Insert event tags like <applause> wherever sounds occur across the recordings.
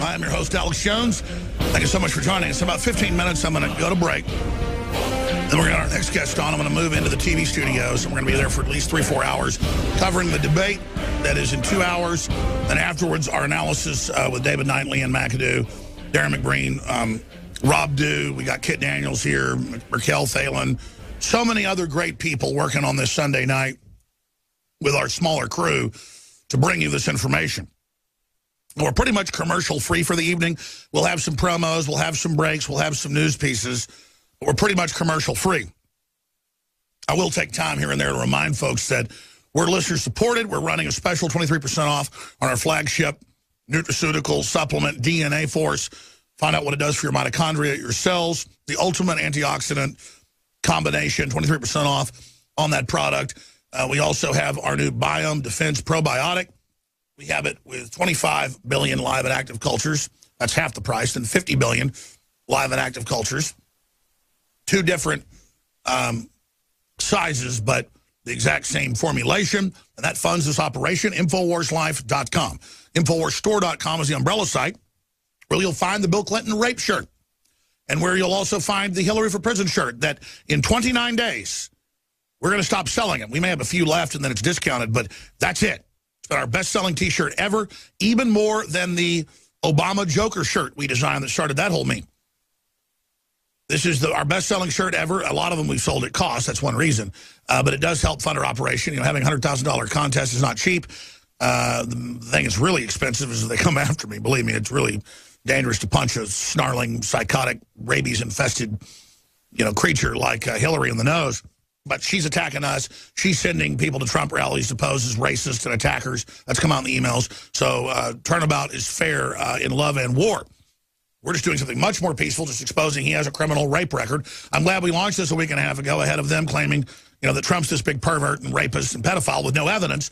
I'm your host, Alex Jones. Thank you so much for joining us. In about 15 minutes, I'm going to go to break. Then we're going to our next guest on. I'm going to move into the TV studios, and we're going to be there for at least three, four hours, covering the debate that is in two hours. And afterwards, our analysis uh, with David Knight Lee Ann McAdoo, Darrin McBreen, um, Rob Dew. We got Kit Daniels here, Raquel Thalen. So many other great people working on this Sunday night with our smaller crew to bring you this information. We're pretty much commercial free for the evening. We'll have some promos, we'll have some breaks, we'll have some news pieces. We're pretty much commercial free. I will take time here and there to remind folks that we're listener supported. We're running a special 23% off on our flagship nutraceutical supplement DNA Force. Find out what it does for your mitochondria, your cells, the ultimate antioxidant combination, 23% off on that product. Uh, we also have our new Biome Defense Probiotic. We have it with 25 billion live and active cultures. That's half the price than 50 billion live and active cultures. Two different um, sizes, but the exact same formulation. And that funds this operation, InfoWarsLife.com. InfoWarsStore.com is the umbrella site where you'll find the Bill Clinton rape shirt and where you'll also find the Hillary for Prison shirt that in 29 days, we're going to stop selling it. We may have a few left and then it's discounted, but that's it. Our best-selling T-shirt ever, even more than the Obama Joker shirt we designed that started that whole meme. This is the, our best-selling shirt ever. A lot of them we've sold at cost. That's one reason. Uh, but it does help fund our operation. You know, having a $100,000 contest is not cheap. Uh, the thing that's really expensive is they come <laughs> after me. Believe me, it's really dangerous to punch a snarling, psychotic, rabies-infested, you know, creature like uh, Hillary in the nose but she's attacking us. She's sending people to Trump rallies to pose as racist and attackers. That's come out in the emails. So uh, turnabout is fair uh, in love and war. We're just doing something much more peaceful, just exposing he has a criminal rape record. I'm glad we launched this a week and a half ago ahead of them claiming, you know, that Trump's this big pervert and rapist and pedophile with no evidence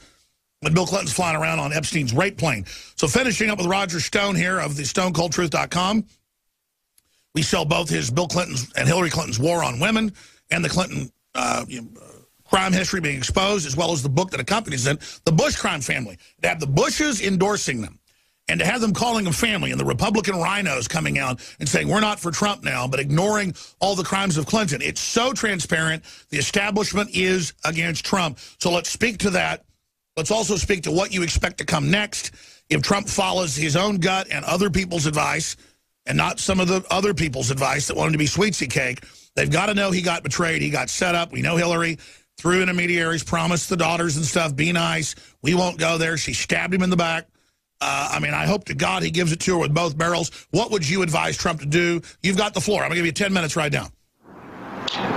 when Bill Clinton's flying around on Epstein's rape plane. So finishing up with Roger Stone here of the StoneColdTruth.com. We sell both his Bill Clinton's and Hillary Clinton's War on Women and the Clinton uh, you know, crime history being exposed, as well as the book that accompanies it, The Bush Crime Family. To have the Bushes endorsing them and to have them calling them family and the Republican rhinos coming out and saying, we're not for Trump now, but ignoring all the crimes of Clinton. It's so transparent. The establishment is against Trump. So let's speak to that. Let's also speak to what you expect to come next if Trump follows his own gut and other people's advice and not some of the other people's advice that wanted to be sweetsy cake. They've got to know he got betrayed. He got set up. We know Hillary through intermediaries, promised the daughters and stuff, be nice. We won't go there. She stabbed him in the back. Uh, I mean, I hope to God he gives it to her with both barrels. What would you advise Trump to do? You've got the floor. I'm going to give you 10 minutes right now.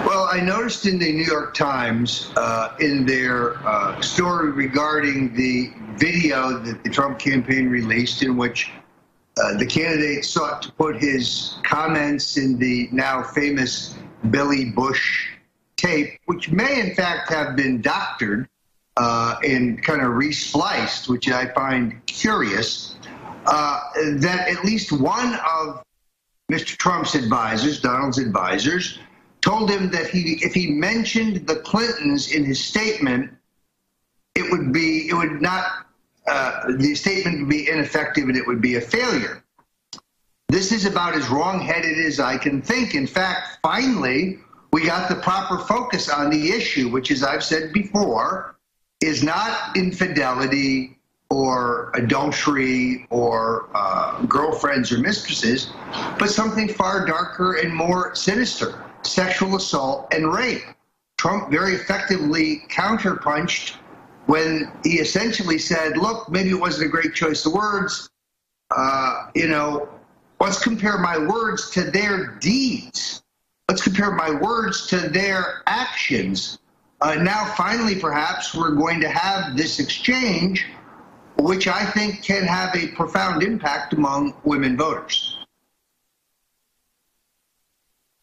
Well, I noticed in the New York Times, uh, in their uh, story regarding the video that the Trump campaign released, in which uh, the candidate sought to put his comments in the now famous Billy Bush tape, which may in fact have been doctored uh, and kind of respliced, which I find curious, uh, that at least one of Mr. Trump's advisors, Donald's advisors, told him that he, if he mentioned the Clintons in his statement, it would be, it would not, uh, the statement would be ineffective and it would be a failure. This is about as wrong-headed as I can think. In fact, finally, we got the proper focus on the issue, which, as I've said before, is not infidelity or adultery or uh, girlfriends or mistresses, but something far darker and more sinister sexual assault and rape. Trump very effectively counterpunched when he essentially said, look, maybe it wasn't a great choice of words. Uh, you know, Let's compare my words to their deeds. Let's compare my words to their actions. Uh, now, finally, perhaps we're going to have this exchange, which I think can have a profound impact among women voters.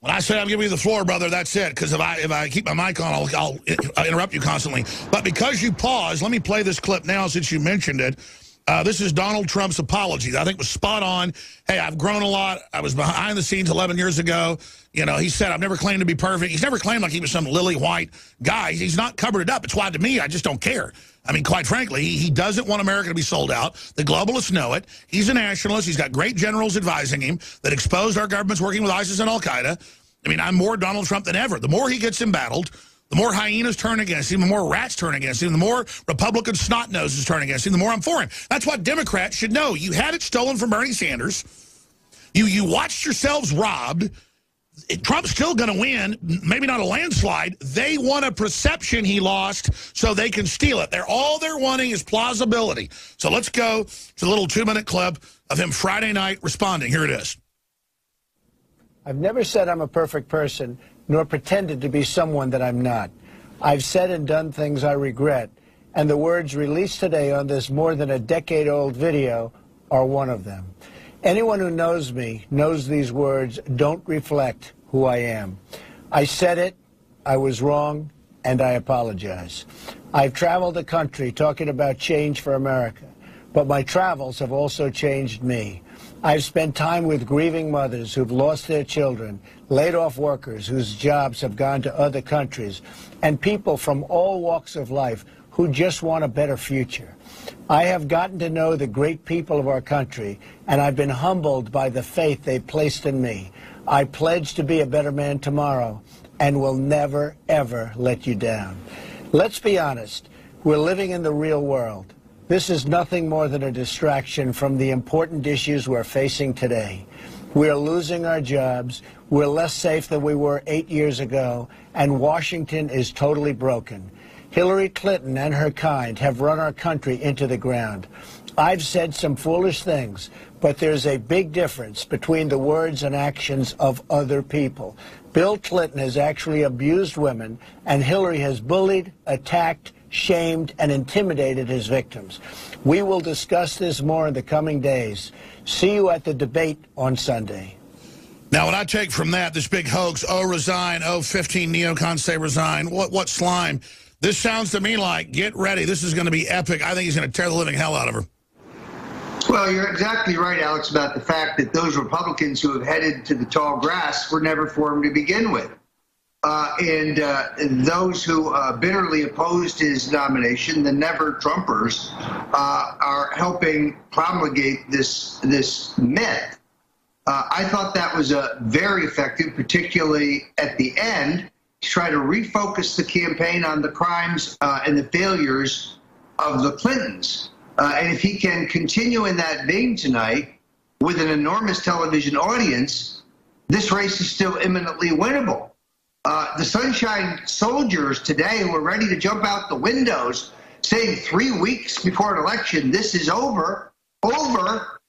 When I say I'm giving you the floor, brother, that's it. Because if I if I keep my mic on, I'll, I'll, I'll interrupt you constantly. But because you paused, let me play this clip now since you mentioned it. Uh, this is Donald Trump's apology. I think was spot on. Hey, I've grown a lot. I was behind the scenes 11 years ago. You know, he said, I've never claimed to be perfect. He's never claimed like he was some lily white guy. He's not covered it up. It's why to me, I just don't care. I mean, quite frankly, he doesn't want America to be sold out. The globalists know it. He's a nationalist. He's got great generals advising him that exposed our government's working with ISIS and al-Qaeda. I mean, I'm more Donald Trump than ever. The more he gets embattled, the more hyenas turn against him, the more rats turn against him, the more Republican snot noses turn against him, the more I'm for him. That's what Democrats should know. You had it stolen from Bernie Sanders. You, you watched yourselves robbed. Trump's still going to win, maybe not a landslide. They want a perception he lost so they can steal it. They're All they're wanting is plausibility. So let's go to the little two-minute clip of him Friday night responding. Here it is. I've never said I'm a perfect person, nor pretended to be someone that I'm not. I've said and done things I regret, and the words released today on this more than a decade-old video are one of them. Anyone who knows me knows these words don't reflect who I am. I said it, I was wrong, and I apologize. I've traveled the country talking about change for America, but my travels have also changed me. I've spent time with grieving mothers who've lost their children, laid off workers whose jobs have gone to other countries, and people from all walks of life who just want a better future. I have gotten to know the great people of our country, and I've been humbled by the faith they placed in me. I pledge to be a better man tomorrow and will never, ever let you down. Let's be honest. We're living in the real world. This is nothing more than a distraction from the important issues we're facing today. We're losing our jobs. We're less safe than we were eight years ago. And Washington is totally broken. Hillary Clinton and her kind have run our country into the ground. I've said some foolish things, but there's a big difference between the words and actions of other people. Bill Clinton has actually abused women, and Hillary has bullied, attacked, shamed, and intimidated his victims. We will discuss this more in the coming days. See you at the debate on Sunday. Now, what I take from that, this big hoax, oh, resign, oh, 15 neocons say resign, what, what slime? This sounds to me like, get ready. This is going to be epic. I think he's going to tear the living hell out of her. Well, you're exactly right, Alex, about the fact that those Republicans who have headed to the tall grass were never formed to begin with. Uh, and, uh, those who uh, bitterly opposed his nomination, the never Trumpers, uh, are helping promulgate this this myth. Uh, I thought that was uh, very effective, particularly at the end, to try to refocus the campaign on the crimes uh, and the failures of the Clintons. Uh, and if he can continue in that vein tonight with an enormous television audience, this race is still imminently winnable. Uh, the Sunshine Soldiers today were ready to jump out the windows saying three weeks before an election, this is over, over.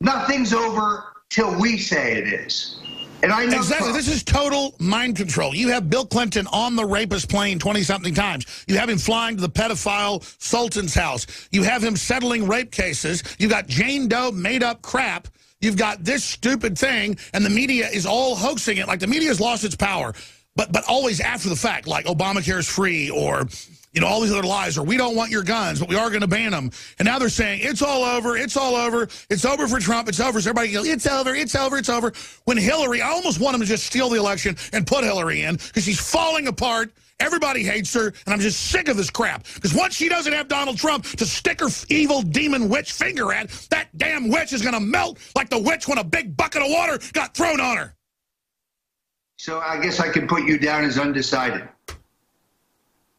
Nothing's over till we say it is. And I know exactly. This is total mind control. You have Bill Clinton on the rapist plane 20-something times. You have him flying to the pedophile Sultan's house. You have him settling rape cases. You've got Jane Doe made-up crap. You've got this stupid thing, and the media is all hoaxing it. Like the media has lost its power, but but always after the fact, like Obamacare is free or you know, all these other lies, or we don't want your guns, but we are going to ban them. And now they're saying, it's all over, it's all over, it's over for Trump, it's over. So everybody goes, it's over, it's over, it's over. When Hillary, I almost want him to just steal the election and put Hillary in because she's falling apart. Everybody hates her, and I'm just sick of this crap. Because once she doesn't have Donald Trump to stick her evil demon witch finger at, that damn witch is going to melt like the witch when a big bucket of water got thrown on her. So I guess I can put you down as undecided.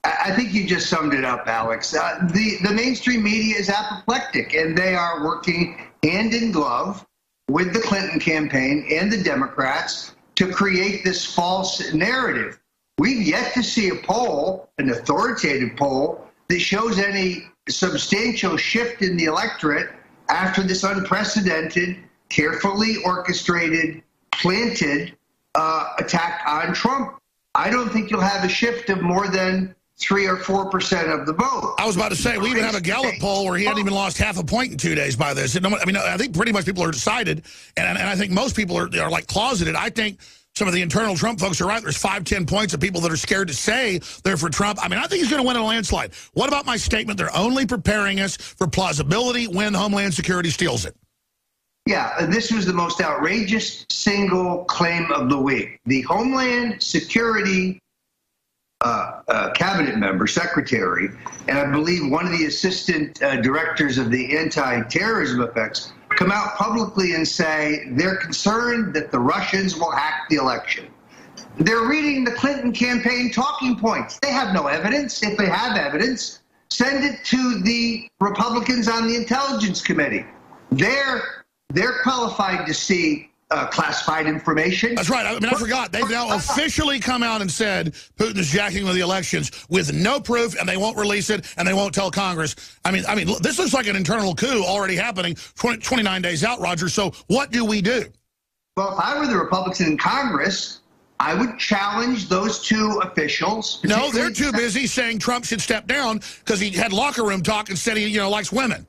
I think you just summed it up, Alex. Uh, the, the mainstream media is apoplectic, and they are working hand in glove with the Clinton campaign and the Democrats to create this false narrative. We've yet to see a poll, an authoritative poll, that shows any substantial shift in the electorate after this unprecedented, carefully orchestrated, planted uh, attack on Trump. I don't think you'll have a shift of more than three or four percent of the vote. I was about to say we even have a Gallup poll where he hadn't even lost half a point in two days by this. I mean, I think pretty much people are decided, and, and I think most people are are like closeted. I think some of the internal Trump folks are right. There's five, ten points of people that are scared to say they're for Trump. I mean, I think he's going to win a landslide. What about my statement? They're only preparing us for plausibility when Homeland Security steals it. Yeah, uh, this was the most outrageous single claim of the week. The Homeland Security uh, uh, cabinet member, secretary, and I believe one of the assistant uh, directors of the anti-terrorism effects come out publicly and say they're concerned that the Russians will hack the election. They're reading the Clinton campaign talking points. They have no evidence. If they have evidence, send it to the Republicans on the Intelligence Committee. They're they're qualified to see uh, classified information. That's right. I mean, I forgot. They've now officially come out and said Putin is jacking with the elections with no proof, and they won't release it, and they won't tell Congress. I mean, I mean, this looks like an internal coup already happening 20, 29 days out, Roger. So what do we do? Well, if I were the Republicans in Congress, I would challenge those two officials. No, they're too busy saying Trump should step down because he had locker room talk and said he, you know, likes women.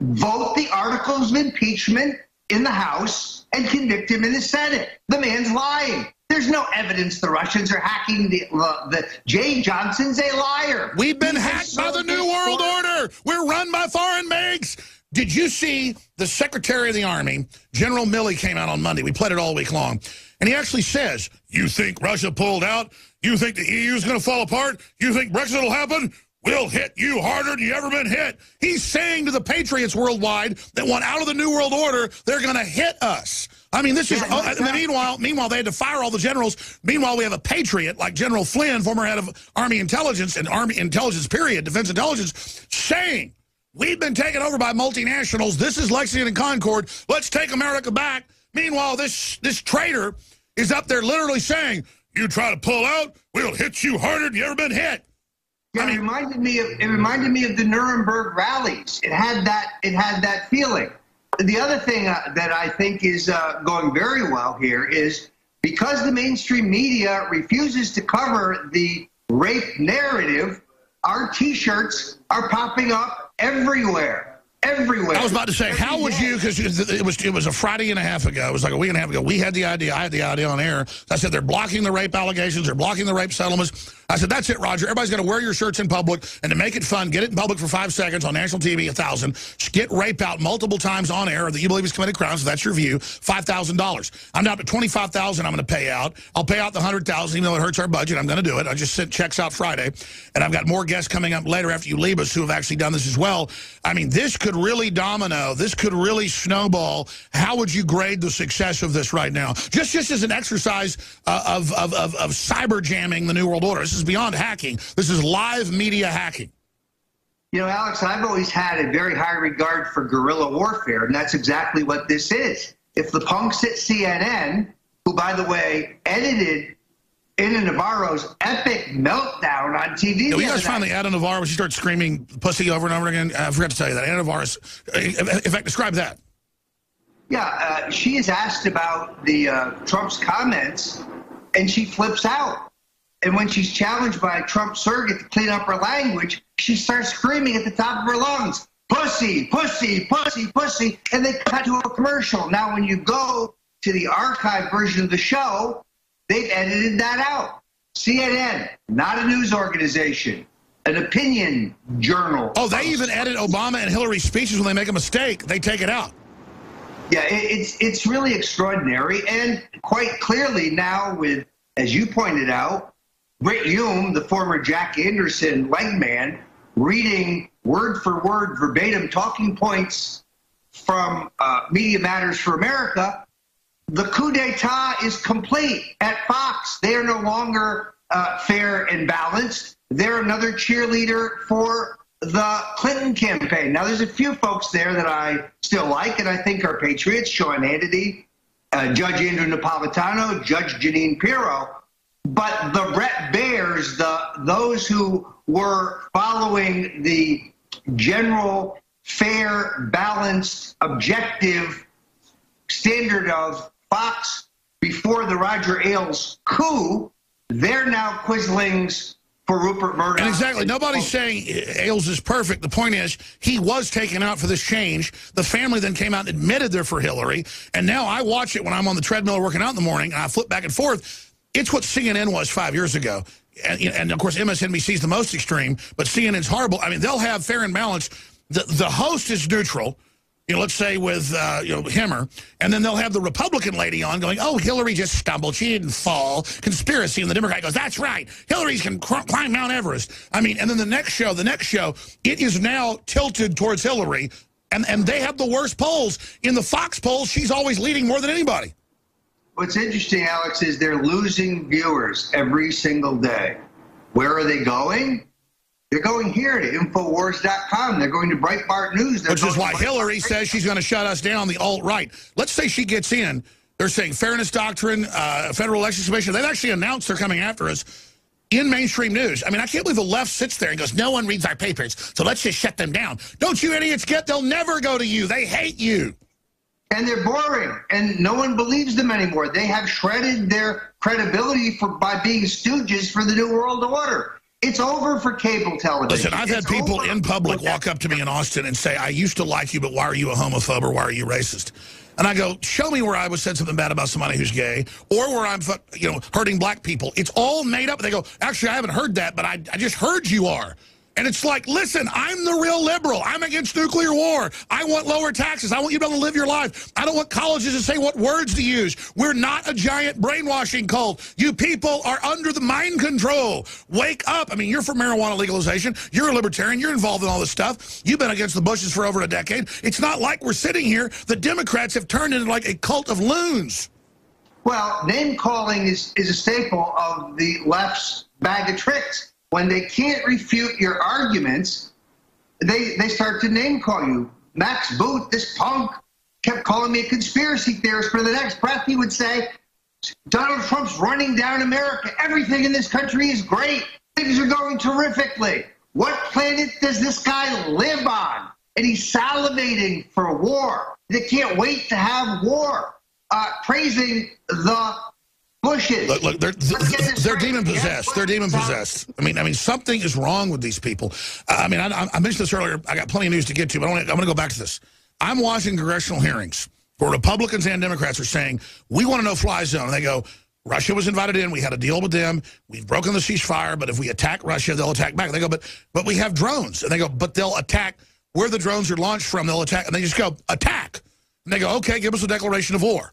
Vote the articles of impeachment in the House and convict him in the Senate. The man's lying. There's no evidence the Russians are hacking the, uh, the Jeh Johnson's a liar. We've been He's hacked by the New World Order. We're run by foreign banks. Did you see the Secretary of the Army, General Milley, came out on Monday. We played it all week long. And he actually says, you think Russia pulled out? You think the EU is going to fall apart? You think Brexit will happen? We'll hit you harder than you ever been hit. He's saying to the patriots worldwide that want out of the New World Order, they're going to hit us. I mean, this is. Oh, meanwhile, meanwhile, they had to fire all the generals. Meanwhile, we have a patriot like General Flynn, former head of Army Intelligence and Army Intelligence, period, Defense Intelligence, saying we've been taken over by multinationals. This is Lexington and Concord. Let's take America back. Meanwhile, this this traitor is up there literally saying, "You try to pull out, we'll hit you harder than you ever been hit." Yeah, I mean, it reminded me of it reminded me of the Nuremberg rallies. It had that it had that feeling. The other thing uh, that I think is uh, going very well here is because the mainstream media refuses to cover the rape narrative, our T-shirts are popping up everywhere everywhere. I was about to say, how would you, because it was it was a Friday and a half ago, it was like a week and a half ago, we had the idea, I had the idea on air. I said, they're blocking the rape allegations, they're blocking the rape settlements. I said, that's it, Roger. Everybody's got to wear your shirts in public, and to make it fun, get it in public for five seconds on national TV, a thousand. Get rape out multiple times on air that you believe is committed crimes, so that's your view, $5,000. I'm down to 25000 I'm going to pay out. I'll pay out the 100000 even though it hurts our budget. I'm going to do it. I just sent checks out Friday, and I've got more guests coming up later after you leave us who have actually done this as well. I mean, this could really domino. This could really snowball. How would you grade the success of this right now? Just, just as an exercise uh, of, of, of, of cyber jamming the New World Order. This is beyond hacking. This is live media hacking. You know, Alex, I've always had a very high regard for guerrilla warfare, and that's exactly what this is. If the punks at CNN, who, by the way, edited Ana Navarro's epic meltdown on TV. Yeah, we guys finally Ana Navarro she starts screaming pussy over and over again. I forgot to tell you that. Ana Navarro's, in fact, describe that. Yeah, uh, she is asked about the uh, Trump's comments, and she flips out. And when she's challenged by a Trump surrogate to clean up her language, she starts screaming at the top of her lungs, pussy, pussy, pussy, pussy. And they cut to a commercial. Now, when you go to the archive version of the show, they've edited that out. CNN, not a news organization, an opinion journal. Oh, they even edit Obama and Hillary's speeches when they make a mistake. They take it out. Yeah, it's it's really extraordinary, and quite clearly now with, as you pointed out, Brit Hume, the former Jack Anderson leg man, reading word for word verbatim talking points from uh, Media Matters for America, the coup d'etat is complete at Fox. They are no longer uh, fair and balanced. They're another cheerleader for the Clinton campaign. Now, there's a few folks there that I still like and I think are patriots. Sean Hannity, uh, Judge Andrew Napolitano, Judge Jeanine Pirro. But the Bret Baiers, the those who were following the general, fair, balanced, objective standard of Fox before the Roger Ailes coup, they're now Quislings for Rupert Murdoch. And exactly. Nobody's oh. saying Ailes is perfect. The point is, he was taken out for this change. The family then came out and admitted they're for Hillary. And now I watch it when I'm on the treadmill working out in the morning, and I flip back and forth. It's what CNN was five years ago. And, and of course, MSNBC is the most extreme, but CNN's horrible. I mean, they'll have fair and balanced. The, the host is neutral. You know, let's say with, uh, you know, Hemmer, and then they'll have the Republican lady on going, oh, Hillary just stumbled. She didn't fall. Conspiracy. And the Democrat goes, that's right. Hillary's can climb Mount Everest. I mean, and then the next show, the next show, it is now tilted towards Hillary, and, and they have the worst polls. In the Fox polls, she's always leading more than anybody. What's interesting, Alex, is they're losing viewers every single day. Where are they going? They're going here to Infowars.com. They're going to Breitbart News. They're Which is why Hillary says she's going to shut us down, the alt-right. Let's say she gets in. They're saying fairness doctrine, uh, Federal Election Commission. They've actually announced they're coming after us in mainstream news. I mean, I can't believe the left sits there and goes, no one reads our papers, so let's just shut them down. Don't you idiots get they'll never go to you. They hate you. And they're boring, and no one believes them anymore. They have shredded their credibility for by being stooges for the New World Order. It's over for cable television. Listen, I've had it's people over. in public walk up to me in Austin and say, I used to like you, but why are you a homophobe or why are you racist? And I go, show me where I was said something bad about somebody who's gay or where I'm, you know, hurting black people. It's all made up. They go, actually, I haven't heard that, but I, I just heard you are. And it's like, listen, I'm the real liberal. I'm against nuclear war. I want lower taxes. I want you to be able to live your life. I don't want colleges to say what words to use. We're not a giant brainwashing cult. You people are under the mind control. Wake up. I mean, you're for marijuana legalization. You're a libertarian. You're involved in all this stuff. You've been against the Bushes for over a decade. It's not like we're sitting here. The Democrats have turned into like a cult of loons. Well, name calling is, is a staple of the left's bag of tricks when they can't refute your arguments, they, they start to name call you. Max Boot, this punk, kept calling me a conspiracy theorist. For the next breath, he would say, Donald Trump's running down America. Everything in this country is great. Things are going terrifically. What planet does this guy live on? And he's salivating for war. They can't wait to have war. Uh, praising the Look, look they're they're demon possessed. They're demon possessed. I mean, I mean, something is wrong with these people. I mean, I, I mentioned this earlier. I got plenty of news to get to, but I am going to go back to this. I'm watching congressional hearings where Republicans and Democrats are saying we want to no fly zone. And they go, Russia was invited in. We had a deal with them. We've broken the ceasefire, but if we attack Russia, they'll attack back. And they go, but but we have drones. And they go, but they'll attack where the drones are launched from. They'll attack. And they just go, attack. And they go, okay, give us a declaration of war.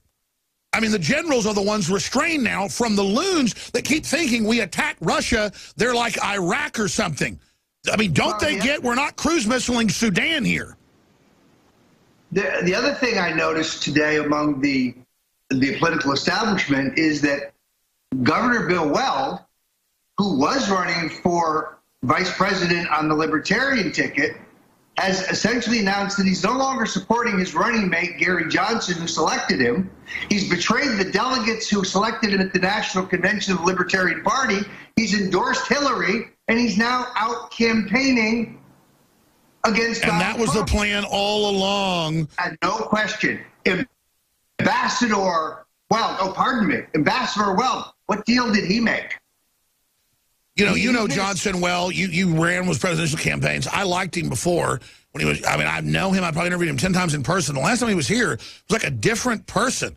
I mean, the generals are the ones restrained now from the loons that keep thinking we attack Russia. They're like Iraq or something. I mean, don't they get we're not cruise missiling Sudan here? The, the other thing I noticed today among the the political establishment is that Governor Bill Weld, who was running for vice president on the Libertarian ticket, has essentially announced that he's no longer supporting his running mate, Gary Johnson, who selected him. He's betrayed the delegates who selected him at the National Convention of the Libertarian Party. He's endorsed Hillary, and he's now out campaigning against And Donald that was Trump. the plan all along. And no question. Ambassador Weld, oh, pardon me, Ambassador Weld, what deal did he make? You know, you know <laughs> Johnson well. You you ran with presidential campaigns. I liked him before when he was. I mean, I know him. I probably interviewed him ten times in person. The last time he was here, it was like a different person.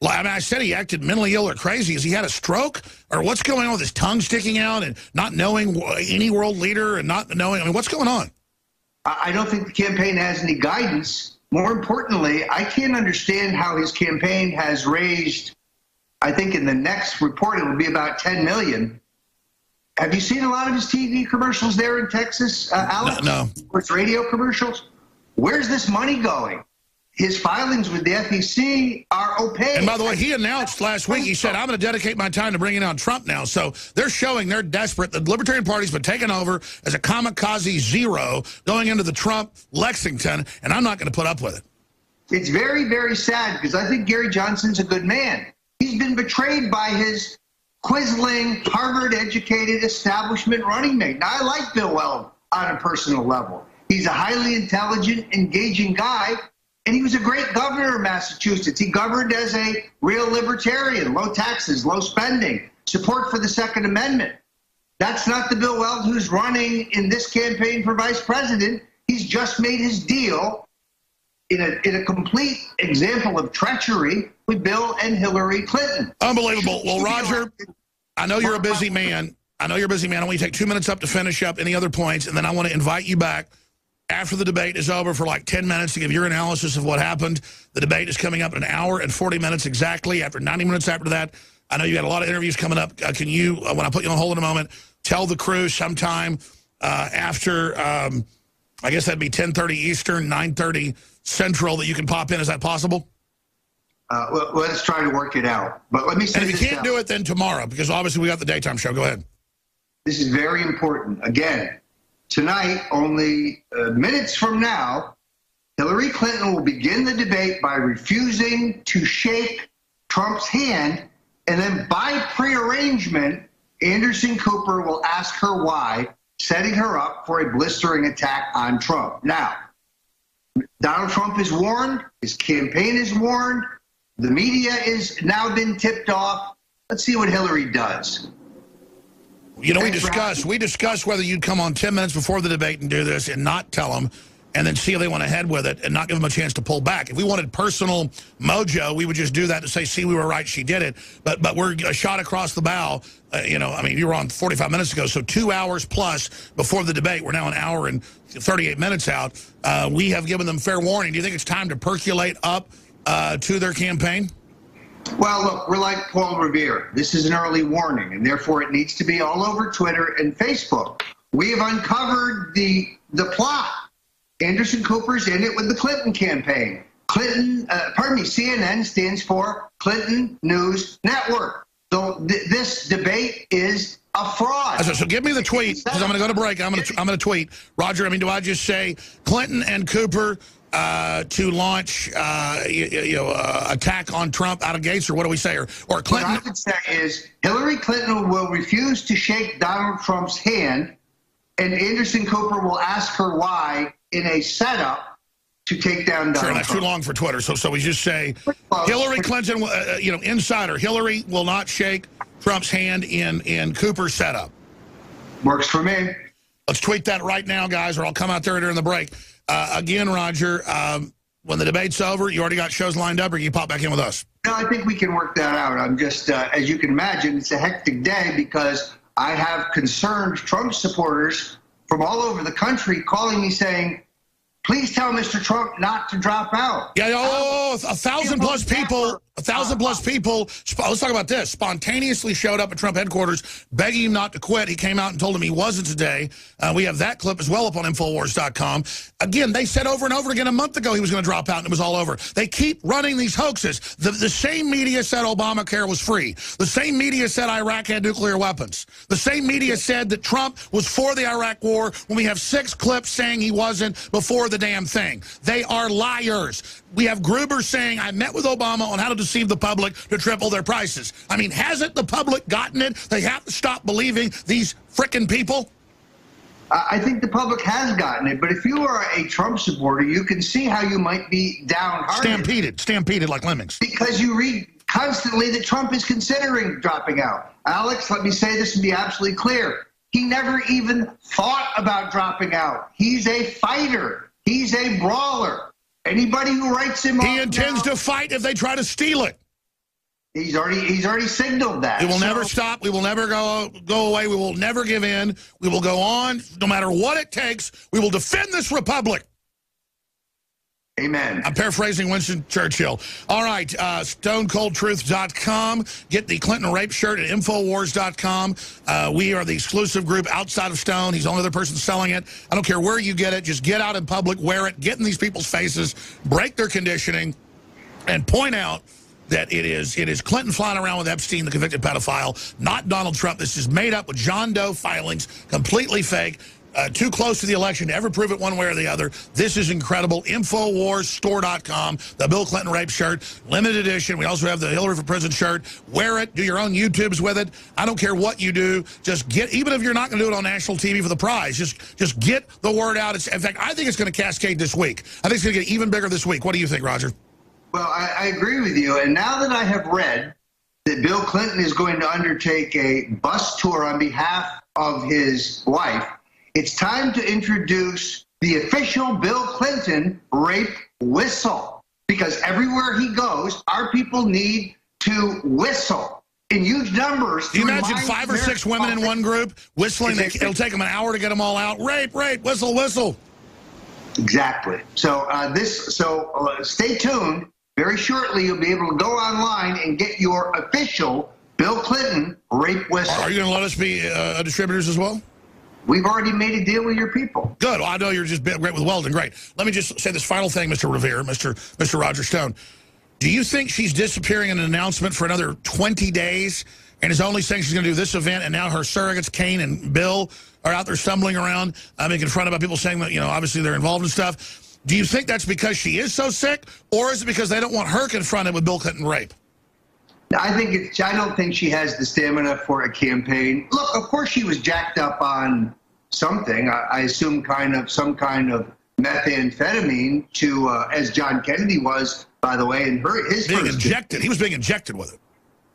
Like, I mean, I said he acted mentally ill or crazy. Is he had a stroke or what's going on with his tongue sticking out and not knowing any world leader and not knowing? I mean, what's going on? I don't think the campaign has any guidance. More importantly, I can't understand how his campaign has raised. I think in the next report it will be about 10 million have you seen a lot of his TV commercials there in Texas, uh, Alex? No. Or his radio commercials? Where's this money going? His filings with the FEC are opaque. And by the way, he announced last week, he said, I'm going to dedicate my time to bringing on Trump now. So they're showing they're desperate. The Libertarian Party's been taken over as a kamikaze zero going into the Trump Lexington, and I'm not going to put up with it. It's very, very sad because I think Gary Johnson's a good man. He's been betrayed by his quisling, Harvard-educated establishment running mate. Now, I like Bill Weld on a personal level. He's a highly intelligent, engaging guy, and he was a great governor of Massachusetts. He governed as a real libertarian, low taxes, low spending, support for the Second Amendment. That's not the Bill Weld who's running in this campaign for vice president. He's just made his deal in a, in a complete example of treachery with Bill and Hillary Clinton. Unbelievable. Well, Roger, I know you're a busy man. I know you're a busy man. I want you to take two minutes up to finish up any other points, and then I want to invite you back after the debate is over for like 10 minutes to give your analysis of what happened. The debate is coming up in an hour and 40 minutes exactly. After 90 minutes after that, I know you got a lot of interviews coming up. Uh, can you, uh, when I put you on hold in a moment, tell the crew sometime uh, after, um, I guess that'd be 10.30 Eastern, 9.30 Central that you can pop in. Is that possible? Uh, well, let's try to work it out. But let me say And if you can't do it, then tomorrow, because obviously we got the daytime show. Go ahead. This is very important. Again, tonight, only uh, minutes from now, Hillary Clinton will begin the debate by refusing to shake Trump's hand, and then by prearrangement, Anderson Cooper will ask her why, setting her up for a blistering attack on Trump. Now, Donald Trump is warned, his campaign is warned, the media is now been tipped off. Let's see what Hillary does. You know, we discussed we discussed whether you'd come on 10 minutes before the debate and do this and not tell them and then see if they went ahead with it and not give them a chance to pull back. If we wanted personal mojo, we would just do that to say, see, we were right, she did it. But but we're a shot across the bow. Uh, you know, I mean, you were on 45 minutes ago, so two hours plus before the debate. We're now an hour and 38 minutes out. Uh, we have given them fair warning. Do you think it's time to percolate up uh, to their campaign? Well, look, we're like Paul Revere. This is an early warning, and therefore it needs to be all over Twitter and Facebook. We have uncovered the the plot. Anderson Cooper's in it with the Clinton campaign. Clinton, uh, pardon me, CNN stands for Clinton News Network. So th this debate is a fraud. So, so give me the tweet because I'm going to go to break. I'm going to I'm going to tweet Roger. I mean, do I just say Clinton and Cooper uh, to launch, uh, you, you, know, uh, attack on Trump out of gates, or what do we say? Or, or Clinton? What I would say is Hillary Clinton will refuse to shake Donald Trump's hand, and Anderson Cooper will ask her why in a setup to take down Donald sure, that's Trump. too long for Twitter. So, so we just say Hillary Clinton, uh, you know, insider Hillary will not shake Trump's hand in in Cooper's setup. Works for me. Let's tweet that right now, guys, or I'll come out there during the break. Uh, again, Roger, um, when the debate's over, you already got shows lined up, or you pop back in with us? No, I think we can work that out. I'm just, uh, as you can imagine, it's a hectic day because I have concerned Trump supporters from all over the country calling me saying, please tell Mr. Trump not to drop out. Yeah, oh, a thousand plus people, a thousand plus people, let's talk about this, spontaneously showed up at Trump headquarters begging him not to quit. He came out and told him he wasn't today. Uh, we have that clip as well up on Infowars.com. Again, they said over and over again a month ago he was going to drop out and it was all over. They keep running these hoaxes. The, the same media said Obamacare was free. The same media said Iraq had nuclear weapons. The same media said that Trump was for the Iraq war when we have six clips saying he wasn't before the damn thing. They are liars. We have Gruber saying, I met with Obama on how to deceive the public to triple their prices. I mean, hasn't the public gotten it? They have to stop believing these frickin' people? I think the public has gotten it, but if you are a Trump supporter, you can see how you might be downhearted. Stampeded, stampeded like lemmings. Because you read constantly that Trump is considering dropping out. Alex, let me say this and be absolutely clear. He never even thought about dropping out. He's a fighter. He's a brawler. Anybody who writes him he intends now, to fight if they try to steal it. He's already he's already signaled that. We will so, never stop. We will never go go away. We will never give in. We will go on no matter what it takes. We will defend this republic. Amen. I'm paraphrasing Winston Churchill. All right, uh, StoneColdTruth.com. Get the Clinton rape shirt at Infowars.com. Uh, we are the exclusive group outside of Stone. He's the only other person selling it. I don't care where you get it. Just get out in public, wear it, get in these people's faces, break their conditioning, and point out that it is it is Clinton flying around with Epstein, the convicted pedophile, not Donald Trump. This is made up with John Doe filings, completely fake uh, too close to the election to ever prove it one way or the other. This is incredible. Infowarsstore.com, the Bill Clinton rape shirt, limited edition. We also have the Hillary for President shirt. Wear it. Do your own YouTubes with it. I don't care what you do. Just get, even if you're not going to do it on national TV for the prize, just just get the word out. It's, in fact, I think it's going to cascade this week. I think it's going to get even bigger this week. What do you think, Roger? Well, I, I agree with you. And now that I have read that Bill Clinton is going to undertake a bus tour on behalf of his wife, it's time to introduce the official Bill Clinton rape whistle because everywhere he goes, our people need to whistle in huge numbers. Do you imagine five or six women in one group whistling? It'll take them an hour to get them all out. Rape, rape, whistle, whistle. Exactly. So uh, this. So uh, stay tuned. Very shortly, you'll be able to go online and get your official Bill Clinton rape whistle. Are you going to let us be uh, distributors as well? We've already made a deal with your people. Good. Well, I know you're just great with Weldon. Great. Let me just say this final thing, Mr. Revere, Mr. Mr. Roger Stone. Do you think she's disappearing in an announcement for another 20 days and is only saying she's going to do this event and now her surrogates, Kaine and Bill, are out there stumbling around, uh, being confronted by people saying that, you know, obviously they're involved in stuff. Do you think that's because she is so sick or is it because they don't want her confronted with Bill Clinton rape? I think it's, I don't think she has the stamina for a campaign. Look, of course she was jacked up on something. I, I assume kind of some kind of methamphetamine to, uh, as John Kennedy was, by the way, in her his being injected. He was being injected with it.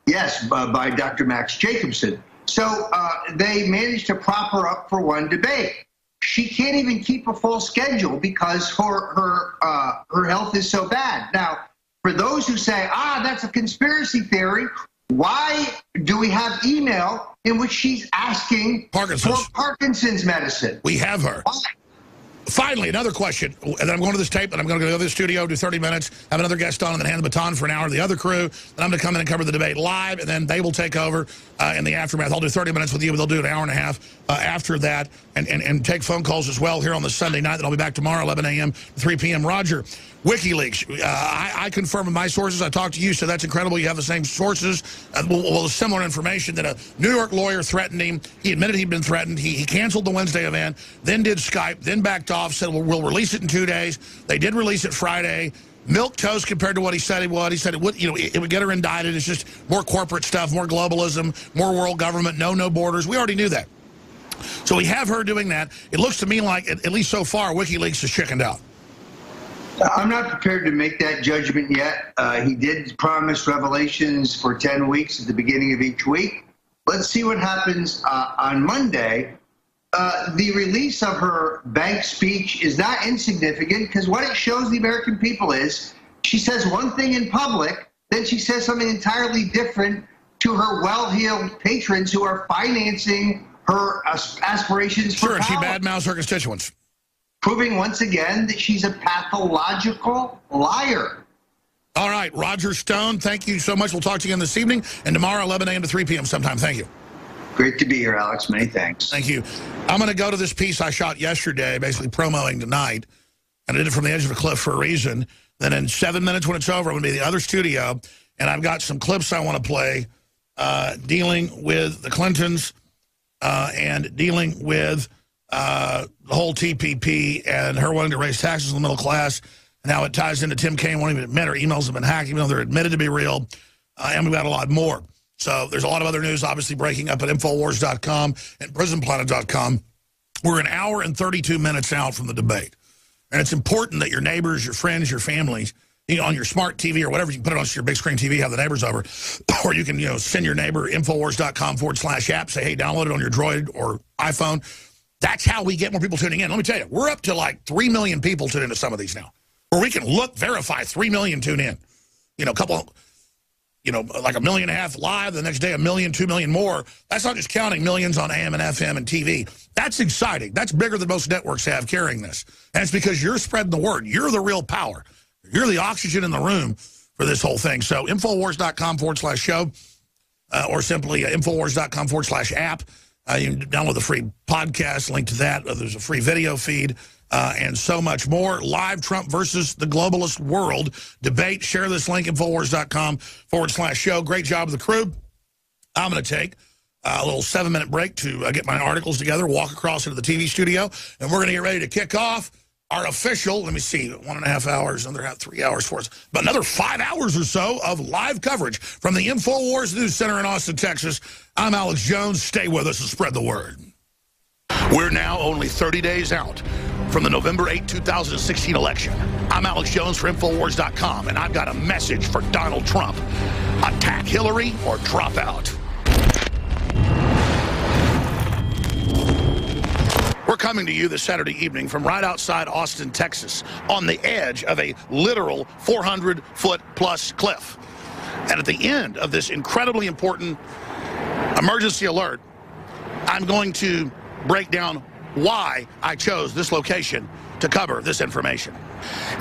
Yes, uh, by Dr. Max Jacobson. So uh, they managed to prop her up for one debate. She can't even keep a full schedule because her her uh, her health is so bad. Now, for those who say, ah, that's a conspiracy theory, why do we have email in which she's asking Parkinson's. for Parkinson's medicine? We have her. Why? Finally, another question, and then I'm going to this tape, and I'm going to go to the studio, do 30 minutes, have another guest on, and then hand the baton for an hour to the other crew. and I'm going to come in and cover the debate live, and then they will take over uh, in the aftermath. I'll do 30 minutes with you, but they'll do an hour and a half uh, after that, and, and, and take phone calls as well here on the Sunday night. Then I'll be back tomorrow, 11 a.m. 3 p.m. Roger, WikiLeaks. Uh, I, I, confirm with my sources. I talked to you, so that's incredible. You have the same sources, uh, well, well, similar information that a New York lawyer threatened him. He admitted he'd been threatened. He, he canceled the Wednesday event, then did Skype, then backed off, said, well, we'll release it in two days. They did release it Friday. Milk toast compared to what he said it would. He said it would, you know, it would get her indicted. It's just more corporate stuff, more globalism, more world government, no, no borders. We already knew that. So we have her doing that. It looks to me like, at, least so far, WikiLeaks has chickened out. I'm not prepared to make that judgment yet. Uh, he did promise revelations for 10 weeks at the beginning of each week. Let's see what happens uh, on Monday. Uh, the release of her bank speech is not insignificant because what it shows the American people is she says one thing in public, then she says something entirely different to her well-heeled patrons who are financing her aspirations for sure, power. she badmouths her constituents proving once again that she's a pathological liar. All right, Roger Stone, thank you so much. We'll talk to you again this evening and tomorrow, 11 a.m. to 3 p.m. sometime. Thank you. Great to be here, Alex. Many thanks. Thank you. I'm going to go to this piece I shot yesterday, basically promoting tonight, and I did it from the edge of a cliff for a reason. Then in seven minutes when it's over, I'm going to be in the other studio, and I've got some clips I want to play uh, dealing with the Clintons uh, and dealing with uh, the whole TPP and her wanting to raise taxes on the middle class. And how it ties into Tim Kaine won't even admit her emails have been hacked, even though they're admitted to be real. Uh, and we've got a lot more. So there's a lot of other news, obviously, breaking up at Infowars.com and PrisonPlanet.com. We're an hour and 32 minutes out from the debate. And it's important that your neighbors, your friends, your families, you know, on your smart TV or whatever, you can put it on your big screen TV, have the neighbors over. <coughs> Or you can, you know, send your neighbor Infowars.com forward slash app, say, hey, download it on your Droid or iPhone that's how we get more people tuning in. Let me tell you, we're up to like 3 million people tuning into some of these now. Where we can look, verify 3 million tune in. You know, a couple, you know, like a million and a half live, the next day a million, two million more. That's not just counting millions on AM and FM and TV. That's exciting. That's bigger than most networks have carrying this. And it's because you're spreading the word. You're the real power. You're the oxygen in the room for this whole thing. So Infowars.com forward slash show uh, or simply uh, Infowars.com forward slash app. Uh, you can download the free podcast, link to that. Uh, there's a free video feed uh, and so much more. Live Trump versus the globalist world debate. Share this link, Infowars.com forward slash show. Great job of the crew. I'm going to take a little seven-minute break to uh, get my articles together, walk across into the TV studio, and we're going to get ready to kick off our official, let me see, one and a half hours, another half, three hours for us, but another five hours or so of live coverage from the InfoWars News Center in Austin, Texas. I'm Alex Jones. Stay with us and spread the word. We're now only 30 days out from the November 8, 2016 election. I'm Alex Jones for Infowars.com, and I've got a message for Donald Trump. Attack Hillary or drop out. We're coming to you this Saturday evening from right outside Austin, Texas, on the edge of a literal 400-foot plus cliff. And at the end of this incredibly important emergency alert, I'm going to break down why I chose this location to cover this information.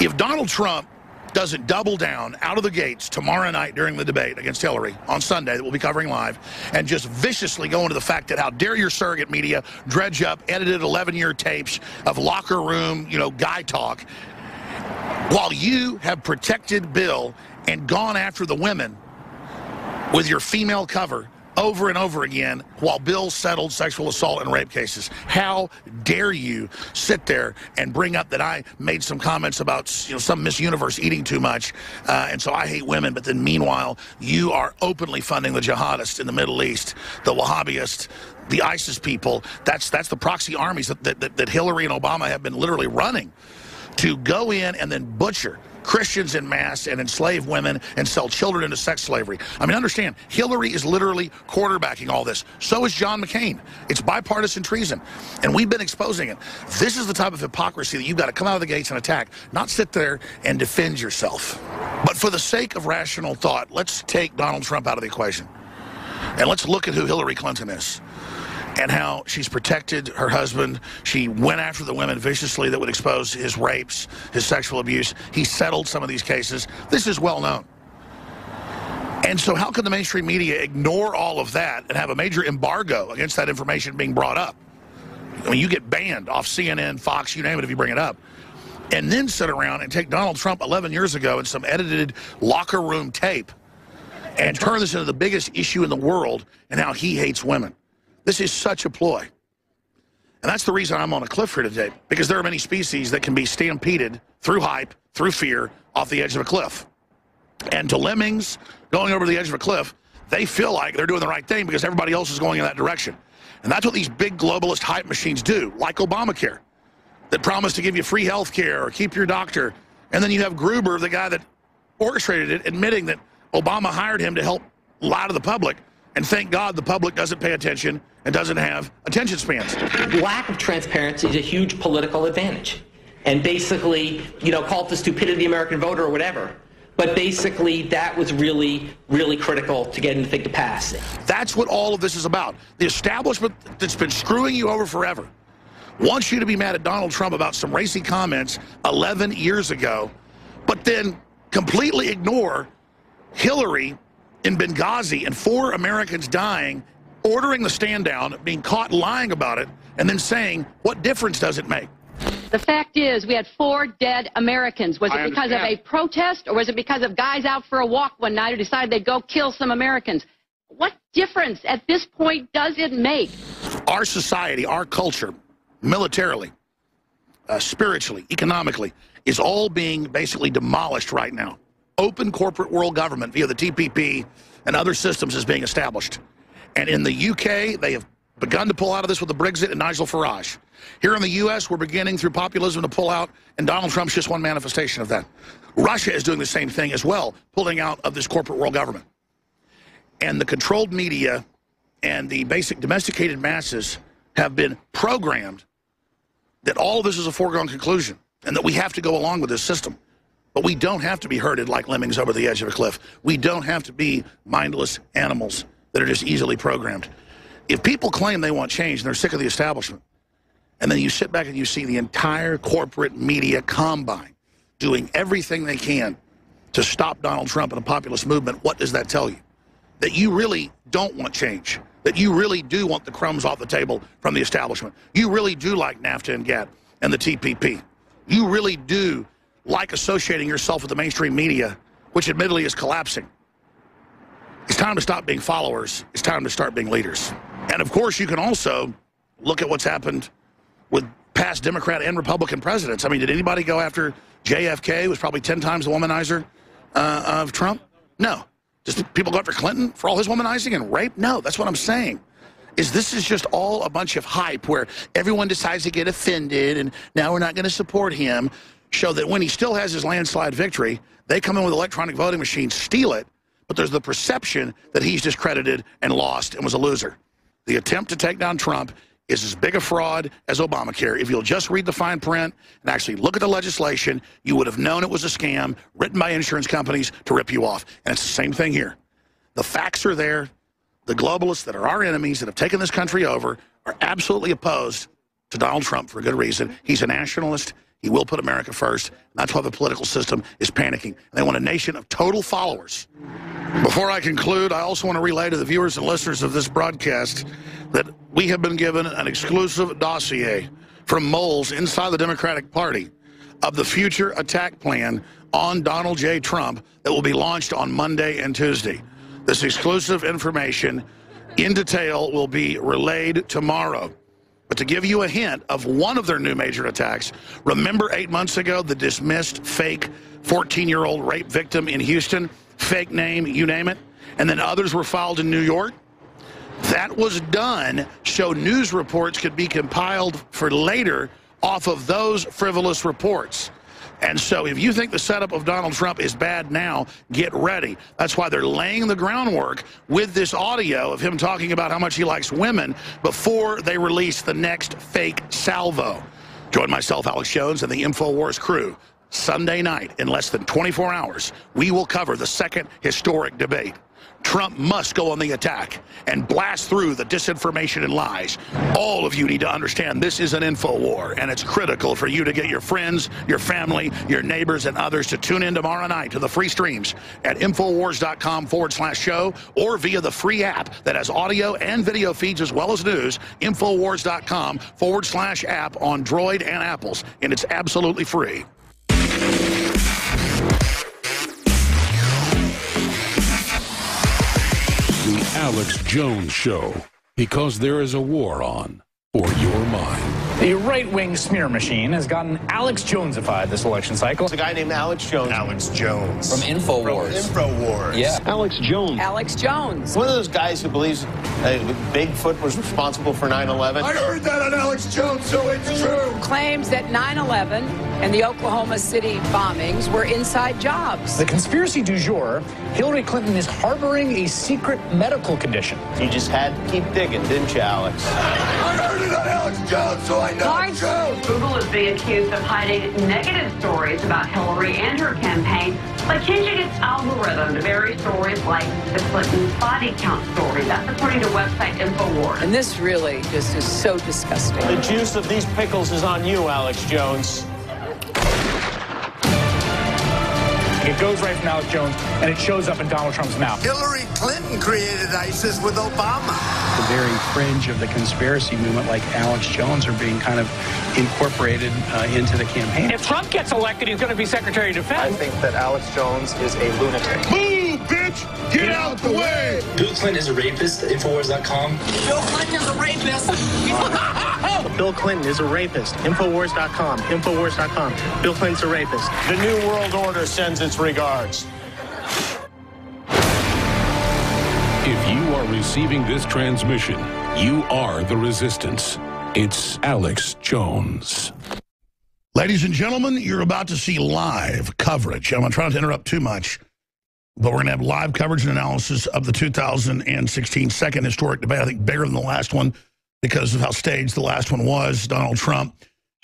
If Donald Trump doesn't double down out of the gates tomorrow night during the debate against Hillary on Sunday that we'll be covering live and just viciously go into the fact that how dare your surrogate media dredge up edited 11-year tapes of locker room, you know, guy talk while you have protected Bill and gone after the women with your female cover over and over again while Bill settled sexual assault and rape cases. How dare you sit there and bring up that I made some comments about you know some Miss Universe eating too much, uh, and so I hate women. But then meanwhile, you are openly funding the jihadists in the Middle East, the Wahhabists, the ISIS people. That's that's the proxy armies that, that, that Hillary and Obama have been literally running to go in and then butcher Christians in mass and enslave women and sell children into sex slavery. I mean, understand, Hillary is literally quarterbacking all this. So is John McCain. It's bipartisan treason, and we've been exposing it. This is the type of hypocrisy that you've got to come out of the gates and attack, not sit there and defend yourself. But for the sake of rational thought, let's take Donald Trump out of the equation. And let's look at who Hillary Clinton is and how she's protected her husband. She went after the women viciously that would expose his rapes, his sexual abuse. He settled some of these cases. This is well known. And so how can the mainstream media ignore all of that and have a major embargo against that information being brought up? I mean, you get banned off CNN, Fox, you name it if you bring it up. And then sit around and take Donald Trump 11 years ago and some edited locker room tape and turn this into the biggest issue in the world and how he hates women. This is such a ploy. And that's the reason I'm on a cliff here today, because there are many species that can be stampeded through hype, through fear, off the edge of a cliff. And to lemmings going over the edge of a cliff, they feel like they're doing the right thing because everybody else is going in that direction. And that's what these big globalist hype machines do, like Obamacare, that promise to give you free health care or keep your doctor. And then you have Gruber, the guy that orchestrated it, admitting that Obama hired him to help lie to the public. And thank God the public doesn't pay attention and doesn't have attention spans. Lack of transparency is a huge political advantage. And basically, you know, call it the stupidity of the American voter or whatever. But basically, that was really, really critical to getting the thing to pass. That's what all of this is about. The establishment that's been screwing you over forever wants you to be mad at Donald Trump about some racy comments 11 years ago, but then completely ignore Hillary in Benghazi and four Americans dying, ordering the stand down, being caught lying about it, and then saying, what difference does it make? The fact is, we had four dead Americans. Was it because of a protest, or was it because of guys out for a walk one night who decided they'd go kill some Americans? What difference at this point does it make? Our society, our culture, militarily, uh, spiritually, economically, is all being basically demolished right now open corporate world government via the TPP and other systems is being established. And in the UK, they have begun to pull out of this with the Brexit and Nigel Farage. Here in the U.S., we're beginning through populism to pull out, and Donald Trump's just one manifestation of that. Russia is doing the same thing as well, pulling out of this corporate world government. And the controlled media and the basic domesticated masses have been programmed that all of this is a foregone conclusion and that we have to go along with this system. But we don't have to be herded like lemmings over the edge of a cliff. We don't have to be mindless animals that are just easily programmed. If people claim they want change and they're sick of the establishment, and then you sit back and you see the entire corporate media combine doing everything they can to stop Donald Trump and a populist movement, what does that tell you? That you really don't want change. That you really do want the crumbs off the table from the establishment. You really do like NAFTA and GATT and the TPP. You really do like associating yourself with the mainstream media, which admittedly is collapsing. It's time to stop being followers. It's time to start being leaders. And of course, you can also look at what's happened with past Democrat and Republican presidents. I mean, did anybody go after JFK, who was probably 10 times the womanizer uh, of Trump? No. Just people go after Clinton for all his womanizing and rape? No, that's what I'm saying. Is this is just all a bunch of hype where everyone decides to get offended and now we're not going to support him show that when he still has his landslide victory, they come in with electronic voting machines, steal it, but there's the perception that he's discredited and lost and was a loser. The attempt to take down Trump is as big a fraud as Obamacare. If you'll just read the fine print and actually look at the legislation, you would have known it was a scam written by insurance companies to rip you off. And it's the same thing here. The facts are there. The globalists that are our enemies that have taken this country over are absolutely opposed to Donald Trump for a good reason. He's a nationalist. He will put America first. That's why the political system is panicking. They want a nation of total followers. Before I conclude, I also want to relay to the viewers and listeners of this broadcast that we have been given an exclusive dossier from moles inside the Democratic Party of the future attack plan on Donald J. Trump that will be launched on Monday and Tuesday. This exclusive information in detail will be relayed tomorrow. But to give you a hint of one of their new major attacks, remember eight months ago the dismissed fake 14-year-old rape victim in Houston? Fake name, you name it. And then others were filed in New York. That was done so news reports could be compiled for later off of those frivolous reports. And so if you think the setup of Donald Trump is bad now, get ready. That's why they're laying the groundwork with this audio of him talking about how much he likes women before they release the next fake salvo. Join myself, Alex Jones, and the InfoWars crew. Sunday night, in less than 24 hours, we will cover the second historic debate. Trump must go on the attack and blast through the disinformation and lies. All of you need to understand this is an info war, and it's critical for you to get your friends, your family, your neighbors, and others to tune in tomorrow night to the free streams at Infowars.com forward slash show or via the free app that has audio and video feeds as well as news, Infowars.com forward slash app on Droid and Apples, and it's absolutely free. Alex Jones Show because there is a war on for your mind. The right-wing smear machine has gotten Alex Jonesified this election cycle. It's a guy named Alex Jones. Alex Jones. From InfoWars. From InfoWars. Yeah. Alex Jones. Alex Jones. One of those guys who believes uh, Bigfoot was responsible for 9-11. I heard that on Alex Jones, so it's true. Claims that 9-11 and the Oklahoma City bombings were inside jobs. The conspiracy du jour, Hillary Clinton is harboring a secret medical condition. You just had to keep digging, didn't you, Alex? I heard it on Alex Jones, so I know Large Jones. Google is being accused of hiding negative stories about Hillary and her campaign by changing its algorithm to bury stories like the Clinton body count story. That's according to website InfoWars. And this really just is so disgusting. The juice of these pickles is on you, Alex Jones. It goes right from Alex Jones, and it shows up in Donald Trump's mouth. Hillary Clinton created ISIS with Obama. The very fringe of the conspiracy movement, like Alex Jones, are being kind of incorporated uh, into the campaign. If Trump gets elected, he's going to be Secretary of Defense. I think that Alex Jones is a lunatic. Move, bitch! Get out the way! Bill Clinton is a rapist. Infowars.com. Bill Clinton is a rapist. <laughs> Bill Clinton is a rapist. Infowars.com. Infowars.com. Bill Clinton's a rapist. The New World Order sends its regards. You are receiving this transmission, you are the resistance. It's Alex Jones. Ladies and gentlemen, you're about to see live coverage. I'm not trying to interrupt too much, but we're going to have live coverage and analysis of the 2016 second historic debate. I think bigger than the last one because of how staged the last one was. Donald Trump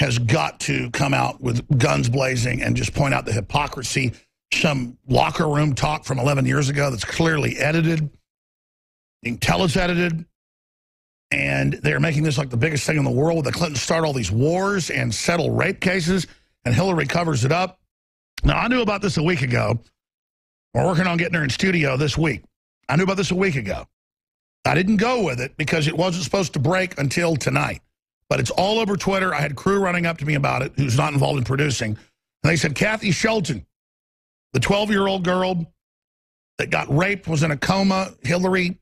has got to come out with guns blazing and just point out the hypocrisy. Some locker room talk from 11 years ago that's clearly edited. You telez edited, And they're making this like the biggest thing in the world. With the Clintons start all these wars and settle rape cases, and Hillary covers it up. Now, I knew about this a week ago. We're working on getting her in studio this week. I knew about this a week ago. I didn't go with it because it wasn't supposed to break until tonight. But it's all over Twitter. I had crew running up to me about it who's not involved in producing. And they said, Kathy Shelton, the 12-year-old girl that got raped, was in a coma. Hillary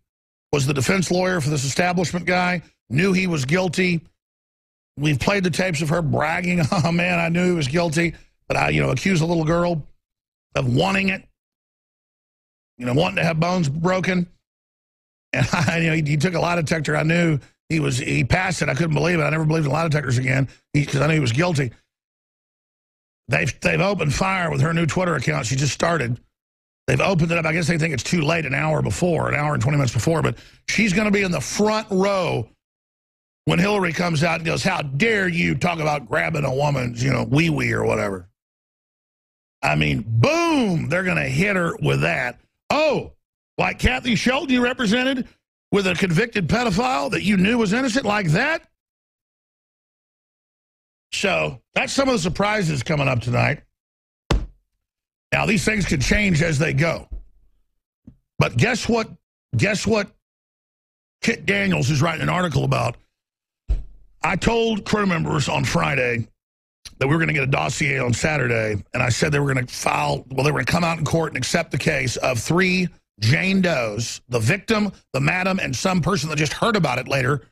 was the defense lawyer for this establishment guy, knew he was guilty. We've played the tapes of her bragging, <laughs> oh, man, I knew he was guilty. But I, you know, accused a little girl of wanting it, you know, wanting to have bones broken. And <laughs> I, you know, he, he took a lie detector. I knew he was, he passed it. I couldn't believe it. I never believed in lie detectors again because I knew he was guilty. They've, they've opened fire with her new Twitter account. She just started. They've opened it up. I guess they think it's too late an hour before, an hour and 20 minutes before. But she's going to be in the front row when Hillary comes out and goes, how dare you talk about grabbing a woman's, you know, wee-wee or whatever. I mean, boom, they're going to hit her with that. Oh, like Kathy Shelton you represented with a convicted pedophile that you knew was innocent like that? So that's some of the surprises coming up tonight. Now, these things could change as they go. But guess what? Guess what Kit Daniels is writing an article about? I told crew members on Friday that we were going to get a dossier on Saturday, and I said they were going to file, well, they were going to come out in court and accept the case of three Jane Does, the victim, the madam, and some person that just heard about it later,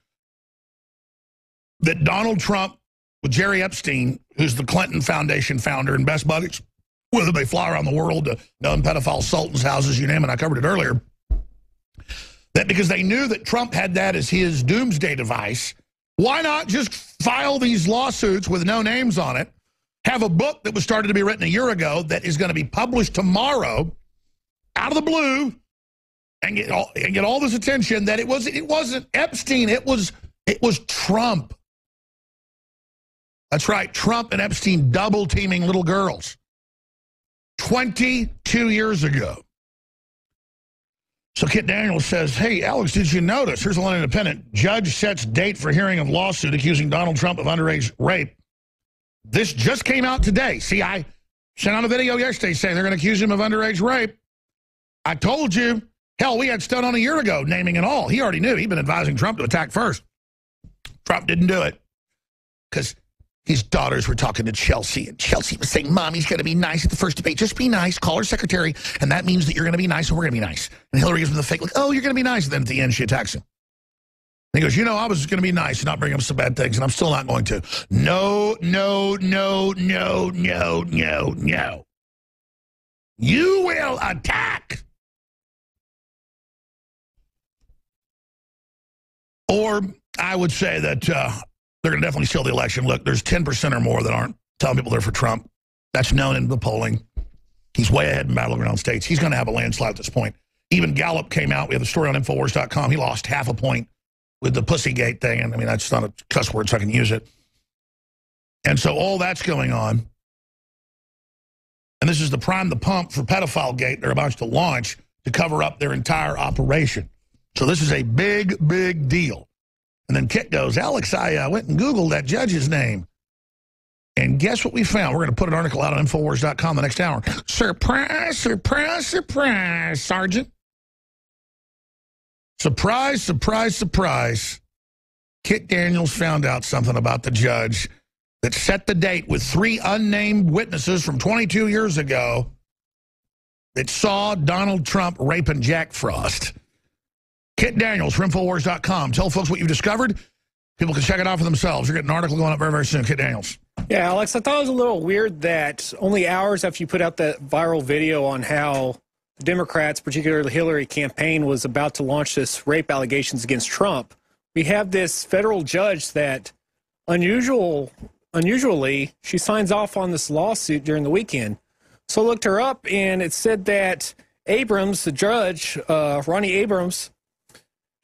that Donald Trump with Jerry Epstein, who's the Clinton Foundation founder and best buddies, whether they fly around the world to known pedophile sultans' houses, you name it, I covered it earlier, that because they knew that Trump had that as his doomsday device, why not just file these lawsuits with no names on it, have a book that was started to be written a year ago that is going to be published tomorrow out of the blue and get all, and get all this attention that it was it wasn't Epstein, it was it was Trump. That's right, Trump and Epstein double teaming little girls. 22 years ago. So Kit Daniels says, hey, Alex, did you notice? Here's a one independent. Judge sets date for hearing of lawsuit accusing Donald Trump of underage rape. This just came out today. See, I sent out a video yesterday saying they're going to accuse him of underage rape. I told you. Hell, we had stuff on a year ago naming it all. He already knew. He'd been advising Trump to attack first. Trump didn't do it because his daughters were talking to Chelsea, and Chelsea was saying, Mommy's going to be nice at the first debate. Just be nice. Call her secretary, and that means that you're going to be nice, and we're going to be nice. And Hillary gives him the fake look, oh, you're going to be nice. And then at the end, she attacks him. And he goes, you know, I was going to be nice and not bring up some bad things, and I'm still not going to. No, no, no, no, no, no, no. You will attack. Or I would say that uh, they're going to definitely steal the election. Look, there's 10% or more that aren't telling people they're for Trump. That's known in the polling. He's way ahead in battleground states. He's going to have a landslide at this point. Even Gallup came out. We have a story on Infowars.com. He lost half a point with the Pussygate thing. And I mean, that's not a cuss word, so I can use it. And so all that's going on. And this is the prime the pump for pedophile gate they're about to launch to cover up their entire operation. So this is a big, big deal. And then Kit goes, Alex, I uh, went and Googled that judge's name. And guess what we found? We're going to put an article out on Infowars.com the next hour. Surprise, surprise, surprise, Sergeant. Surprise, surprise, surprise. Kit Daniels found out something about the judge that set the date with three unnamed witnesses from 22 years ago that saw Donald Trump raping Jack Frost. Kit Daniels from Infowars.com. Tell folks what you've discovered. People can check it out for themselves. You're getting an article going up very, very soon. Kit Daniels. Yeah, Alex, I thought it was a little weird that only hours after you put out that viral video on how the Democrats, particularly Hillary campaign, was about to launch this rape allegations against Trump, we have this federal judge that unusual unusually she signs off on this lawsuit during the weekend. So I looked her up and it said that Abrams, the judge, uh, Ronnie Abrams,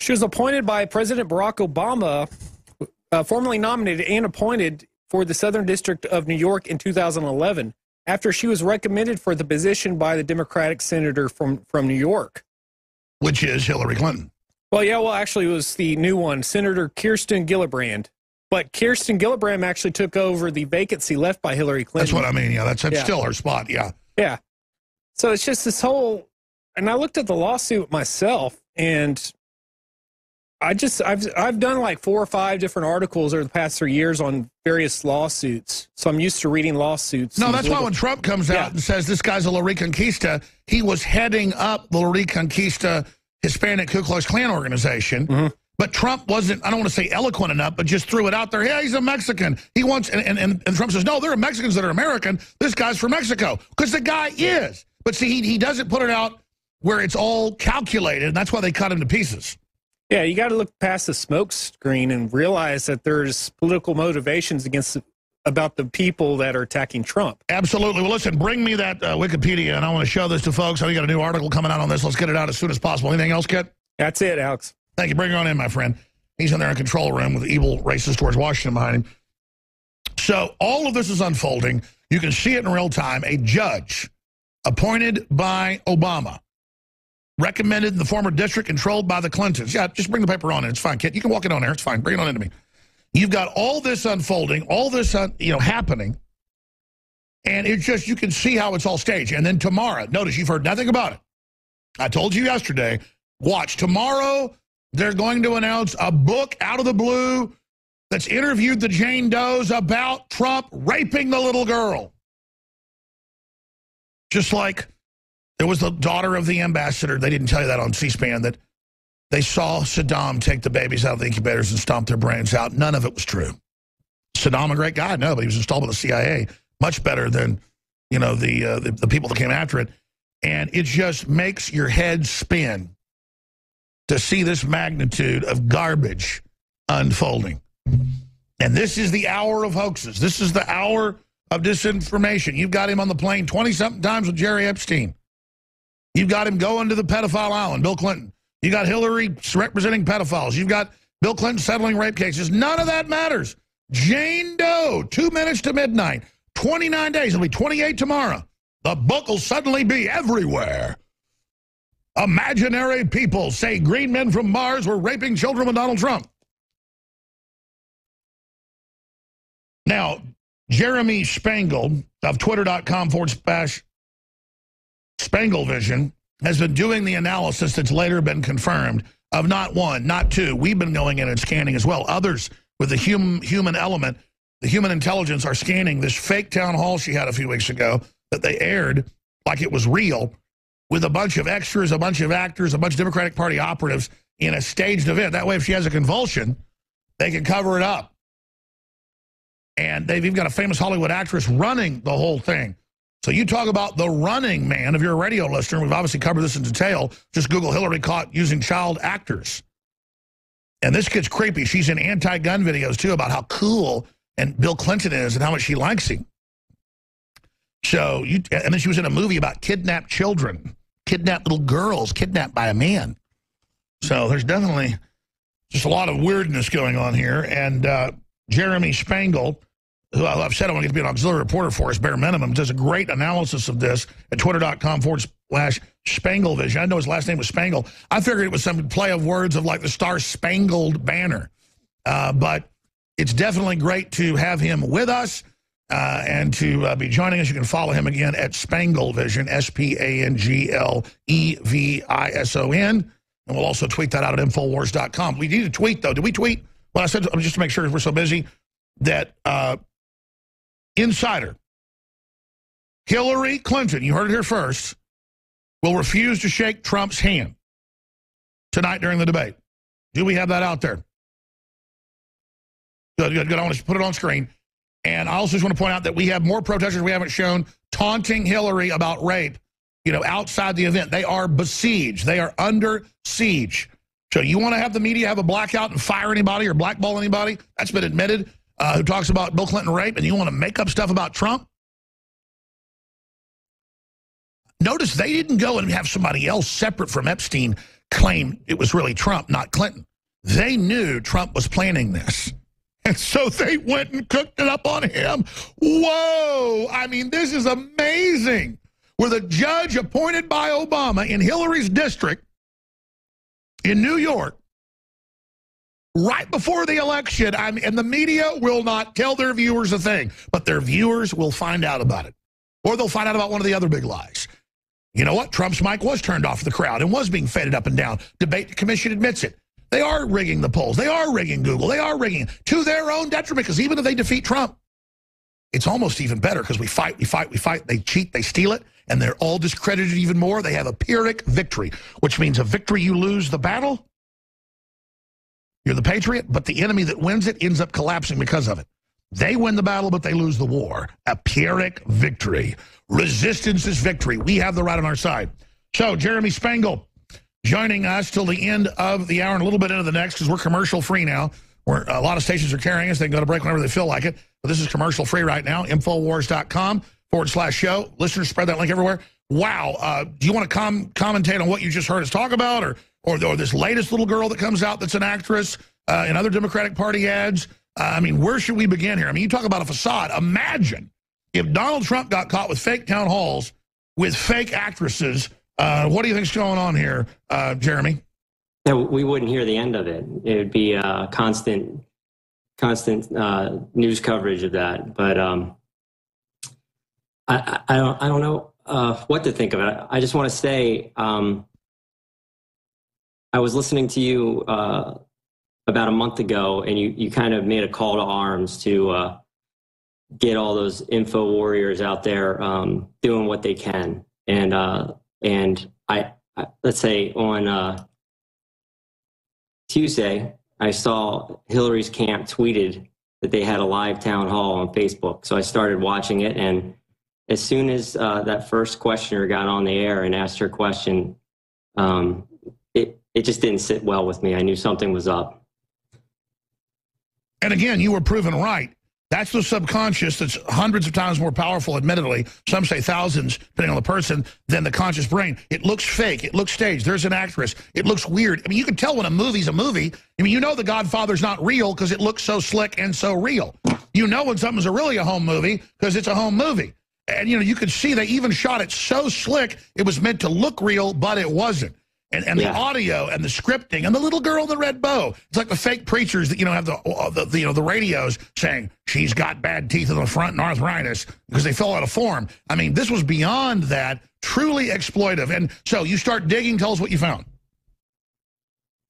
she was appointed by President Barack Obama, uh, formally nominated and appointed for the Southern District of New York in 2011 after she was recommended for the position by the Democratic senator from, from New York. Which is Hillary Clinton. Well, yeah, well, actually, it was the new one, Senator Kirsten Gillibrand. But Kirsten Gillibrand actually took over the vacancy left by Hillary Clinton. That's what I mean. Yeah, that's, that's yeah. still her spot. Yeah. Yeah. So it's just this whole, and I looked at the lawsuit myself, and I just I've I've done like four or five different articles over the past three years on various lawsuits, so I'm used to reading lawsuits. No, that's why when Trump comes out yeah. and says this guy's a La Reconquista, he was heading up the La Reconquista Hispanic Ku Klux Klan organization. Mm-hmm. But Trump wasn't, I don't want to say eloquent enough, but just threw it out there. Yeah, he's a Mexican. He wants, and, and, and Trump says, no, there are Mexicans that are American. This guy's from Mexico. Because the guy is. But see, he, he doesn't put it out where it's all calculated. And that's why they cut him to pieces. Yeah, you got to look past the smoke screen and realize that there's political motivations against about the people that are attacking Trump. Absolutely. Well, listen, bring me that uh, Wikipedia, and I want to show this to folks. I got a new article coming out on this. Let's get it out as soon as possible. Anything else, Kit? That's it, Alex. Thank you. Bring it on in, my friend. He's in there in control room with evil racists towards Washington behind him. So all of this is unfolding. You can see it in real time. A judge appointed by Obama recommended in the former district controlled by the Clintons. Yeah, just bring the paper on in. It's fine, kid. You can walk it on there. It's fine. Bring it on into me. You've got all this unfolding, all this, uh, you know, happening. And it's just, you can see how it's all staged. And then tomorrow, notice you've heard nothing about it. I told you yesterday, watch, tomorrow they're going to announce a book out of the blue that's interviewed the Jane Does about Trump raping the little girl. Just like there was the daughter of the ambassador, they didn't tell you that on C-SPAN, that they saw Saddam take the babies out of the incubators and stomp their brains out. None of it was true. Saddam, a great guy, no, but he was installed by the CIA. Much better than, you know, the, uh, the, the people that came after it. And it just makes your head spin to see this magnitude of garbage unfolding. And this is the hour of hoaxes. This is the hour of disinformation. You've got him on the plane 20-something times with Jerry Epstein. You've got him going to the pedophile island, Bill Clinton. You got Hillary representing pedophiles. You've got Bill Clinton settling rape cases. None of that matters. Jane Doe, two minutes to midnight, 29 days. It'll be 28 tomorrow. The book will suddenly be everywhere. Imaginary people say green men from Mars were raping children with Donald Trump. Now, Jeremy Spangle of twitter.com forward slash Spanglevision has been doing the analysis that's later been confirmed of not one, not two. We've been going in and scanning as well. Others with the human, human element, the human intelligence are scanning this fake town hall she had a few weeks ago that they aired like it was real with a bunch of extras, a bunch of actors, a bunch of Democratic Party operatives in a staged event. That way, if she has a convulsion, they can cover it up. And they've even got a famous Hollywood actress running the whole thing. So you talk about the running man, if you're a radio listener, we've obviously covered this in detail. Just Google Hillary caught using child actors. And this gets creepy. She's in anti-gun videos, too, about how cool and Bill Clinton is and how much she likes him. So you, and then she was in a movie about kidnapped children, kidnapped little girls, kidnapped by a man. So there's definitely just a lot of weirdness going on here. And uh, Jeremy Spangle, who I've said I want to to be an auxiliary reporter for us, bare minimum, does a great analysis of this at twitter.com forward slash Spanglevision. I know his last name was Spangle. I figured it was some play of words of like the Star Spangled Banner. Uh, but it's definitely great to have him with us. Uh, and to uh, be joining us, you can follow him again at Spanglevision, S-P-A-N-G-L-E-V-I-S-O-N. And we'll also tweet that out at Infowars.com. We need to tweet, though. Did we tweet? Well, I said, just to make sure we're so busy, that uh, Insider, Hillary Clinton, you heard it here first, will refuse to shake Trump's hand tonight during the debate. Do we have that out there? Good, good, good. I want to put it on screen. And I also just want to point out that we have more protesters we haven't shown taunting Hillary about rape, you know, outside the event. They are besieged. They are under siege. So you want to have the media have a blackout and fire anybody or blackball anybody? That's been admitted. Uh, who talks about Bill Clinton rape, and you want to make up stuff about Trump? Notice they didn't go and have somebody else separate from Epstein claim it was really Trump, not Clinton. They knew Trump was planning this. And so they went and cooked it up on him. Whoa! I mean, this is amazing. Where the judge appointed by Obama in Hillary's district in New York, right before the election, I'm, and the media will not tell their viewers a thing, but their viewers will find out about it. Or they'll find out about one of the other big lies. You know what? Trump's mic was turned off the crowd and was being faded up and down. Debate commission admits it. They are rigging the polls. They are rigging Google. They are rigging to their own detriment because even if they defeat Trump, it's almost even better because we fight, we fight, we fight. They cheat, they steal it, and they're all discredited even more. They have a Pyrrhic victory, which means a victory you lose the battle. You're the patriot, but the enemy that wins it ends up collapsing because of it. They win the battle, but they lose the war. A Pyrrhic victory. Resistance is victory. We have the right on our side. So, Jeremy Spangle, joining us till the end of the hour and a little bit into the next because we're commercial free now. We're, a lot of stations are carrying us. They can go to break whenever they feel like it. But this is commercial free right now. Infowars.com forward slash show. Listeners, spread that link everywhere. Wow. Uh, do you want to com commentate on what you just heard us talk about or, or, or this latest little girl that comes out that's an actress uh, in other Democratic Party ads? Uh, I mean, where should we begin here? I mean, you talk about a facade. Imagine if Donald Trump got caught with fake town halls with fake actresses uh, what do you think's going on here, uh, Jeremy? We wouldn't hear the end of it. It would be a constant constant uh, news coverage of that. But um, I, I, don't I don't know uh, what to think of it. I just want to say um, I was listening to you uh, about a month ago, and you you kind of made a call to arms to uh, get all those info warriors out there um, doing what they can, and uh, and I, I let's say on uh, Tuesday I saw Hillary's camp tweeted that they had a live town hall on Facebook. So I started watching it. And as soon as uh, that first questioner got on the air and asked her question, um, it, it just didn't sit well with me. I knew something was up. And again, you were proven right. That's the subconscious that's hundreds of times more powerful, admittedly, some say thousands, depending on the person, than the conscious brain. It looks fake. It looks staged. There's an actress. It looks weird. I mean, you can tell when a movie's a movie. I mean, you know The Godfather's not real because it looks so slick and so real. You know when something's a really a home movie because it's a home movie. And, you know, you could see they even shot it so slick it was meant to look real, but it wasn't and, and yeah. the audio and the scripting and the little girl in the red bow. It's like the fake preachers that you know have the, uh, the, the, you know the radios saying she's got bad teeth in the front and arthritis because they fell out of form. I mean, this was beyond that, truly exploitive. And so you start digging. Tell us what you found.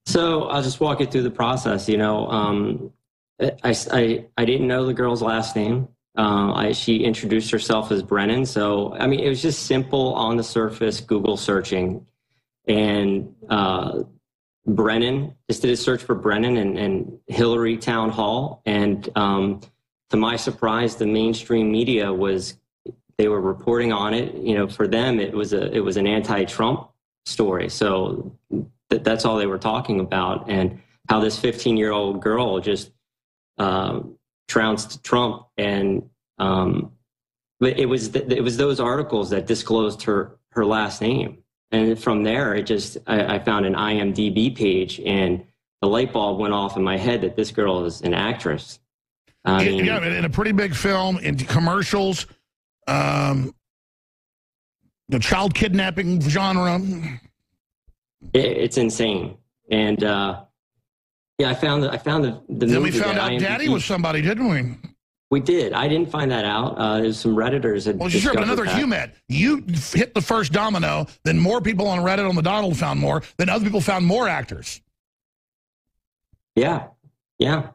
So I'll just walk you through the process. You know, um, I, I I didn't know the girl's last name. Uh, I, she introduced herself as Brennan. So, I mean, it was just simple on the surface Google searching and uh, Brennan just did a search for Brennan and, and Hillary Town Hall, and um, to my surprise, the mainstream media was they were reporting on it. You know, for them, it was a it was an anti-Trump story. So th- that's all they were talking about, and how this 15 year old girl just um, trounced Trump, and um, but it was th- it was those articles that disclosed her her last name and from there, it just I, I found an IMDb page, and the light bulb went off in my head that this girl is an actress. I mean, yeah, in a pretty big film, in commercials, um, the child kidnapping genre. It, it's insane, and uh, yeah, I found the, I found the the. Then we found out IMDb, Daddy was somebody, didn't we? We did. I didn't find that out. Uh, there's some redditors. Had well, sure, but another that. human. You hit the first domino, then more people on Reddit on the Donald found more, then other people found more actors. Yeah, yeah.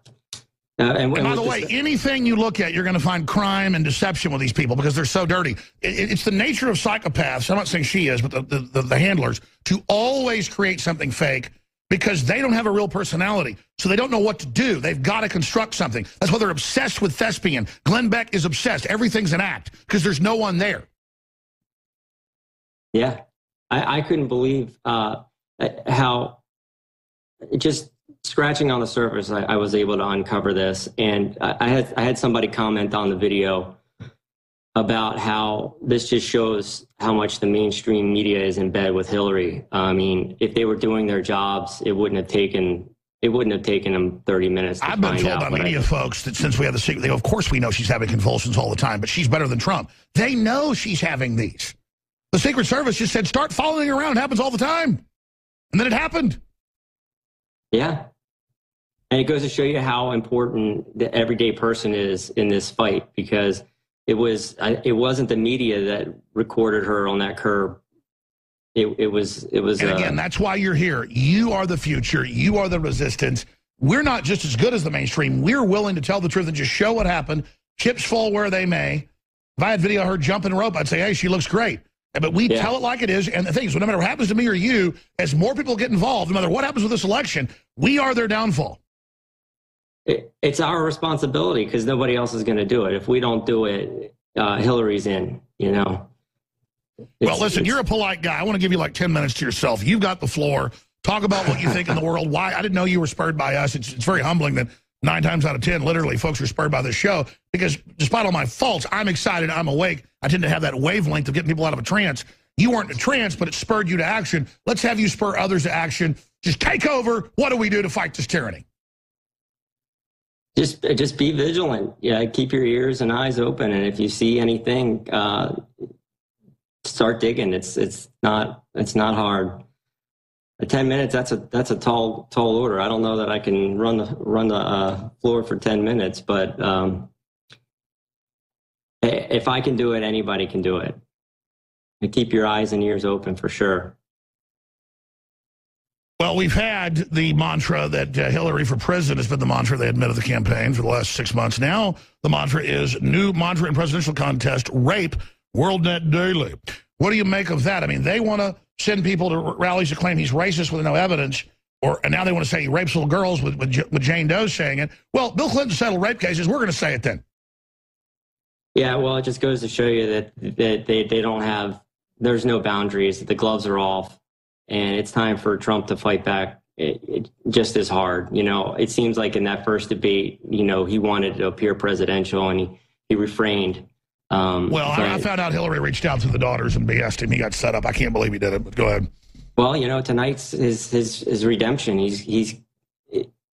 Uh, and, and by the way, anything you look at, you're going to find crime and deception with these people because they're so dirty. It, it's the nature of psychopaths. I'm not saying she is, but the, the, the handlers to always create something fake because they don't have a real personality. So they don't know what to do. They've got to construct something. That's why they're obsessed with thespian. Glenn Beck is obsessed. Everything's an act because there's no one there. Yeah. I, I couldn't believe uh, how just scratching on the surface, I, I, was able to uncover this. And I, I had I had somebody comment on the video about how this just shows how much the mainstream media is in bed with Hillary. I mean, if they were doing their jobs, it wouldn't have taken it wouldn't have taken them 30 minutes I've been told by media I, folks that since we have the secret, they go, of course we know she's having convulsions all the time, but she's better than Trump. They know she's having these. The Secret Service just said, start following her around. It happens all the time. And then it happened. Yeah. And it goes to show you how important the everyday person is in this fight because it was it wasn't the media that recorded her on that curb. It, it was it was. And again, uh, that's why you're here. You are the future. You are the resistance. We're not just as good as the mainstream. We're willing to tell the truth and just show what happened. Chips fall where they may. If I had video of her jumping rope, I'd say, hey, she looks great. But we yeah. tell it like it is. And the thing is, no matter what happens to me or you, as more people get involved, no matter what happens with this election, we are their downfall it, it's our responsibility because nobody else is going to do it. If we don't do it, uh, Hillary's in, you know. It's, well, listen, you're a polite guy. I want to give you like 10 minutes to yourself. You've got the floor. Talk about what you think in the world. Why? I didn't know you were spurred by us. It's, it's very humbling that nine times out of 10, literally, folks are spurred by this show because despite all my faults, I'm excited. I'm awake. I tend to have that wavelength of getting people out of a trance. You weren't in a trance, but it spurred you to action. Let's have you spur others to action. Just take over. What do we do to fight this tyranny? Just just be vigilant. Yeah, keep your ears and eyes open, and if you see anything, uh, start digging. It's it's not it's not hard. 10 minutes that's a that's a tall tall order i don't know that i can run the run the uh, floor for 10 minutes but um, if i can do it anybody can do it and keep your eyes and ears open for sure well, we've had the mantra that uh, Hillary for president has been the mantra they admitted the campaign for the last six months. Now the mantra is new mantra in presidential contest, rape, WorldNet Daily. What do you make of that? I mean, they want to send people to rallies to claim he's racist with no evidence, or and now they want to say he rapes little girls with, with, with Jane Doe saying it. Well, Bill Clinton settled rape cases. We're going to say it then. Yeah, well, it just goes to show you that, that they, they don't have, there's no boundaries. The gloves are off, and it's time for Trump to fight back it, it just as hard. You know, it seems like in that first debate, you know, he wanted to appear presidential and he, he refrained. Um, well, but, I found out Hillary reached out to the daughters and asked him. He got set up. I can't believe he did it. But go ahead. Well, you know, tonight's his his his redemption. He's he's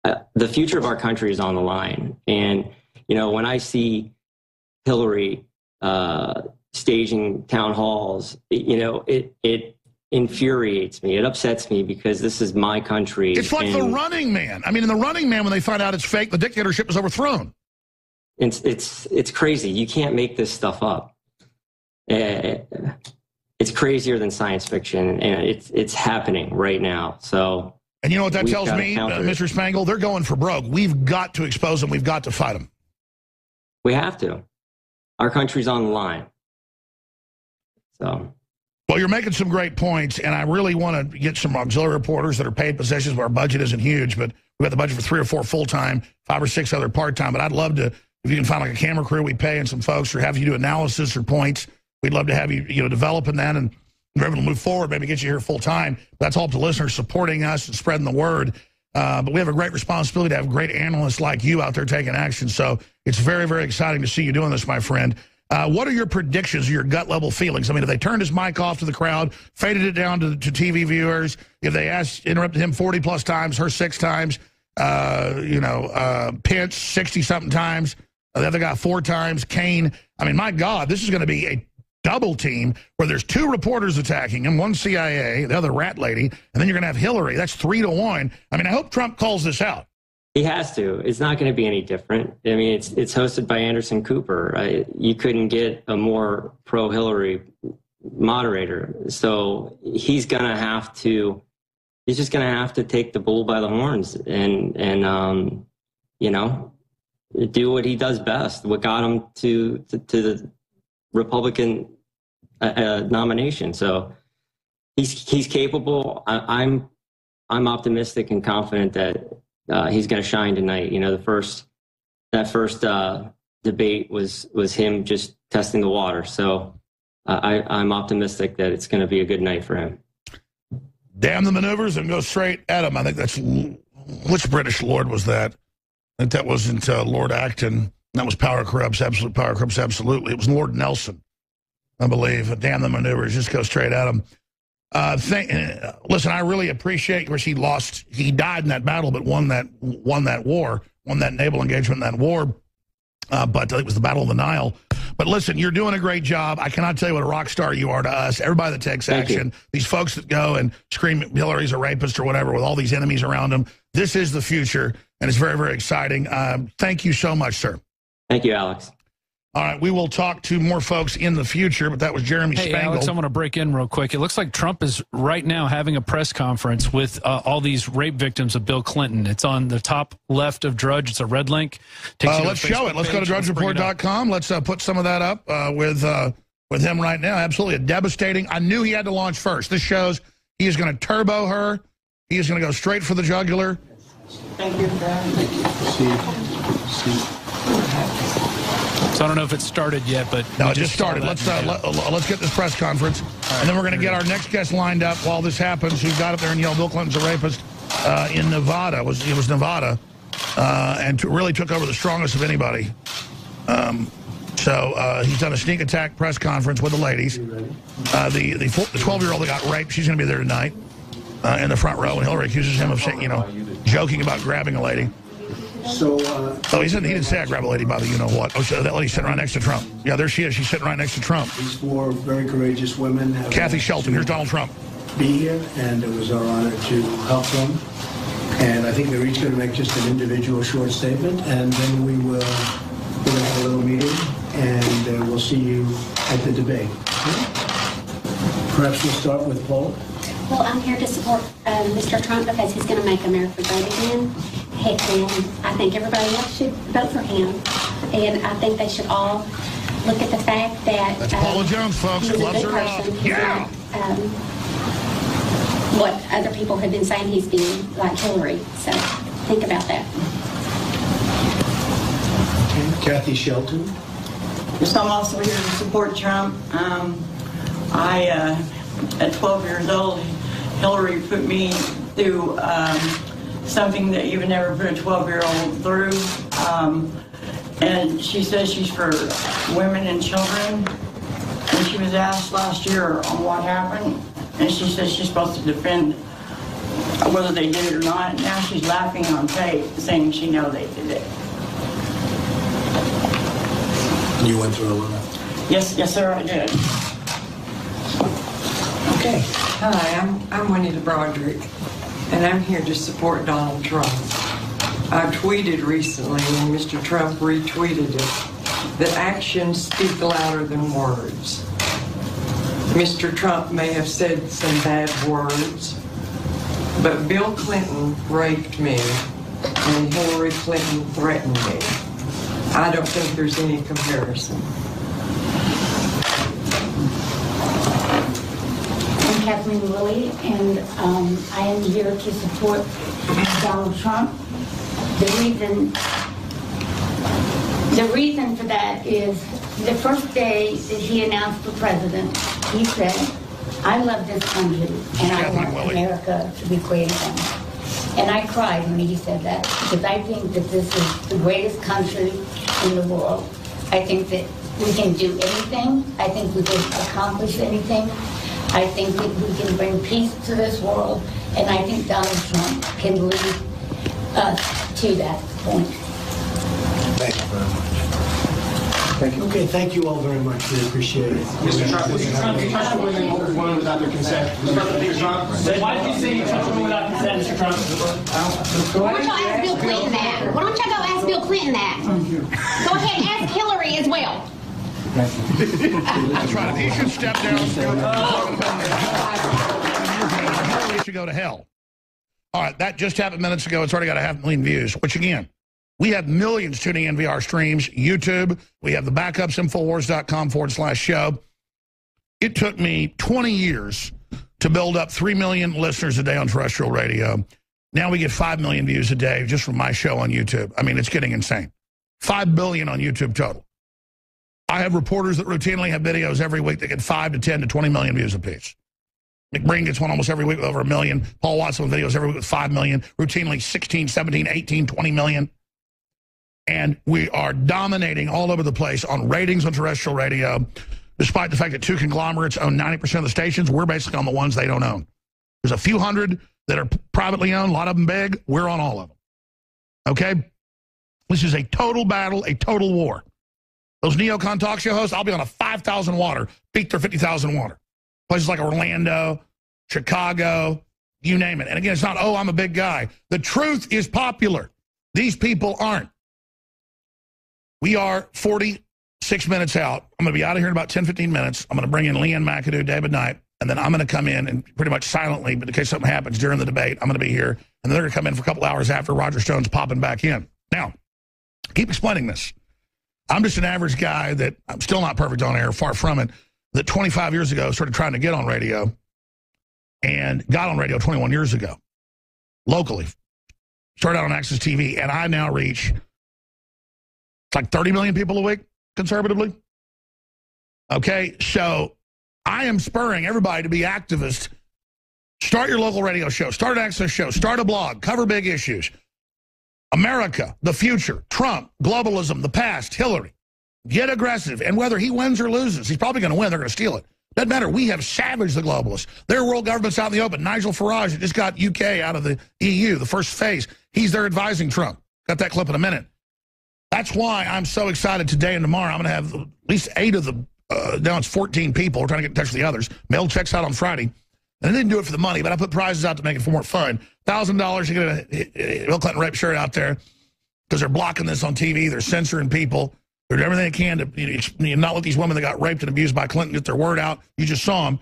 uh, the future of our country is on the line, and you know, when I see Hillary uh, staging town halls, you know, it it infuriates me. It upsets me because this is my country. It's like the Running Man. I mean, in the Running Man, when they find out it's fake, the dictatorship is overthrown. It's it's it's crazy. You can't make this stuff up. Uh, it's crazier than science fiction, and it's it's happening right now. So. And you know what that tells me, uh, Mr. Spangle? They're going for broke. We've got to expose them. We've got to fight them. We have to. Our country's on the line. So. Well, you're making some great points, and I really want to get some auxiliary reporters that are paid positions where our budget isn't huge, but we've got the budget for three or four full-time, five or six other part-time. But I'd love to, if you can find like a camera crew we pay and some folks, or have you do analysis or points We'd love to have you, you know, developing that and we're able to move forward, maybe get you here full time. That's all up to listeners supporting us and spreading the word. Uh, but we have a great responsibility to have great analysts like you out there taking action. So it's very, very exciting to see you doing this, my friend. Uh, what are your predictions, your gut level feelings? I mean, if they turned his mic off to the crowd, faded it down to, to TV viewers, if they asked, interrupted him 40 plus times, her six times, uh, you know, uh, Pence 60 something times, the other guy four times, Kaine. I mean, my God, this is going to be a double team where there's two reporters attacking him, one CIA, the other rat lady, and then you're going to have Hillary. That's three to one. I mean, I hope Trump calls this out. He has to. It's not going to be any different. I mean, it's it's hosted by Anderson Cooper. You couldn't get a more pro Hillary moderator. So he's going to have to. He's just going to have to take the bull by the horns and and um, you know do what he does best. What got him to to, to the Republican uh, nomination. So he's he's capable. I, I'm, I'm optimistic and confident that uh, he's going to shine tonight. You know, the first that first uh, debate was was him just testing the water. So uh, I, I'm optimistic that it's going to be a good night for him. Damn the maneuvers and go straight at him. I think that's which British lord was that? I think that wasn't uh, Lord Acton. That was power corrupts, absolute power corrupts, absolutely. It was Lord Nelson, I believe. Damn the maneuvers, just go straight at him. Uh, think, uh, listen, I really appreciate, of course, he lost, he died in that battle, but won that won that war, won that naval engagement in that war. Uh, but it was the Battle of the Nile. But listen, you're doing a great job. I cannot tell you what a rock star you are to us. Everybody that takes Thank action, you. these folks that go and scream Hillary's a rapist or whatever with all these enemies around them. This is the future, and it's very, very exciting. Um, thank you so much, sir. Thank you, Alex. All right, we will talk to more folks in the future, but that was Jeremy hey, Spangle. Alex, I want to break in real quick. It looks like Trump is right now having a press conference with uh, all these rape victims of Bill Clinton. It's on the top left of Drudge. It's a red link. Uh, let's show it. Let's go to drudgereport.com. Let's uh, put some of that up uh, with uh, with him right now. Absolutely a devastating. I knew he had to launch first. This shows he is going to turbo her. He is going to go straight for the jugular. Thank you. Thank you. See, see. So I don't know if it started yet, but no, it just started. Let's uh, let, us uh, get this press conference, right, and then we're going to get our next guest lined up while this happens. Who got up there and yelled, "Bill Clinton's a rapist" uh, in Nevada? It was it was Nevada, uh, and really took over the strongest of anybody. Um, so uh, he's done a sneak attack press conference with the ladies. Uh, the the 12 year old that got raped, she's going to be there tonight in the front row, and Hillary accuses him of you know joking about grabbing a lady. So, uh, oh, he didn't, he didn't say I grab a lady by the you know what. Oh, so that lady's sitting right next to Trump. Yeah, there she is. She's sitting right next to Trump. These four very courageous women. Kathy Shelton. Here's Donald Trump. be here, and it was our honor to help them. And I think they're each going to make just an individual short statement, and then we will we're going to have a little meeting, and uh, we'll see you at the debate. Perhaps we'll start with Paul. Well, I'm here to support uh, Mr. Trump because he's going to make America great again. And I think everybody else should vote for him. And I think they should all look at the fact that That's Paula um, Jones, folks. He's Gloves a good person. Yeah. Not, um, what other people have been saying he's been, like Hillary. So think about that. Kathy Shelton. So I'm also here to support Trump. Um, I, uh, at 12 years old, Hillary put me through um, something that you would never put a 12-year-old through. Um, and she says she's for women and children. And she was asked last year on what happened, and she says she's supposed to defend whether they did it or not. Now she's laughing on tape, saying she know they did it. You went through all that? Yes, yes, sir, I did. Okay. Hi, I'm, I'm Juanita Broaddrick, and I'm here to support Donald Trump. I tweeted recently, and Mr. Trump retweeted it, that actions speak louder than words. Mr. Trump may have said some bad words, but Bill Clinton raped me, and Hillary Clinton threatened me. I don't think there's any comparison. Kathleen Willey, and um, I am here to support Donald Trump. The reason, the reason for that is the first day that he announced for president, he said, I love this country and I want America to be great again. And I cried when he said that because I think that this is the greatest country in the world. I think that we can do anything. I think we can accomplish anything. I think that we can bring peace to this world. And I think Donald Trump can lead us to that point. Thank you very much. Thank you. Okay, thank you all very much. We appreciate it. Mr. Trump, Mr. Trump, you touched a woman without their consent. Mr. Trump, why did you say you touched a woman without consent, Mr. Trump? Why don't y'all ask Bill Clinton that? Why don't y'all go ask Bill Clinton that? Go ahead and ask Hillary as well. That's right. He should step down. Hillary should go to hell. All right, that just happened minutes ago. It's already got a half million views, which again, we have millions tuning in via our streams, YouTube. We have the backups, Infowars.com forward slash show. It took me 20 years to build up 3 million listeners a day on terrestrial radio. Now we get 5 million views a day just from my show on YouTube. I mean, it's getting insane. 5 billion on YouTube total. I have reporters that routinely have videos every week that get 5 to 10 to 20 million views apiece. McBreen gets one almost every week with over a million. Paul Watson videos every week with 5 million. Routinely 16, 17, 18, 20 million. And we are dominating all over the place on ratings on terrestrial radio, despite the fact that two conglomerates own 90% of the stations. We're basically on the ones they don't own. There's a few hundred that are privately owned, a lot of them big. We're on all of them. Okay? This is a total battle, a total war. Those neocon talk show hosts, I'll be on a 5,000 water, beat their 50,000 water. Places like Orlando, Chicago, you name it. And again, it's not, oh, I'm a big guy. The truth is popular. These people aren't. We are 46 minutes out. I'm going to be out of here in about 10, 15 minutes. I'm going to bring in Lee Ann McAdoo, David Knight, and then I'm going to come in and pretty much silently, but in case something happens during the debate, I'm going to be here. And then they're going to come in for a couple hours after Roger Stone's popping back in. Now, keep explaining this. I'm just an average guy that I'm still not perfect on air, far from it, that 25 years ago started trying to get on radio and got on radio 21 years ago, locally. Started out on Access TV, and I now reach like 30 million people a week, conservatively. Okay, so I am spurring everybody to be activists. Start your local radio show, start an access show, start a blog, cover big issues. America, the future, Trump, globalism, the past, Hillary. Get aggressive. And whether he wins or loses, he's probably going to win. They're going to steal it. Doesn't matter. We have savaged the globalists. Their world government's out in the open. Nigel Farage just got UK out of the EU, the first phase. He's there advising Trump. Got that clip in a minute. That's why I'm so excited today and tomorrow. I'm going to have at least eight of the, uh, now it's 14 people. We're trying to get in touch with the others. Mail checks out on Friday. And they didn't do it for the money, but I put prizes out to make it for more fun. Thousand dollars to get a Bill Clinton rape shirt out there because they're blocking this on TV. They're censoring people. They're doing everything they can to you know, not let these women that got raped and abused by Clinton get their word out. You just saw them.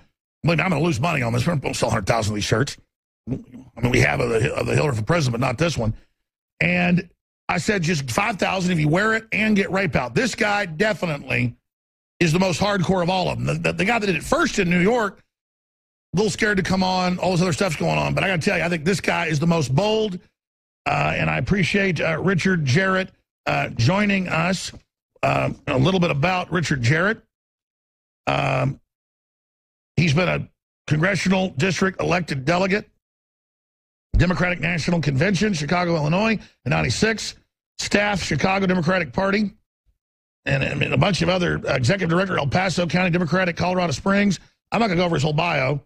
I'm going to lose money on this. We're going to sell 100,000 of these shirts. I mean, we have of the, of the Hillary for president, but not this one. And I said just 5,000 if you wear it and get rape out. This guy definitely is the most hardcore of all of them. The, the, the guy that did it first in New York, a little scared to come on. All this other stuff's going on. But I got to tell you, I think this guy is the most bold. Uh, and I appreciate uh, Richard Jarrett uh, joining us. Uh, a little bit about Richard Jarrett. Um, he's been a congressional district elected delegate, Democratic National Convention, Chicago, Illinois, in 96, staff, Chicago Democratic Party, and, and a bunch of other uh, executive director, El Paso County Democratic, Colorado Springs. I'm not going to go over his whole bio,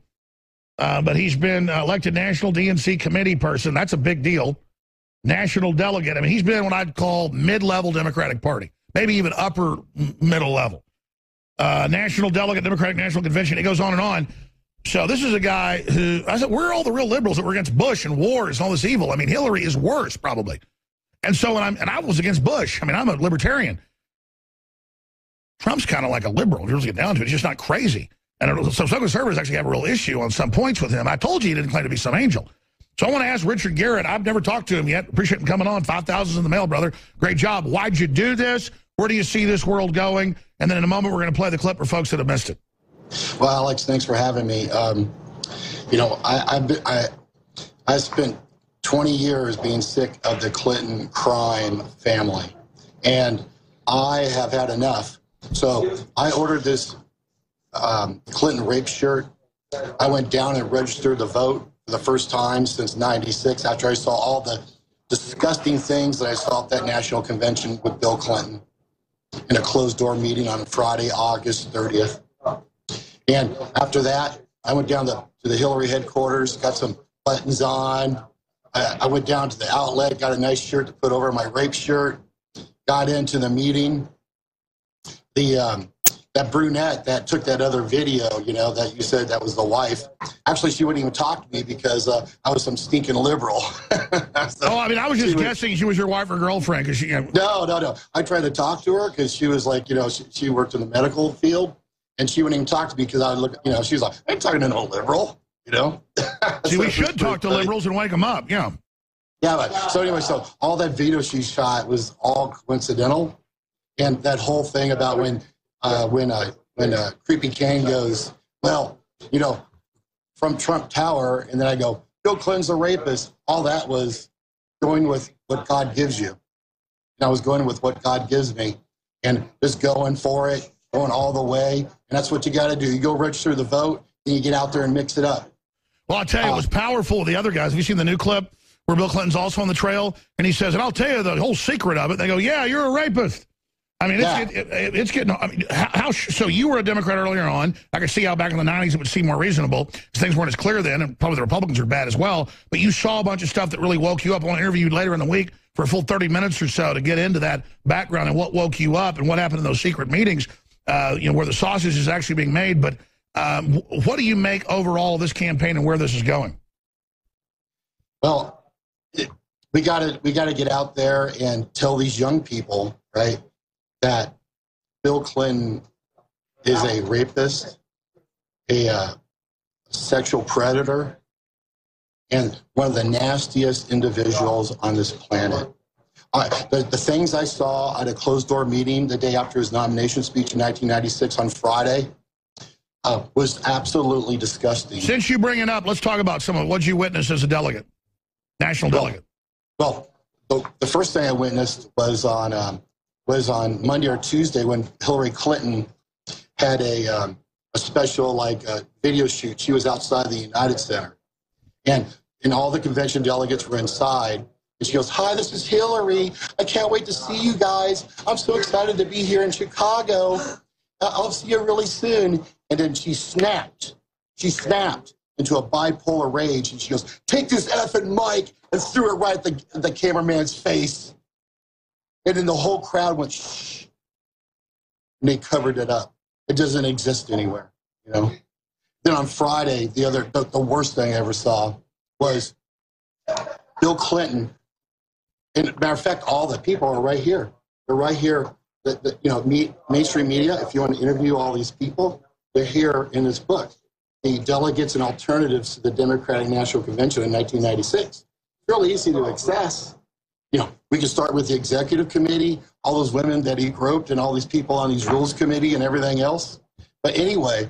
uh, but he's been elected national DNC committee person. That's a big deal. National delegate. I mean, he's been what I'd call mid-level Democratic Party, maybe even upper middle level. Uh, national delegate, Democratic National Convention. It goes on and on. So this is a guy who, I said, where are all the real liberals that were against Bush and wars and all this evil? I mean, Hillary is worse, probably. And so, when I'm, and I was against Bush. I mean, I'm a libertarian. Trump's kind of like a liberal. If you really get down to it, he's just not crazy. And so some conservatives actually have a real issue on some points with him. I told you he didn't claim to be some angel. So I want to ask Richard Garrett. I've never talked to him yet. Appreciate him coming on. 5,000 in the mail, brother. Great job. Why'd you do this? Where do you see this world going? And then in a moment, we're going to play the clip for folks that have missed it. Well, Alex, thanks for having me. Um, you know, I, I, I, I spent 20 years being sick of the Clinton crime family. And I have had enough. So I ordered this um, Clinton rape shirt. I went down and registered the vote for the first time since 96 after I saw all the disgusting things that I saw at that national convention with Bill Clinton in a closed door meeting on Friday, August 30th. And after that, I went down to, to the Hillary headquarters, got some buttons on. I, I went down to the outlet, got a nice shirt to put over my rape shirt, got into the meeting. The um, that brunette that took that other video, you know, that you said that was the wife. Actually, she wouldn't even talk to me because uh, I was some stinking liberal. <laughs> so oh, I mean, I was just she guessing was, she was your wife or girlfriend because she. You know. No, no, no. I tried to talk to her because she was like, you know, she, she, worked in the medical field, and she wouldn't even talk to me because I look, you know, she was like, I ain't talking to no liberal, you know. <laughs> See, so we should talk to liberals and wake them up. Yeah. Yeah, but so anyway, so all that video she shot was all coincidental, and that whole thing about when uh, when a when uh, Creepy Kaine goes, well, you know, from Trump Tower, and then I go, Bill Clinton's a rapist. All that was going with what God gives you. And I was going with what God gives me, and just going for it, going all the way. And that's what you got to do. You go register the vote, and you get out there and mix it up. Well, I'll tell you, it was uh, powerful. The other guys, have you seen the new clip where Bill Clinton's also on the trail, and he says, and I'll tell you the whole secret of it. They go, yeah, you're a rapist. I mean, it's, yeah. it, it, it's getting. I mean, how, how, so you were a Democrat earlier on. I could see how back in the '90s it would seem more reasonable. Things weren't as clear then, and probably the Republicans are bad as well. But you saw a bunch of stuff that really woke you up. I want to interview you later in the week for a full 30 minutes or so to get into that background and what woke you up and what happened in those secret meetings. Uh, you know, where the sausage is actually being made. But um, what do you make overall of this campaign and where this is going? Well, it, we got to we got to get out there and tell these young people, right? That Bill Clinton is a rapist, a uh, sexual predator, and one of the nastiest individuals on this planet. Uh, the, the things I saw at a closed door meeting the day after his nomination speech in 1996 on Friday uh, was absolutely disgusting. Since you bring it up, let's talk about some of what you witnessed as a delegate, national well, delegate. Well, the, the, first thing I witnessed was on um, was on Monday or Tuesday when Hillary Clinton had a, um, a special like uh, video shoot. She was outside the United Center, and and all the convention delegates were inside. And she goes, "Hi, this is Hillary. I can't wait to see you guys. I'm so excited to be here in Chicago. I'll see you really soon." And then she snapped. She snapped into a bipolar rage, and she goes, "Take this effing mic!" and threw it right at the, the cameraman's face. And then the whole crowd went, shh. And they covered it up. It doesn't exist anywhere, you know? then on Friday, the other the, the worst thing I ever saw was Bill Clinton. And matter of fact, all the people are right here. They're right here. The, the, you know, me, mainstream media. If you want to interview all these people, they're here in this book. The delegates and alternatives to the Democratic National Convention in 1996. It's really easy to access. You know, we can start with the executive committee, all those women that he groped, and all these people on these rules committee and everything else. But anyway,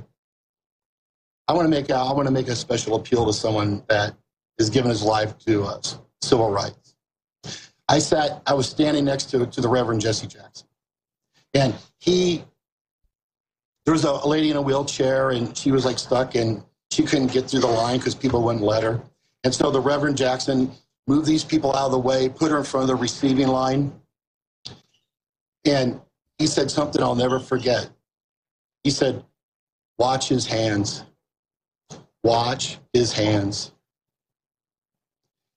I want to make I want to make a special appeal to someone that has given his life to uh, us, civil rights. I sat, I was standing next to to the Reverend Jesse Jackson, and he, there was a lady in a wheelchair, and she was like stuck, and she couldn't get through the line because people wouldn't let her. And so the Reverend Jackson moved these people out of the way, put her in front of the receiving line, and he said something I'll never forget. He said, "Watch his hands." watch his hands.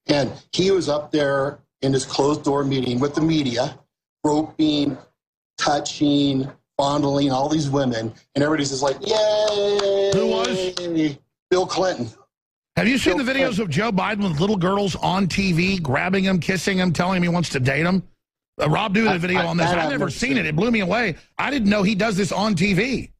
And he was up there in his closed door meeting with the media, groping, touching, fondling all these women, and everybody's just like, "Yay!" Who was? Bill Clinton. Have you seen Bill the videos of Joe Biden with little girls on TV, grabbing him, kissing him, telling him he wants to date him? Uh, Rob do the video I, on this. I've never seen it. It blew me away. I didn't know he does this on TV.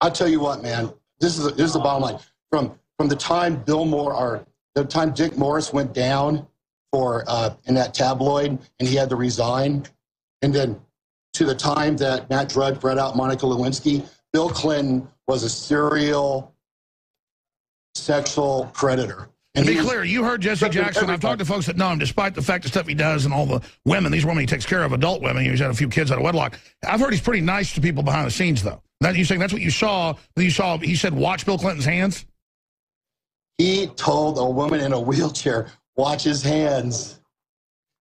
I'll tell you what, man. This is, this is the bottom line. From, from the time Bill Moore, or the time Dick Morris went down for uh, in that tabloid and he had to resign, and then to the time that Matt Drudge brought out Monica Lewinsky, Bill Clinton was a serial sexual predator. And to be clear, you heard Jesse Jackson. I've talked to folks that know him, despite the fact the stuff he does and all the women, these women he takes care of, adult women. He's had a few kids out of wedlock. I've heard he's pretty nice to people behind the scenes, though. That you saying that's what you saw? You saw he said, "Watch Bill Clinton's hands." He told a woman in a wheelchair, "Watch his hands,"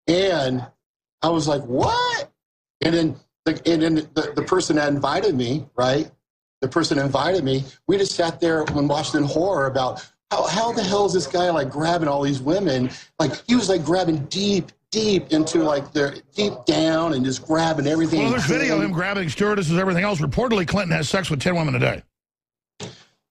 and I was like, "What?" And then, the, and then the, the person that invited me, right? The person invited me. We just sat there and watched in horror about how, how the hell is this guy like grabbing all these women? Like he was like grabbing deep, deep into like their deep down and just grabbing everything. Well, there's video of him grabbing stewardesses, and everything else. Reportedly, Clinton has sex with 10 women a day.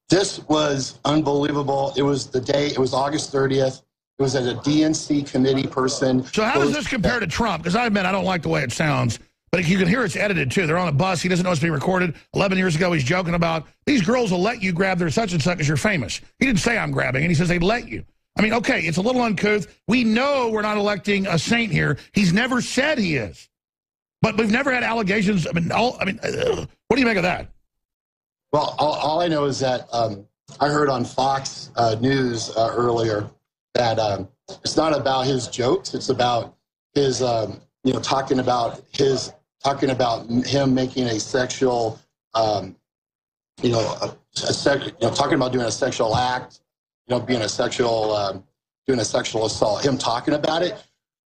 This was unbelievable. It was the day, it was August 30th. It was at a DNC committee person. So how does this compare to Trump? Because I admit I don't like the way it sounds. But you can hear it's edited, too. They're on a bus. He doesn't know it's being recorded. 11 years ago, he's joking about, these girls will let you grab their such and such because you're famous. He didn't say I'm grabbing, and he says they let you. I mean, okay, it's a little uncouth. We know we're not electing a saint here. He's never said he is. But we've never had allegations. I mean, all, I mean, uh, what do you make of that? Well, all, all I know is that um, I heard on Fox uh, News uh, earlier that um, it's not about his jokes. It's about his, um, you know, talking about his talking about him making a sexual, um, you know, a, a sec, you know, talking about doing a sexual act, you know, being a sexual, um, doing a sexual assault. Him talking about it.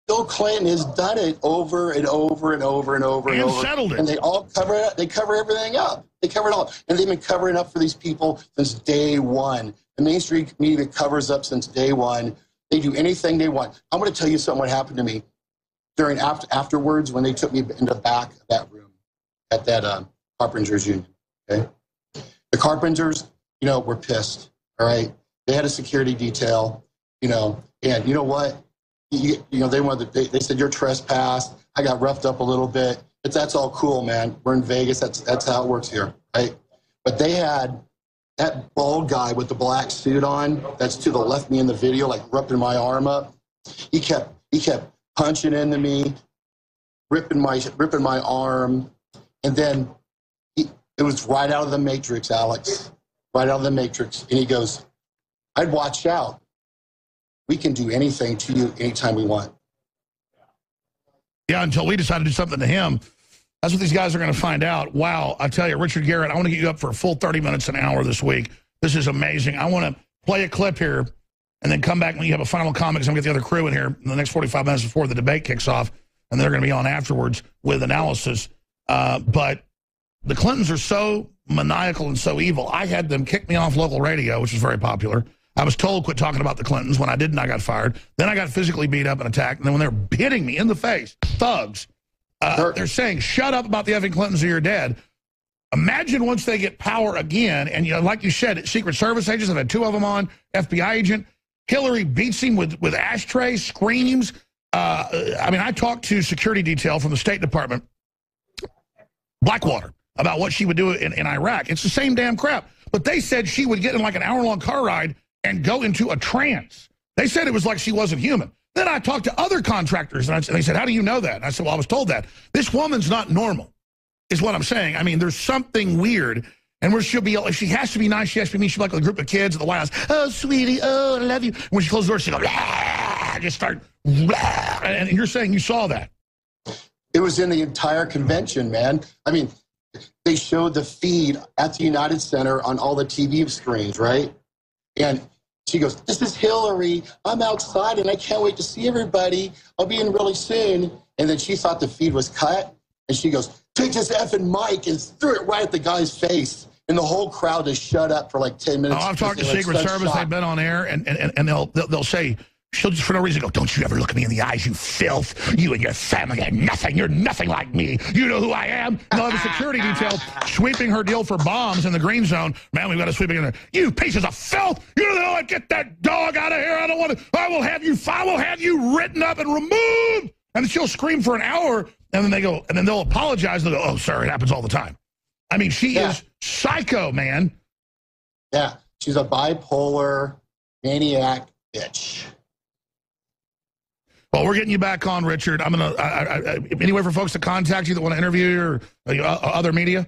Bill Clinton has done it over and over and over and over and, and over. settled it. And they all cover it. Up, they cover everything up. They cover it all, and they've been covering up for these people since day one. The mainstream media covers up since day one. They do anything they want. I'm going to tell you something. What happened to me during after, afterwards when they took me in the back of that room at that um, carpenters union. Okay, the carpenters, you know, were pissed. All right, they had a security detail, you know, and you know what? You, you know, they wanted. To, they, they said you're trespassed. I got roughed up a little bit. But that's all cool, man. We're in Vegas. That's that's how it works here, right? But they had that bald guy with the black suit on. That's to the left me in the video, like ripping my arm up. He kept he kept punching into me, ripping my ripping my arm, and then he, it was right out of the Matrix, Alex, right out of the Matrix. And he goes, "I'd watch out. We can do anything to you anytime we want." Yeah, until we decide to do something to him. That's what these guys are going to find out. Wow, I tell you, Richard Garrett, I want to get you up for a full 30 minutes an hour this week. This is amazing. I want to play a clip here and then come back when you have a final comment because I'm going to get the other crew in here in the next 45 minutes before the debate kicks off, and they're going to be on afterwards with analysis. Uh, but the Clintons are so maniacal and so evil. I had them kick me off local radio, which was very popular. I was told quit talking about the Clintons. When I didn't, I got fired. Then I got physically beat up and attacked. And then when they're hitting me in the face, thugs, uh, they're saying, shut up about the effing Clintons or you're dead. Imagine once they get power again, and you know, like you said, Secret Service agents I've had two of them on, FBI agent. Hillary beats him with, with ashtrays, screams. Uh, I mean, I talked to security detail from the State Department, Blackwater, about what she would do in, in Iraq. It's the same damn crap. But they said she would get in like an hour-long car ride and go into a trance. They said it was like she wasn't human. Then I talked to other contractors, and, I, and they said, how do you know that? And I said, well, I was told that. This woman's not normal, is what I'm saying. I mean, there's something weird. And where she'll be, if she has to be nice, she has to be mean. She'll be like a group of kids at the White House. Oh, sweetie, oh, I love you. When she closes the door, she'll go, Blah, just start, Blah. and you're saying you saw that. It was in the entire convention, man. I mean, they showed the feed at the United Center on all the TV screens, right? And she goes, This is Hillary. I'm outside and I can't wait to see everybody. I'll be in really soon. And then she thought the feed was cut. And she goes, Take this effing mic and threw it right at the guy's face. And the whole crowd just shut up for like 10 minutes. Oh, I've talked to were Secret Service. shocked. They've been on air, and, and, and they'll, they'll, they'll say, she'll just for no reason go, don't you ever look at me in the eyes, you filth. You and your family are nothing. You're nothing like me. You know who I am? And they'll have a security detail sweeping her deal for bombs in the green zone. Man, we've got to sweep it in there. You pieces of filth. You know what? Get that dog out of here. I don't want to. I will have you, I will have you written up and removed. And she'll scream for an hour, and then they go, and then they'll apologize. They'll go, oh, sorry, it happens all the time. I mean, she Yeah. is psycho, man. Yeah, she's a bipolar maniac bitch. Well, we're getting you back on, Richard. I'm gonna. I, I, I, any way for folks to contact you that want to interview you or uh, other media?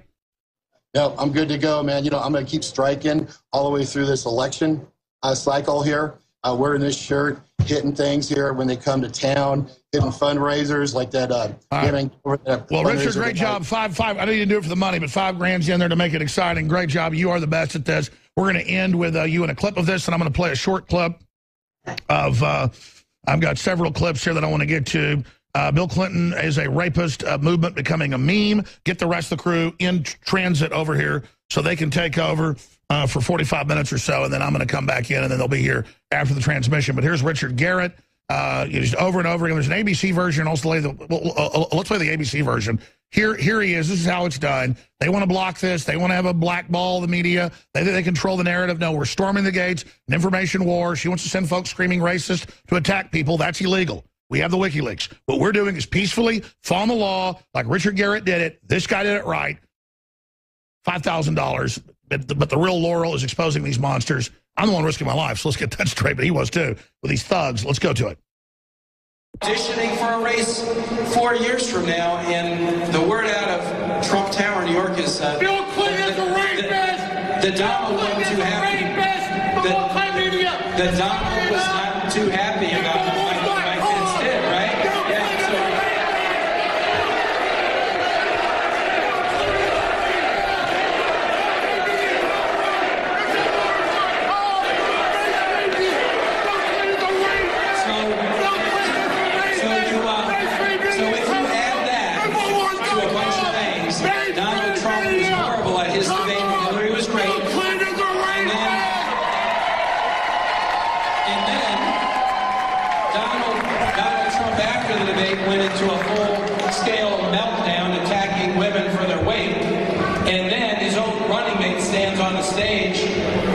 No, I'm good to go, man. You know, I'm going to keep striking all the way through this election uh, cycle here. Uh, wearing this shirt, hitting things here when they come to town, hitting fundraisers like that. Uh, right. Well, Richard, great job. Five, five. I know you didn't do it for the money, but five grand's in there to make it exciting. Great job. You are the best at this. We're going to end with uh, you in a clip of this, and I'm going to play a short clip of. Uh, I've got several clips here that I want to get to. Uh, Bill Clinton is a rapist uh, movement becoming a meme. Get the rest of the crew in transit over here so they can take over uh, for 45 minutes or so, and then I'm going to come back in, and then they'll be here after the transmission. But here's Richard Garrett. Uh, just over and over again. There's an ABC version. Also, play the, well, uh, uh, let's play the ABC version. Here, here he is. This is how it's done. They want to block this. They want to have a blackball the media. They they control the narrative. No, we're storming the gates. An information war. She wants to send folks screaming racist to attack people. That's illegal. We have the WikiLeaks. What we're doing is peacefully follow the law, like Richard Garrett did it. This guy did it right. Five thousand dollars. But the, but the real Laurel is exposing these monsters. I'm the one risking my life, so let's get that straight. But he was too with these thugs. Let's go to it. auditioning for a race four years from now, and the word out of Trump Tower, New York, is uh, Bill Clinton is a rapist! the Donald wasn't too happy. The, the Donald was not too happy about what Mike, Mike Pence did, right? Yeah. So, So you, uh, so if you add that to a bunch of things, Donald Trump was horrible at his debate with Hillary was great. And then, and then Donald, Donald Trump after the debate went into a full-scale meltdown attacking women for their weight. And then his own running mate stands on the stage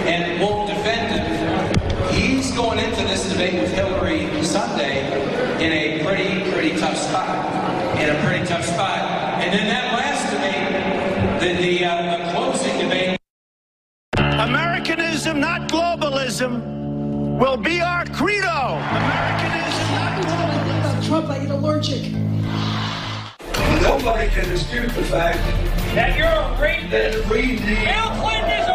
and won't defend him. He's going into this debate with Hillary Sunday in a pretty, pretty tough spot. In a pretty tough spot. And then that last debate, the, the, uh, the closing debate. Americanism, not globalism, will be our credo. Americanism, not globalism. Trump, I get allergic. Nobody can dispute the fact That you're a rapist. that we need. Bill Clinton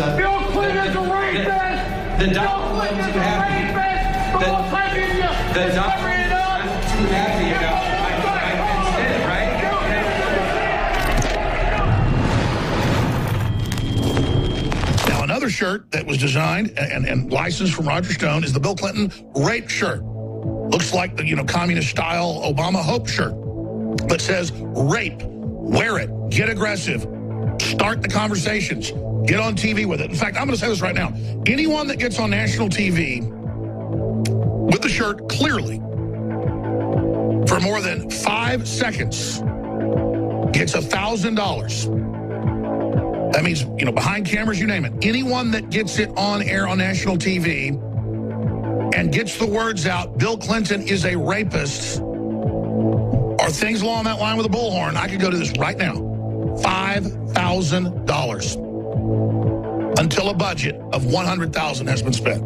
New York is. Uh, Bill Clinton is a rapist. The Donald wasn't too happy. The, the Donald was not too happy about what Mike, Mike Pence did, right? Now, another shirt that was designed and, and licensed from Roger Stone is the Bill Clinton rape shirt. Looks like the, you know, communist style Obama hope shirt, but says rape, wear it, get aggressive, Start the conversations. Get on TV with it. In fact, I'm going to say this right now. Anyone that gets on national TV with the shirt clearly for more than five seconds gets a thousand dollars. That means, you know, behind cameras, you name it. Anyone that gets it on air on national TV and gets the words out, Bill Clinton is a rapist, or things along that line with a bullhorn, I could go to this right now. $5,000 until a budget of 100000 has been spent.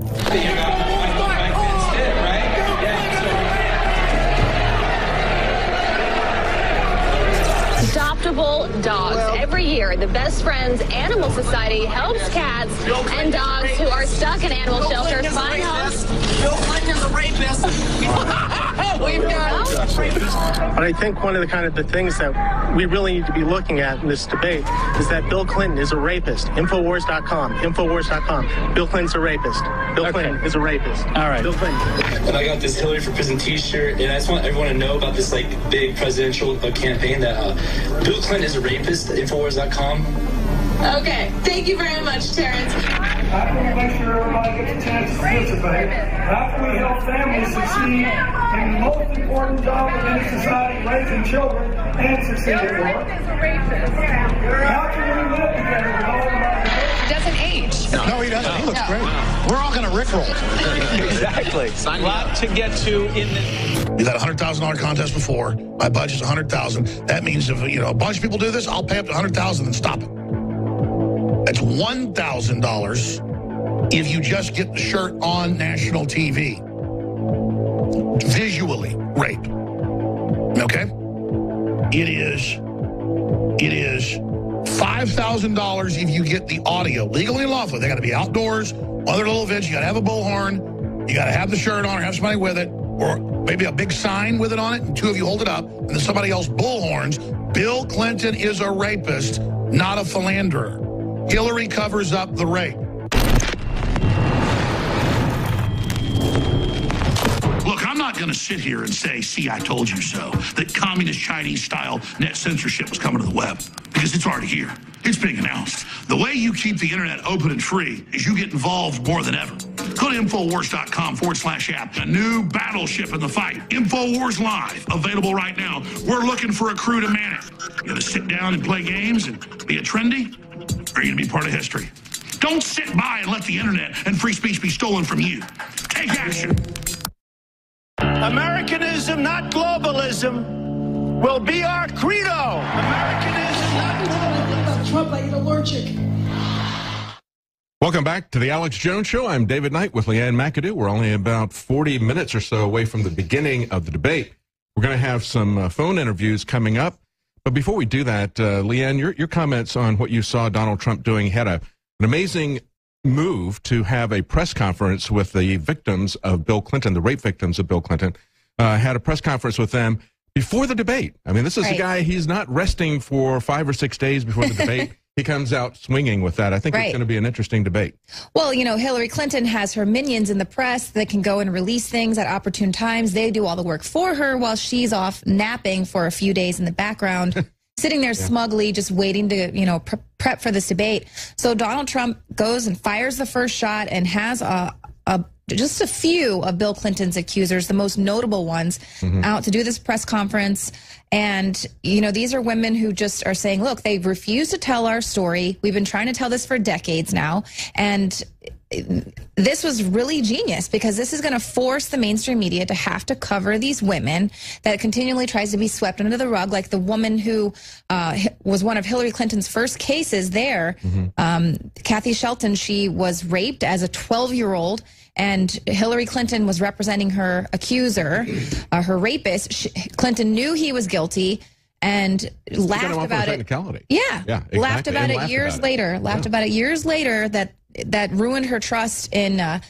Adoptable dogs. Every year, the Best Friends Animal Society helps cats and dogs who are stuck in animal shelters find homes. Bill Clinton's a rapist. <laughs> We've got But I think one of the kind of the things that we really need to be looking at in this debate is that Bill Clinton is a rapist. Infowars.com. Infowars.com. Bill Clinton's a rapist. Bill Clinton is a rapist. All right. Bill Clinton. And I got this Hillary for Prison T-shirt, and I just want everyone to know about this like big presidential uh, campaign that uh, Bill Clinton is a rapist. Infowars.com. Okay, thank you very much, Terrence. After we make sure everybody gets a chance to participate, How can we help families succeed in the most important job in any society, raising children, and succeed at work, how can we live together with all of our Doesn't age. No, he doesn't. He looks great. We're all going to rickroll. exactly. A lot to get to in the. We've had a hundred thousand dollar contest before. My budget's a hundred thousand. That means if you know a bunch of people do this, I'll pay up to a hundred thousand and stop it. That's one thousand dollars if you just get the shirt on national TV. Visually rape. Okay? It is it is five thousand dollars if you get the audio legally and lawfully. They got to be outdoors, other little events. You got to have a bullhorn. You got to have the shirt on or have somebody with it, or maybe a big sign with it on it, and two of you hold it up, and then somebody else bullhorns. Bill Clinton is a rapist, not a philanderer. Hillary covers up the rape. Look, I'm not going to sit here and say, see, I told you so, that communist Chinese style net censorship was coming to the web, because it's already here. It's being announced. The way you keep the internet open and free is you get involved more than ever. Go to Infowars.com forward slash app. A new battleship in the fight. Infowars Live, available right now. We're looking for a crew to man it. You to sit down and play games and be a trendy? Or are you going to be part of history? Don't sit by and let the internet and free speech be stolen from you. Take action. Americanism, not globalism, will be our credo. Americanism, not globalism. Trump, I get allergic. Welcome back to the Alex Jones Show. I'm David Knight with Lee Ann McAdoo. We're only about 40 minutes or so away from the beginning of the debate. We're going to have some uh, phone interviews coming up. But before we do that, uh, Lee Ann, your, your comments on what you saw Donald Trump doing had a, an amazing move to have a press conference with the victims of Bill Clinton, the rape victims of Bill Clinton, uh, had a press conference with them before the debate. I mean, this is Right. a guy, he's not resting for five or six days before the debate. <laughs> he comes out swinging with that. I think Right. it's going to be an interesting debate. Well, you know, Hillary Clinton has her minions in the press that can go and release things at opportune times. They do all the work for her while she's off napping for a few days in the background, <laughs> sitting there smugly just waiting to, you know, pre- prep for this debate. So Donald Trump goes and fires the first shot and has a, a just a few of Bill Clinton's accusers, the most notable ones, mm-hmm. out to do this press conference. And, you know, these are women who just are saying, look, they refuse to tell our story. We've been trying to tell this for decades now. And this was really genius because this is going to force the mainstream media to have to cover these women that continually tries to be swept under the rug, like the woman who uh, was one of Hillary Clinton's first cases there, um, Kathy Shelton. She was raped as a 12 year old. And Hillary Clinton was representing her accuser, uh, her rapist. She, Clinton knew he was guilty and He laughed off on a about it. Yeah, Yeah, laughed about and it laughed years about it. later. Laughed Yeah. about it years later. That that ruined her trust in uh,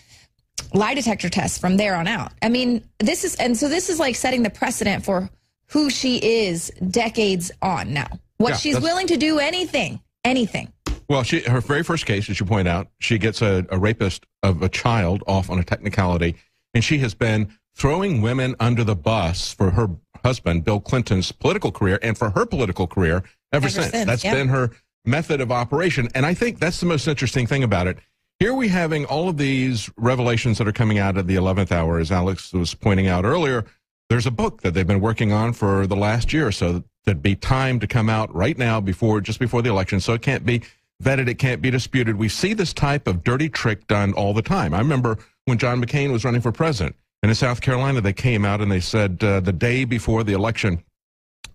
lie detector tests from there on out. I mean, this is and so this is like setting the precedent for who she is decades on now. What Yeah, she's willing to do anything, anything. Well, she her very first case, as you point out, she gets a, a rapist of a child off on a technicality, and she has been throwing women under the bus for her husband Bill Clinton's political career and for her political career ever, Ever since. since, That's yeah. been her method of operation. And I think that's the most interesting thing about it. Here we having all of these revelations that are coming out at the 11th hour, as Alex was pointing out earlier. There's a book that they've been working on for the last year or so that'd be time to come out right now before, just before the election. So it can't be vetted. It can't be disputed. We see this type of dirty trick done all the time. I remember when John McCain was running for president. And in South Carolina, they came out and they said uh, the day before the election,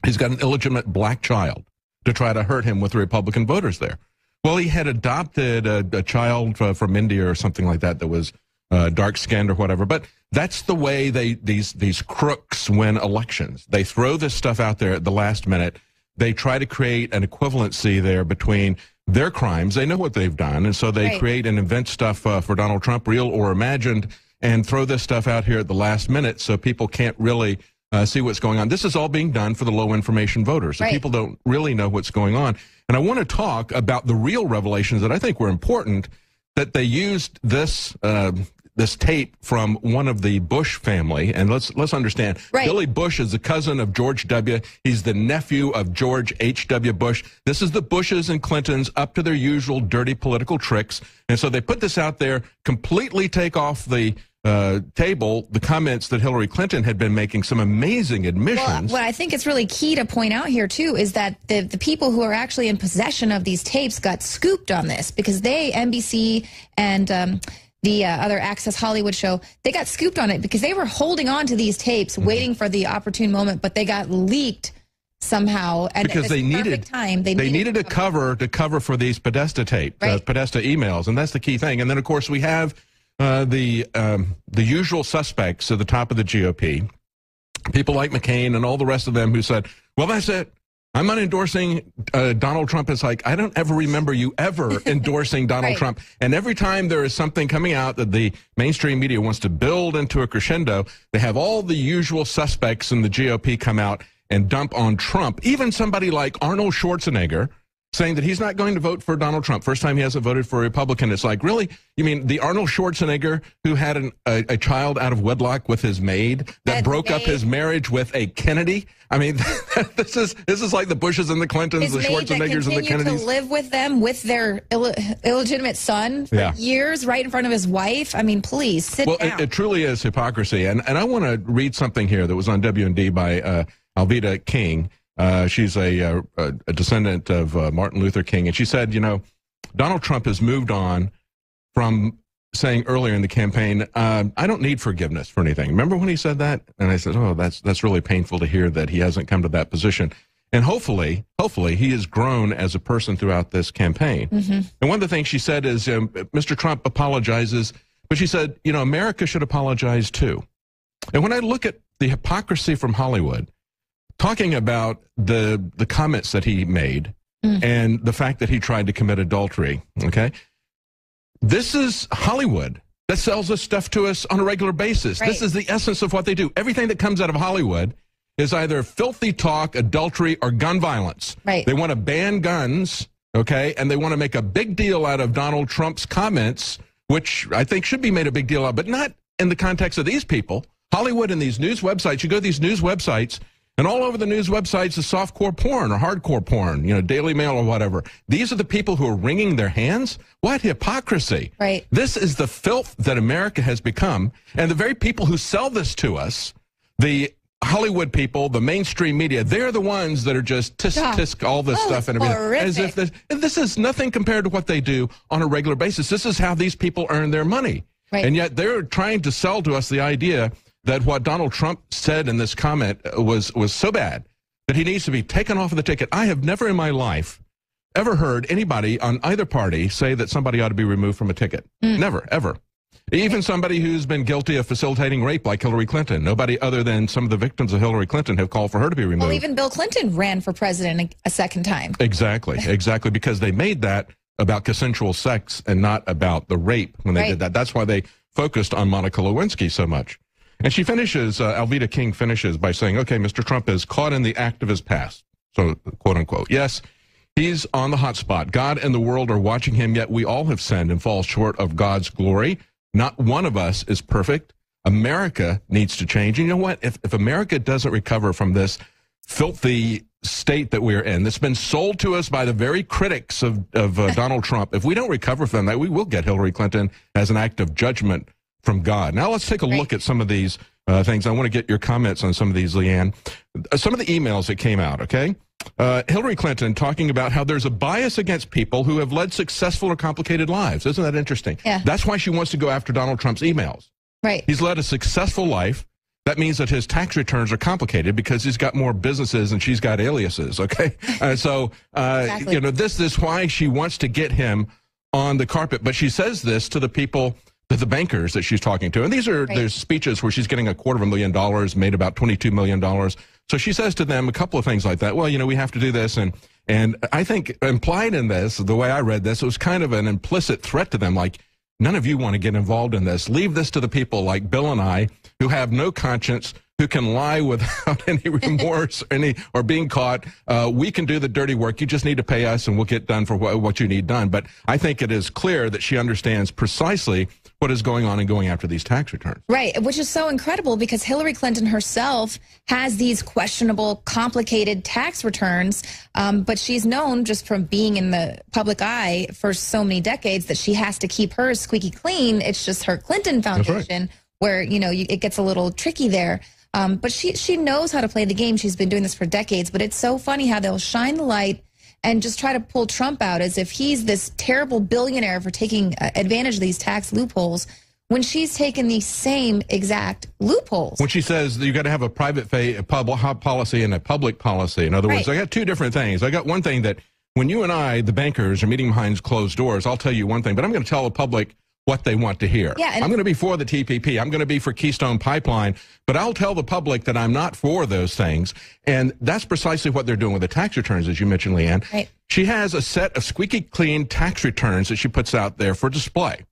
he's got an illegitimate black child to try to hurt him with the Republican voters there. Well, he had adopted a, a child uh, from India or something like that that was uh, dark skinned or whatever. But that's the way they these these crooks win elections. They throw this stuff out there at the last minute. They try to create an equivalency there between their crimes. They know what they've done, and so they right. create and invent stuff uh, for Donald Trump, real or imagined, and throw this stuff out here at the last minute so people can't really uh, see what's going on. This is all being done for the low information voters. So right. people don't really know what's going on. And I want to talk about the real revelations that I think were important that they used this uh, this tape from one of the Bush family, and let's let's understand. Right. Billy Bush is the cousin of George W. He's the nephew of George H. W. Bush. This is the Bushes and Clintons up to their usual dirty political tricks, and so they put this out there, completely take off the uh, table the comments that Hillary Clinton had been making some amazing admissions. Well, what I think it's really key to point out here too is that the the people who are actually in possession of these tapes got scooped on this because they NBC and um, the uh, other Access Hollywood show, they got scooped on it because they were holding on to these tapes, mm-hmm. waiting for the opportune moment, but they got leaked somehow. And because they needed time, they, they needed, needed, a cover to cover for these Podesta tape, uh, right. uh, Podesta emails, and that's the key thing. And then, of course, we have uh, the um, the usual suspects at the top of the GOP, people like McCain and all the rest of them who said, "Well, that's it. I'm not endorsing uh, Donald Trump. It's like, I don't ever remember you ever <laughs> endorsing Donald right. Trump. And every time there is something coming out that the mainstream media wants to build into a crescendo, they have all the usual suspects in the GOP come out and dump on Trump. Even somebody like Arnold Schwarzenegger, saying that he's not going to vote for Donald Trump. First time he hasn't voted for a Republican. It's like, really? You mean the Arnold Schwarzenegger who had an, a, a, child out of wedlock with his maid that broke up his marriage with a Kennedy? I mean, <laughs> this is this is like the Bushes and the Clintons, his the Schwarzeneggers and the Kennedys. to live with them with their Ill- illegitimate son for yeah. years, right in front of his wife. I mean, please sit well, down. Well, it, it, truly is hypocrisy, and and I want to read something here that was on WND by uh, Alveda King. Uh, she's a, a, a, descendant of uh, Martin Luther King, and she said, you know, Donald Trump has moved on from saying earlier in the campaign, uh, "I don't need forgiveness for anything." Remember when he said that? And I said, "Oh, that's that's really painful to hear that he hasn't come to that position." And hopefully, hopefully, he has grown as a person throughout this campaign. Mm-hmm. And one of the things she said is, um, "Mr. Trump apologizes," but she said, "You know, America should apologize too." And when I look at the hypocrisy from Hollywood talking about the the comments that he made mm. and the fact that he tried to commit adultery. Okay, this is Hollywood that sells us stuff to us on a regular basis. Right. This is the essence of what they do. Everything that comes out of Hollywood is either filthy talk, adultery, or gun violence. Right. They want to ban guns. Okay, and they want to make a big deal out of Donald Trump's comments, which I think should be made a big deal out, but not in the context of these people. Hollywood and these news websites, you go to these news websites, and all over the news websites is softcore porn or hardcore porn, you know, Daily Mail or whatever. These are the people who are wringing their hands? What hypocrisy. Right. This is the filth that America has become. And the very people who sell this to us, the Hollywood people, the mainstream media, they're the ones that are just tisk tisk all this oh, stuff and everything. Horrific. As if this, this is nothing compared to what they do on a regular basis. This is how these people earn their money. Right. And yet they're trying to sell to us the idea that what Donald Trump said in this comment was was so bad that he needs to be taken off of the ticket. I have never in my life ever heard anybody on either party say that somebody ought to be removed from a ticket. Mm. Never, ever. Even somebody who's been guilty of facilitating rape like Hillary Clinton. Nobody other than some of the victims of Hillary Clinton have called for her to be removed. Well, even Bill Clinton ran for president a second time. Exactly, <laughs> exactly, because they made that about consensual sex and not about the rape when they right. did that. That's why they focused on Monica Lewinsky so much. And she finishes, uh, Alveda King finishes by saying, okay, Mr. Trump is caught in the act of his past. So, quote unquote. Yes, he's on the hot spot. God and the world are watching him, yet we all have sinned and fall short of God's glory. Not one of us is perfect. America needs to change. And you know what? If, if America doesn't recover from this filthy state that we're in that's been sold to us by the very critics of, of uh, Donald Trump, if we don't recover from that, we will get Hillary Clinton as an act of judgment from God. Now let's take a look at some of these uh, things. I want to get your comments on some of these, Lee Ann. Uh, some of the emails that came out, okay? Uh, Hillary Clinton talking about how there's a bias against people who have led successful or complicated lives. Isn't that interesting? Yeah. That's why she wants to go after Donald Trump's emails. Right. He's led a successful life. That means that his tax returns are complicated because he's got more businesses and she's got aliases. Okay, <laughs> uh, so uh, Exactly. you know this is why she wants to get him on the carpet. But she says this to the people, the bankers that she's talking to, and these are Right. there's speeches where she's getting a quarter of a million dollars, made about twenty two million dollars. So she says to them a couple of things like that. Well, you know, we have to do this, and and I think implied in this, the way I read this, it was kind of an implicit threat to them, like None of you want to get involved in this. Leave this to the people like Bill and I who have no conscience, who can lie without <laughs> any remorse or, any or being caught. Uh, we can do the dirty work. You just need to pay us and we'll get done for what, what you need done. But I think it is clear that she understands precisely what is going on and going after these tax returns. Right, which is so incredible because Hillary Clinton herself has these questionable, complicated tax returns, um, but she's known just from being in the public eye for so many decades that she has to keep hers squeaky clean. It's just her Clinton right. Foundation where you know you, it gets a little tricky there. Um, but she she knows how to play the game. She's been doing this for decades. But it's so funny how they'll shine the light and just try to pull Trump out as if he's this terrible billionaire for taking uh, advantage of these tax loopholes when she's taken the same exact loopholes. When she says you got to have a private fa- a public policy and a public policy. In other words, I got two different things. I got one thing that when you and I, the bankers, are meeting behind closed doors, I'll tell you one thing, but I'm going to tell the public what they want to hear. Yeah, I'm going to be for the TPP. I'm going to be for Keystone Pipeline, but I'll tell the public that I'm not for those things. And that's precisely what they're doing with the tax returns, as you mentioned, Lee Ann. Right. She has a set of squeaky clean tax returns that she puts out there for display.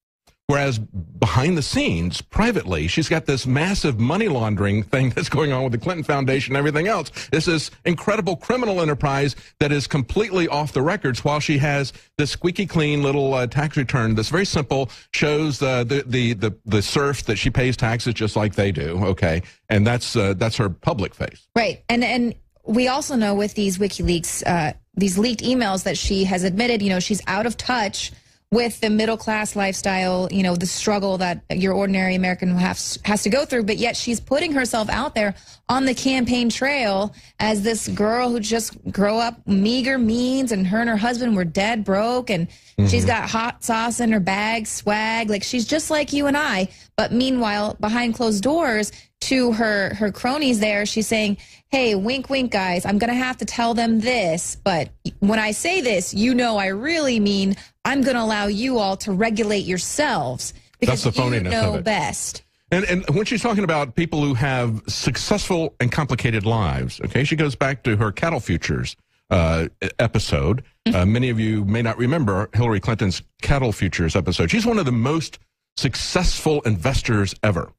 Whereas behind the scenes, privately, she's got this massive money laundering thing <laughs> that's going on with the Clinton Foundation and everything else. This is incredible criminal enterprise that is completely off the records while she has this squeaky clean little uh, tax return that's very simple, shows uh, the, the, the, the serf that she pays taxes just like they do. Okay. And that's, uh, that's her public face. Right, and and we also know with these WikiLeaks, uh, these leaked emails that she has admitted, you know, she's out of touch with the middle class lifestyle, you know, the struggle that your ordinary American has has to go through. But yet she's putting herself out there on the campaign trail as this girl who just grew up meager means, and her and her husband were dead broke, and mm-hmm. she's got hot sauce in her bag, swag, like she's just like you and I. But meanwhile, behind closed doors, to her her cronies there she's saying hey wink wink guys i'm gonna have to tell them this but when i say this you know i really mean i'm gonna allow you all to regulate yourselves because That's the you know best And, and when she's talking about people who have successful and complicated lives, okay, she goes back to her cattle futures uh, episode. Uh, many of you may not remember Hillary Clinton's cattle futures episode. She's one of the most successful investors ever.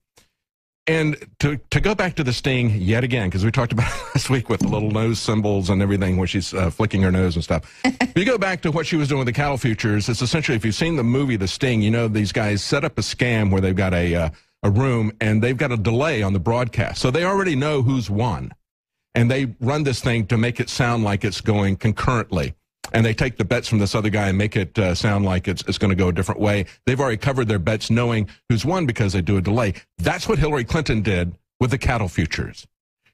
And to, to go back to the sting yet again, because we talked about it <laughs> last week with the little nose symbols and everything where she's uh, flicking her nose and stuff. if <laughs> you go back to what she was doing with the cattle futures, it's essentially, if you've seen the movie The Sting, you know these guys set up a scam where they've got a, uh, a room and they've got a delay on the broadcast. So they already know who's won. And they run this thing to make it sound like it's going concurrently. And they take the bets from this other guy and make it uh, sound like it's, it's going to go a different way. They've already covered their bets knowing who's won because they do a delay. That's what Hillary Clinton did with the cattle futures.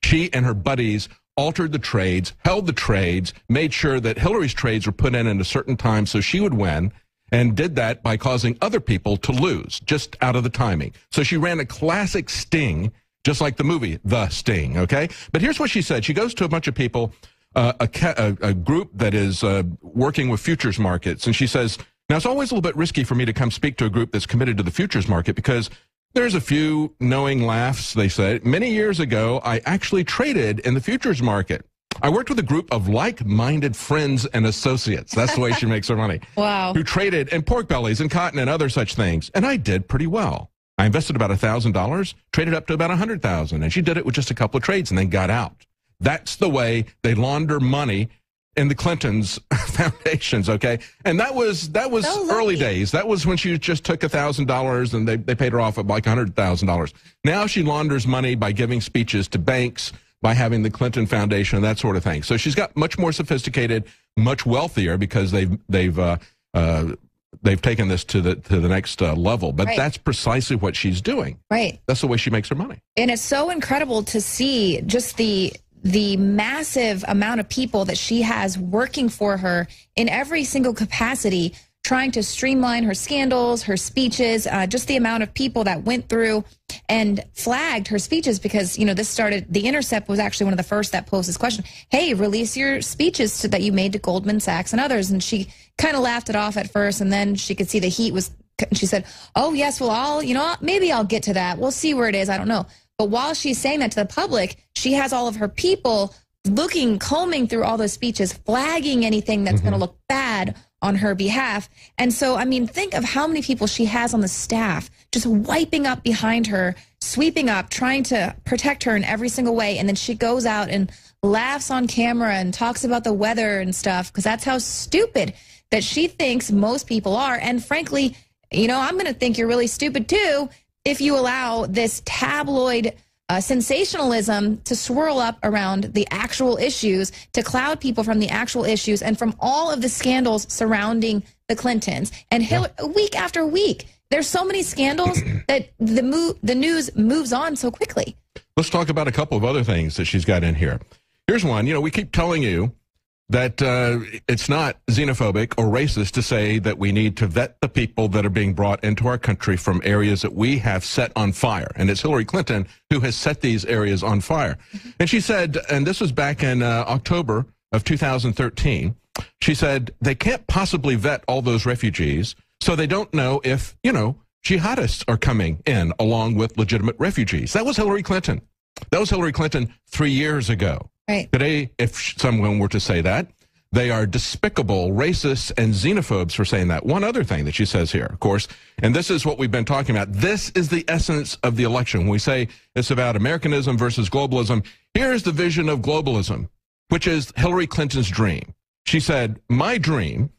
She and her buddies altered the trades, held the trades, made sure that Hillary's trades were put in at a certain time so she would win, and did that by causing other people to lose just out of the timing. So she ran a classic sting, just like the movie The Sting, okay? But here's what she said. She goes to a bunch of people, uh, a, ca- a, a group that is uh, working with futures markets, and she says, now it's always a little bit risky for me to come speak to a group that's committed to the futures market because there's a few knowing laughs, they say. Many years ago, I actually traded in the futures market. I worked with a group of like-minded friends and associates. That's the way she makes her money. <laughs> Wow. Who traded in pork bellies and cotton and other such things. And I did pretty well. I invested about $1,000, traded up to about 100000 and she did it with just a couple of trades and then got out. That's the way they launder money in the Clintons <laughs> foundations, okay? And that was that was early days. That was when she just took thousand dollars and they, they paid her off at like hundred thousand dollars. Now she launders money by giving speeches to banks by having the Clinton Foundation and that sort of thing. So she's got much more sophisticated, much wealthier because they've they've uh, uh, they've taken this to the to the next uh, level. But Right. that's precisely what she's doing. Right. That's the way she makes her money. and it's so incredible to see just the the massive amount of people that she has working for her in every single capacity trying to streamline her scandals her speeches uh, just the amount of people that went through and flagged her speeches because you know this started the intercept was actually one of the first that posed this question hey release your speeches to, that you made to goldman sachs and others and she kind of laughed it off at first and then she could see the heat was she said, "Oh yes, well I'll, you know, maybe I'll get to that. We'll see where it is. I don't know." But while she's saying that to the public, she has all of her people looking, combing through all those speeches, flagging anything that's going to mm-hmm. look bad on her behalf. And so, I mean, think of how many people she has on the staff just wiping up behind her, sweeping up, trying to protect her in every single way. And then she goes out and laughs on camera and talks about the weather and stuff because that's how stupid that she thinks most people are. And frankly, you know, I'm going to think you're really stupid too if you allow this tabloid uh, sensationalism to swirl up around the actual issues, to cloud people from the actual issues and from all of the scandals surrounding the Clintons. And Hillary, week after week, there's so many scandals <clears throat> that the mo- the news moves on so quickly. Let's talk about a couple of other things that she's got in here. Here's one. You know, we keep telling you that uh, it's not xenophobic or racist to say that we need to vet the people that are being brought into our country from areas that we have set on fire. And it's Hillary Clinton who has set these areas on fire. And she said, and this was back in uh, October of 2013, she said, they can't possibly vet all those refugees, so they don't know if, you know, jihadists are coming in along with legitimate refugees. That was Hillary Clinton. That was Hillary Clinton three years ago. Right. Today, if someone were to say that, they are despicable, racists, and xenophobes for saying that. One other thing that she says here, of course, and this is what we've been talking about. This is the essence of the election. When we say it's about Americanism versus globalism, here's the vision of globalism, which is Hillary Clinton's dream. She said, My dream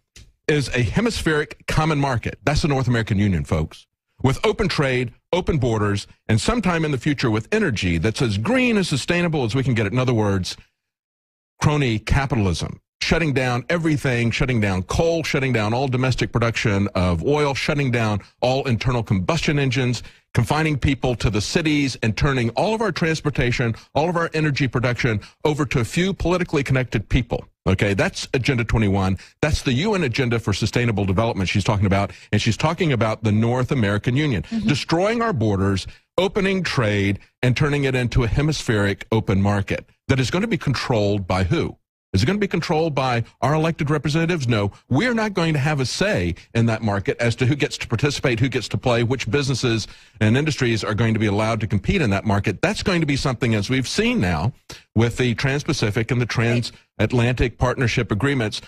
is a hemispheric common market. That's the North American Union, folks. With open trade, open borders, and sometime in the future with energy that's as green and sustainable as we can get it. In other words, crony capitalism, shutting down everything, shutting down coal, shutting down all domestic production of oil, shutting down all internal combustion engines, confining people to the cities, and turning all of our transportation, all of our energy production over to a few politically connected people. Okay, that's Agenda 21. That's the UN agenda for sustainable development she's talking about. And she's talking about the North American Union, mm-hmm. destroying our borders, opening trade, and turning it into a hemispheric open market that is going to be controlled by who? Is it going to be controlled by our elected representatives? No. We're not going to have a say in that market as to who gets to participate, who gets to play, which businesses and industries are going to be allowed to compete in that market. That's going to be something, as we've seen now with the Trans Pacific and the Transatlantic Partnership Agreements.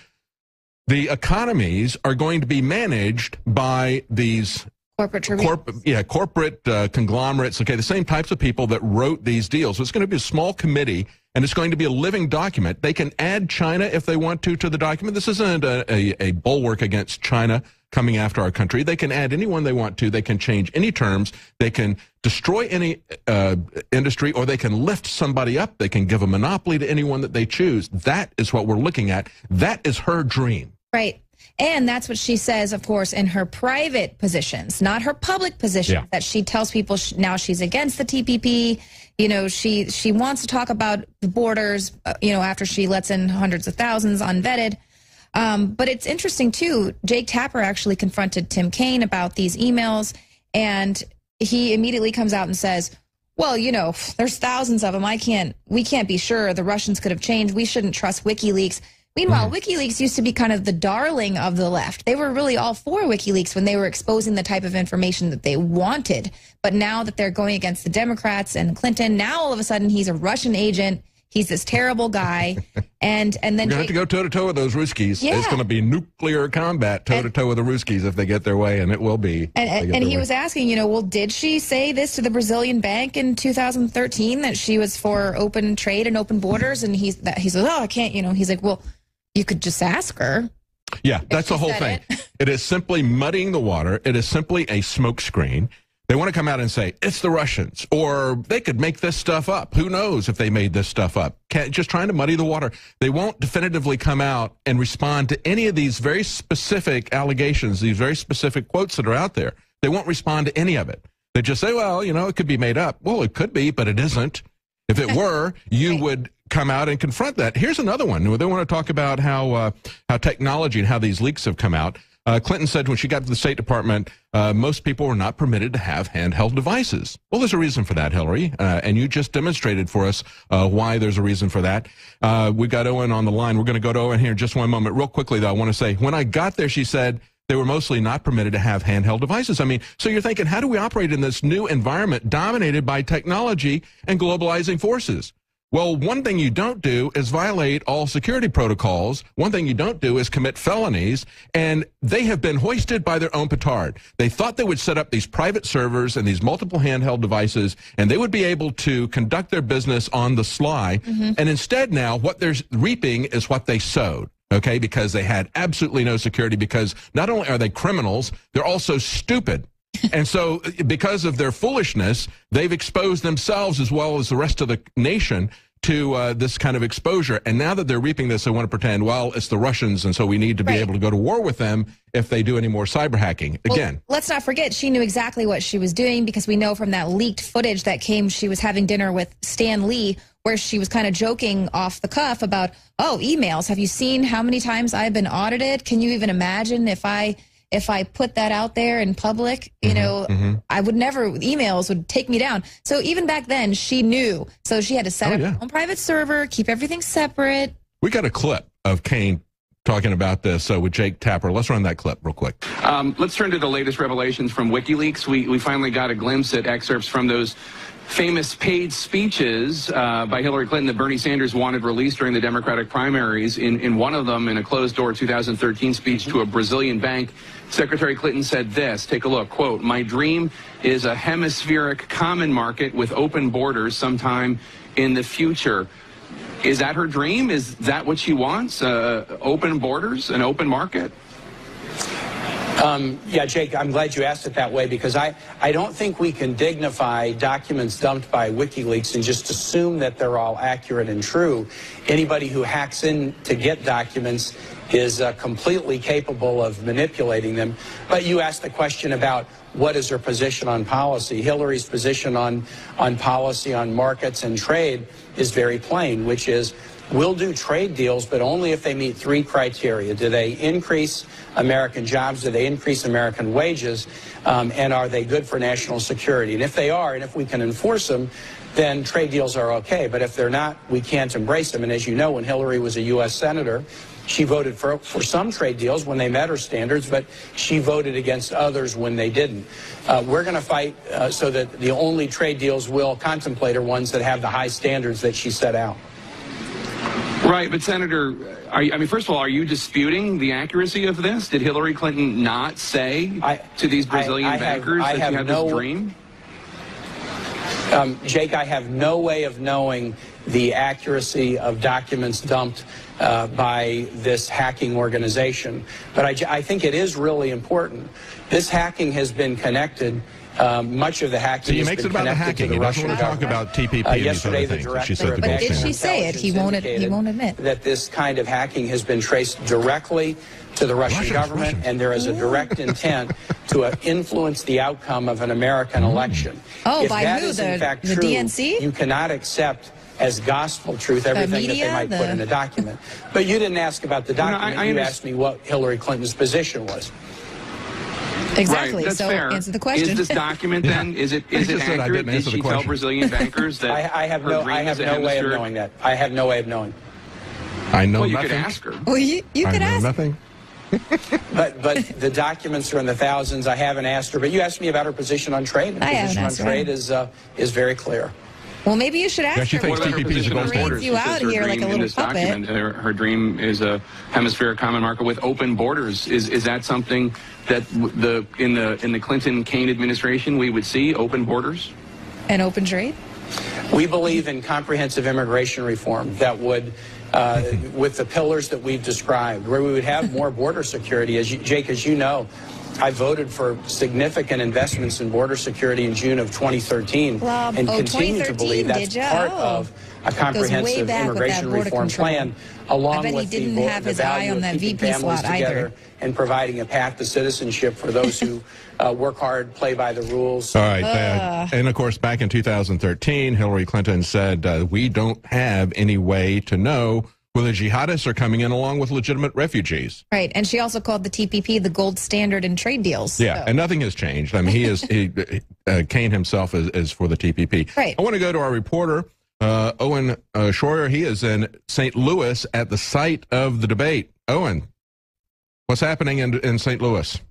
The economies are going to be managed by these Corporate corp- yeah, corporate uh, conglomerates. Okay, the same types of people that wrote these deals. So it's going to be a small committee, and it's going to be a living document. They can add China if they want to to the document. This isn't a, a, a bulwark against China coming after our country. They can add anyone they want to. They can change any terms. They can destroy any uh, industry, or they can lift somebody up. They can give a monopoly to anyone that they choose. That is what we're looking at. That is her dream. Right. And that's what she says, of course, in her private positions, not her public position. Yeah. That she tells people sh- now she's against the TPP. You know, she she wants to talk about the borders. Uh, you know, after she lets in hundreds of thousands unvetted. Um, but it's interesting too. Jake Tapper actually confronted Tim Kaine about these emails, and he immediately comes out and says, "Well, you know, there's thousands of them. I can't. We can't be sure. The Russians could have changed. We shouldn't trust WikiLeaks." Meanwhile, mm. WikiLeaks used to be kind of the darling of the left. They were really all for WikiLeaks when they were exposing the type of information that they wanted. But now that they're going against the Democrats and Clinton, now all of a sudden he's a Russian agent. He's this terrible guy, <laughs> and and then to have to go toe to toe with those Ruskies. Yeah. It's going to be nuclear combat toe to toe with the Ruskies if they get their way, and it will be. And, and, he way. was asking, you know, well, did she say this to the Brazilian bank in 2013 that she was for open trade and open borders? And he's that he says, oh, I can't, you know. He's like, well, you could just ask her. Yeah, that's the whole thing. <laughs> it is simply muddying the water. It is simply a smokescreen They want to come out and say it's the Russians, or they could make this stuff up. Who knows if they made this stuff up? Can't, just trying to muddy the water. They won't definitively come out and respond to any of these very specific allegations, these very specific quotes that are out there. They won't respond to any of it. They just say, well, you know, it could be made up. Well, it could be, but it isn't. If it <laughs> were, you would come out and confront that. Here's another one. They want to talk about how uh, how technology and how these leaks have come out. Uh, Clinton said when she got to the State Department, uh, most people were not permitted to have handheld devices. Well, there's a reason for that, Hillary, uh, and you just demonstrated for us uh, why there's a reason for that. Uh, we got Owen on the line. We're going to go to Owen here in just one moment. Real quickly, though, I want to say when I got there, she said they were mostly not permitted to have handheld devices. I mean, so you're thinking, how do we operate in this new environment dominated by technology and globalizing forces? Well, one thing you don't do is violate all security protocols. One thing you don't do is commit felonies. And they have been hoisted by their own petard. They thought they would set up these private servers and these multiple handheld devices, and they would be able to conduct their business on the sly. Mm-hmm. And instead, now what they're reaping is what they sowed. Okay, because they had absolutely no security. Because not only are they criminals, they're also stupid and so, because of their foolishness, they've exposed themselves as well as the rest of the nation to uh, this kind of exposure. And now that they're reaping this, they want to pretend, well, it's the Russians, and so we need to be right. able to go to war with them if they do any more cyber hacking. Again, well, let's not forget she knew exactly what she was doing because we know from that leaked footage that came, she was having dinner with Stan Lee, where she was kind of joking off the cuff about, oh, emails. Have you seen how many times I've been audited? Can you even imagine if I if I put that out there in public, you mm-hmm, know, mm-hmm. I would never, emails would take me down. So even back then, she knew. So she had to set oh, up yeah. her own private server, keep everything separate. We got a clip of Kaine talking about this uh, with Jake Tapper. Let's run that clip real quick. Um, let's turn to the latest revelations from WikiLeaks. We, we finally got a glimpse at excerpts from those famous paid speeches uh, by Hillary Clinton that Bernie Sanders wanted released during the Democratic primaries. In, in one of them, in a closed door 2013 speech to a Brazilian bank, Secretary Clinton said this, take a look, quote, my dream is a hemispheric common market with open borders sometime in the future. Is that her dream? Is that what she wants? Uh, open borders, an open market? Um, yeah, Jake, I'm glad you asked it that way because I, I don't think we can dignify documents dumped by WikiLeaks and just assume that they're all accurate and true. Anybody who hacks in to get documents is uh, completely capable of manipulating them. But you asked the question about what is her position on policy. Hillary's position on, on policy on markets and trade is very plain, which is we'll do trade deals, but only if they meet three criteria. Do they increase American jobs? Do they increase American wages? Um, and are they good for national security? And if they are, and if we can enforce them, then trade deals are okay. But if they're not, we can't embrace them. And as you know, when Hillary was a U.S. Senator, she voted for, for some trade deals when they met her standards, but she voted against others when they didn't. Uh, we're going to fight uh, so that the only trade deals we'll contemplate are ones that have the high standards that she set out. Right, but Senator, you, I mean, first of all, are you disputing the accuracy of this? Did Hillary Clinton not say I, to these Brazilian I, I bankers have, that she had no, this dream? Um, Jake, I have no way of knowing the accuracy of documents dumped uh, by this hacking organization. But I, I, think it is really important. This hacking has been connected. Um, much of the hacking. So he makes it about the hacking. He doesn't want to talk about TPP uh, and yesterday, these other things. She said but did she say it? He won't. He won't admit that this kind of hacking has been traced directly to the Russian Russians, government, Russians. and there is a direct intent to uh, influence the outcome of an American mm. election. Oh, if by that who? Is, the, in fact, the true, DNC? You cannot accept as gospel truth everything media, that they might the... put in a document. But you didn't ask about the document. No, I, I you asked me what Hillary Clinton's position was. Exactly. Right, so fair. answer the question. Is this document then? Is it is it accurate? Did she tell Brazilian bankers <laughs> that I, I have no I have no way of knowing that. I have no way of knowing. I know well, you nothing. could ask her. Well, you, you I could ask. nothing. <laughs> but but the documents are in the thousands. I haven't asked her, but you asked me about her position on trade. And I position on trade is uh, is very clear. Well, maybe you should ask yeah, she her. Thinks what about TPP her is borders? you out here like a little puppet. Her, her, dream is a hemispheric common market with open borders. Is is that something that the in the in the Clinton Kaine administration we would see open borders and open trade? We believe in comprehensive immigration reform that would. Uh, with the pillars that we've described, where we would have more border security. As you, Jake, as you know, I voted for significant investments in border security in June of 2013 Well, and oh, continue to 2013, believe that's did part Oh. of a Goes way comprehensive back with that immigration border reform control. plan, I along bet he with the, didn't vo- have the his eye value on of that keeping VP families slot either. together and providing a path to citizenship for those who <laughs> uh, work hard, play by the rules. All right. uh, and of course, back in 2013, Hillary Clinton said, uh, we don't have any way to know whether jihadists are coming in along with legitimate refugees. Right. And she also called the TPP the gold standard in trade deals. Yeah, So- and nothing has changed. I mean, he is, he, <laughs> uh, Kaine himself is, is for the TPP. Right. I want to go to our reporter, uh, Owen uh, Schroyer. He is in St. Louis at the site of the debate. Owen, what's happening in, in St. Louis?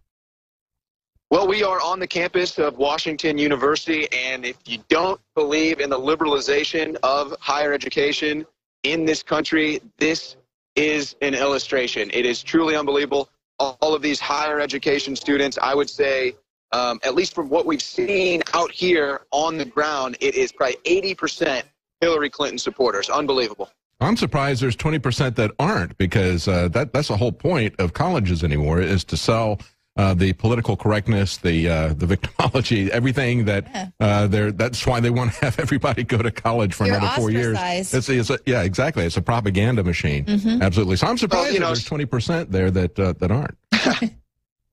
Well, we are on the campus of Washington University, and if you don't believe in the liberalization of higher education in this country, this is an illustration. It is truly unbelievable. All of these higher education students, I would say, um, at least from what we've seen out here on the ground, it is probably 80% Hillary Clinton supporters. Unbelievable. I'm surprised there's 20% that aren't because uh, that that's the whole point of colleges anymore is to sell uh, the political correctness, the uh, the victimology, <laughs> everything that uh, they're. That's why they want to have everybody go to college for You're another four years. It's, it's a, yeah, exactly. It's a propaganda machine. Mhm. Absolutely. So I'm surprised Well, you that know, there's 20% there that uh, that aren't. <laughs>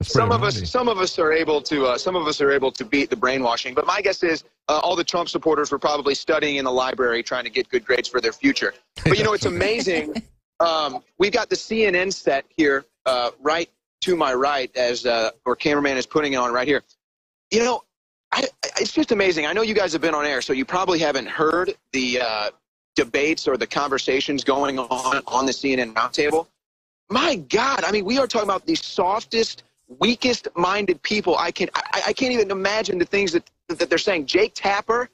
Some of mighty. us some of us are able to uh, some of us are able to beat the brainwashing but my guess is uh, all the trump supporters were probably studying in the library trying to get good grades for their future but you know it's <laughs> amazing um, we've got the cnn set here uh, right to my right as uh, our cameraman is putting it on right here you know I, it's just amazing i know you guys have been on air so you probably haven't heard the uh, debates or the conversations going on on the cnn roundtable my God, I mean, we are talking about the softest, weakest minded people. I can I, I can't even imagine the things that that they're saying. Jake Tapper,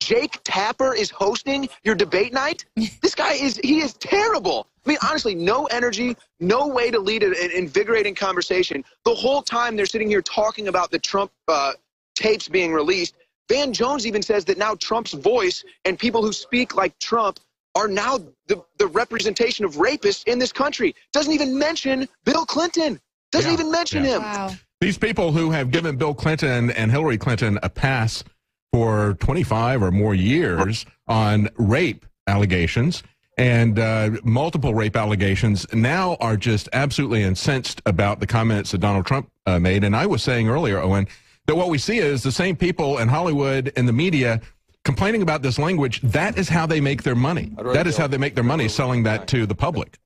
Jake Tapper is hosting your debate night. <laughs> this guy is he is terrible. I mean, honestly, no energy, no way to lead an an invigorating conversation. The whole time they're sitting here talking about the Trump uh, tapes being released. Van Jones even says that now Trump's voice and people who speak like Trump are now the, the representation of rapists in this country. Doesn't even mention Bill Clinton. Doesn't even mention him. These people who have given Bill Clinton and Hillary Clinton a pass for 25 or more years on rape allegations and uh, multiple rape allegations now are just absolutely incensed about the comments that Donald Trump uh, made. And I was saying earlier, Owen, that what we see is the same people in Hollywood and the media complaining about this language. That is how they make their money. That is how they make their money selling that to the public.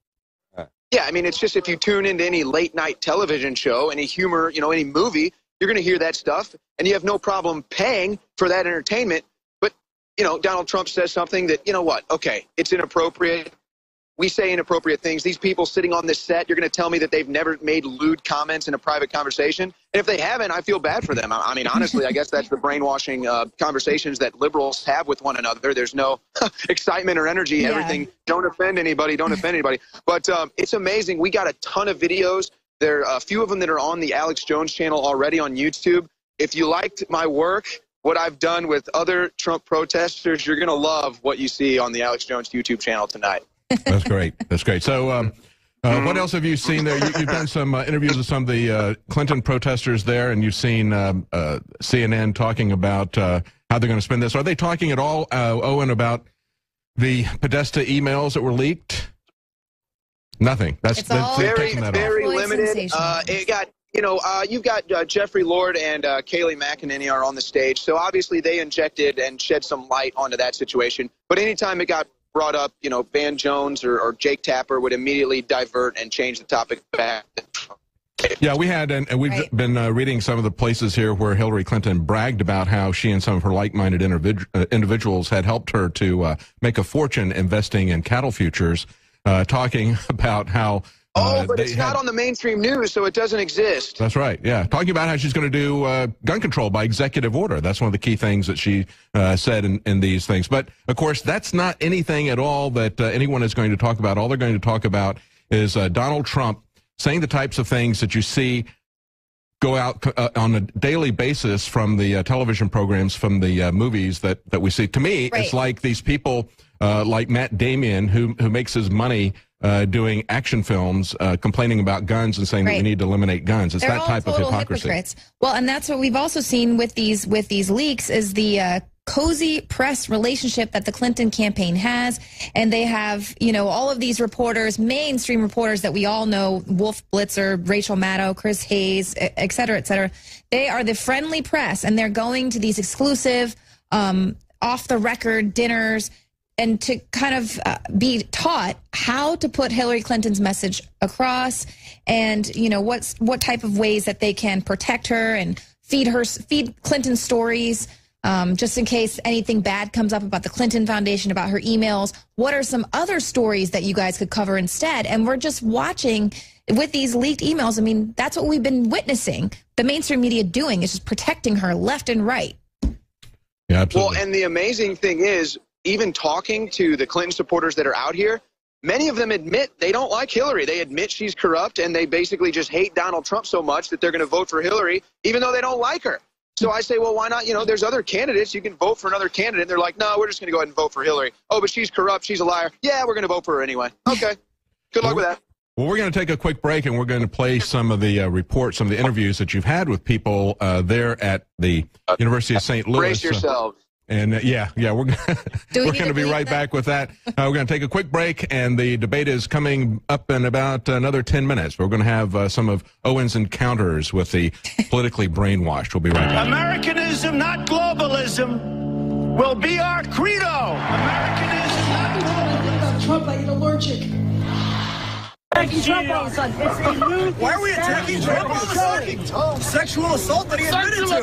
Yeah, I mean, it's just if you tune into any late night television show, any humor, you know, any movie, you're going to hear that stuff, and you have no problem paying for that entertainment. But, you know, Donald Trump says something that, you know what, okay, it's inappropriate. We say inappropriate things. These people sitting on this set, you're going to tell me that they've never made lewd comments in a private conversation? And if they haven't, I feel bad for them. I, I mean, honestly, I guess that's the brainwashing uh, conversations that liberals have with one another. There's no <laughs> excitement or energy. Yeah. Everything, don't offend anybody, don't offend anybody. But um, it's amazing. We got a ton of videos. There are a few of them that are on the Alex Jones channel already on YouTube. If you liked my work, what I've done with other Trump protesters, you're going to love what you see on the Alex Jones YouTube channel tonight. That's great. That's great. So, um, uh, what else have you seen there? You, you've done some uh, interviews with some of the uh, Clinton protesters there, and you've seen um, uh, CNN talking about uh, how they're going to spend this. Are they talking at all, uh, Owen, about the Podesta emails that were leaked? Nothing. That's It's they've- all very, that very off. limited. Uh, it got, you know, uh, you've got uh, Jeffrey Lord and uh, Kayleigh McEnany are on the stage, so obviously they injected and shed some light onto that situation. But anytime it got brought up, you know, Van Jones or, or Jake Tapper would immediately divert and change the topic back. Yeah, we had, and, and we've been uh, reading some of the places here where Hillary Clinton bragged about how she and some of her like-minded individ- uh, individuals had helped her to uh, make a fortune investing in cattle futures, uh, talking <laughs> about how. Uh, Oh, but they it's had- not on the mainstream news, so it doesn't exist. That's right. Yeah, talking about how she's going to do uh, gun control by executive order. That's one of the key things that she uh, said in, in these things. But of course, that's not anything at all that uh, anyone is going to talk about. All they're going to talk about is uh, Donald Trump saying the types of things that you see go out uh, on a daily basis from the uh, television programs, from the uh, movies that, that we see. To me, Right. it's like these people uh, like Matt Damien, who who makes his money uh, doing action films, uh, complaining about guns and saying that we need to eliminate guns. It's They're that type of hypocrisy. hypocrites. Well, and that's what we've also seen with these with these leaks is the uh, cozy press relationship that the Clinton campaign has, and they have you know all of these reporters, mainstream reporters that we all know, Wolf Blitzer, Rachel Maddow, Chris Hayes, et cetera, et cetera. They are the friendly press, and they're going to these exclusive, um, off the record dinners and to kind of uh, be taught how to put Hillary Clinton's message across and you know what's what type of ways that they can protect her and feed her feed Clinton stories um, just in case anything bad comes up about the Clinton Foundation about her emails. What are some other stories that you guys could cover instead? And we're just watching with these leaked emails. I mean that's what we've been witnessing the mainstream media doing is just protecting her left and right. Yeah, absolutely. Well, and the amazing thing is, even talking to the Clinton supporters that are out here, many of them admit they don't like Hillary. They admit she's corrupt, and they basically just hate Donald Trump so much that they're going to vote for Hillary, even though they don't like her. So I say, well, why not? You know, there's other candidates. You can vote for another candidate. And they're like, no, we're just going to go ahead and vote for Hillary. Oh, but she's corrupt. She's a liar. Yeah, we're going to vote for her anyway. Okay. Good luck with that. Well, we're going to take a quick break and we're going to play some of the uh, reports, some of the interviews that you've had with people uh, there at the University of St. Louis. Brace yourselves. And uh, yeah, yeah, we're gonna, <laughs> we we're going to to be right that? back with that. Uh, we're going to take a quick break, and the debate is coming up in about another ten minutes. We're going to have uh, some of Owen's encounters with the <laughs> politically brainwashed. We'll be right back. Americanism, not globalism, will be our credo. Americanism, not globalism. Trump, I get allergic. Attacking Trump all of a sudden. It's a Why are we attacking Trump all of a sudden? Sexual assault that he admitted to.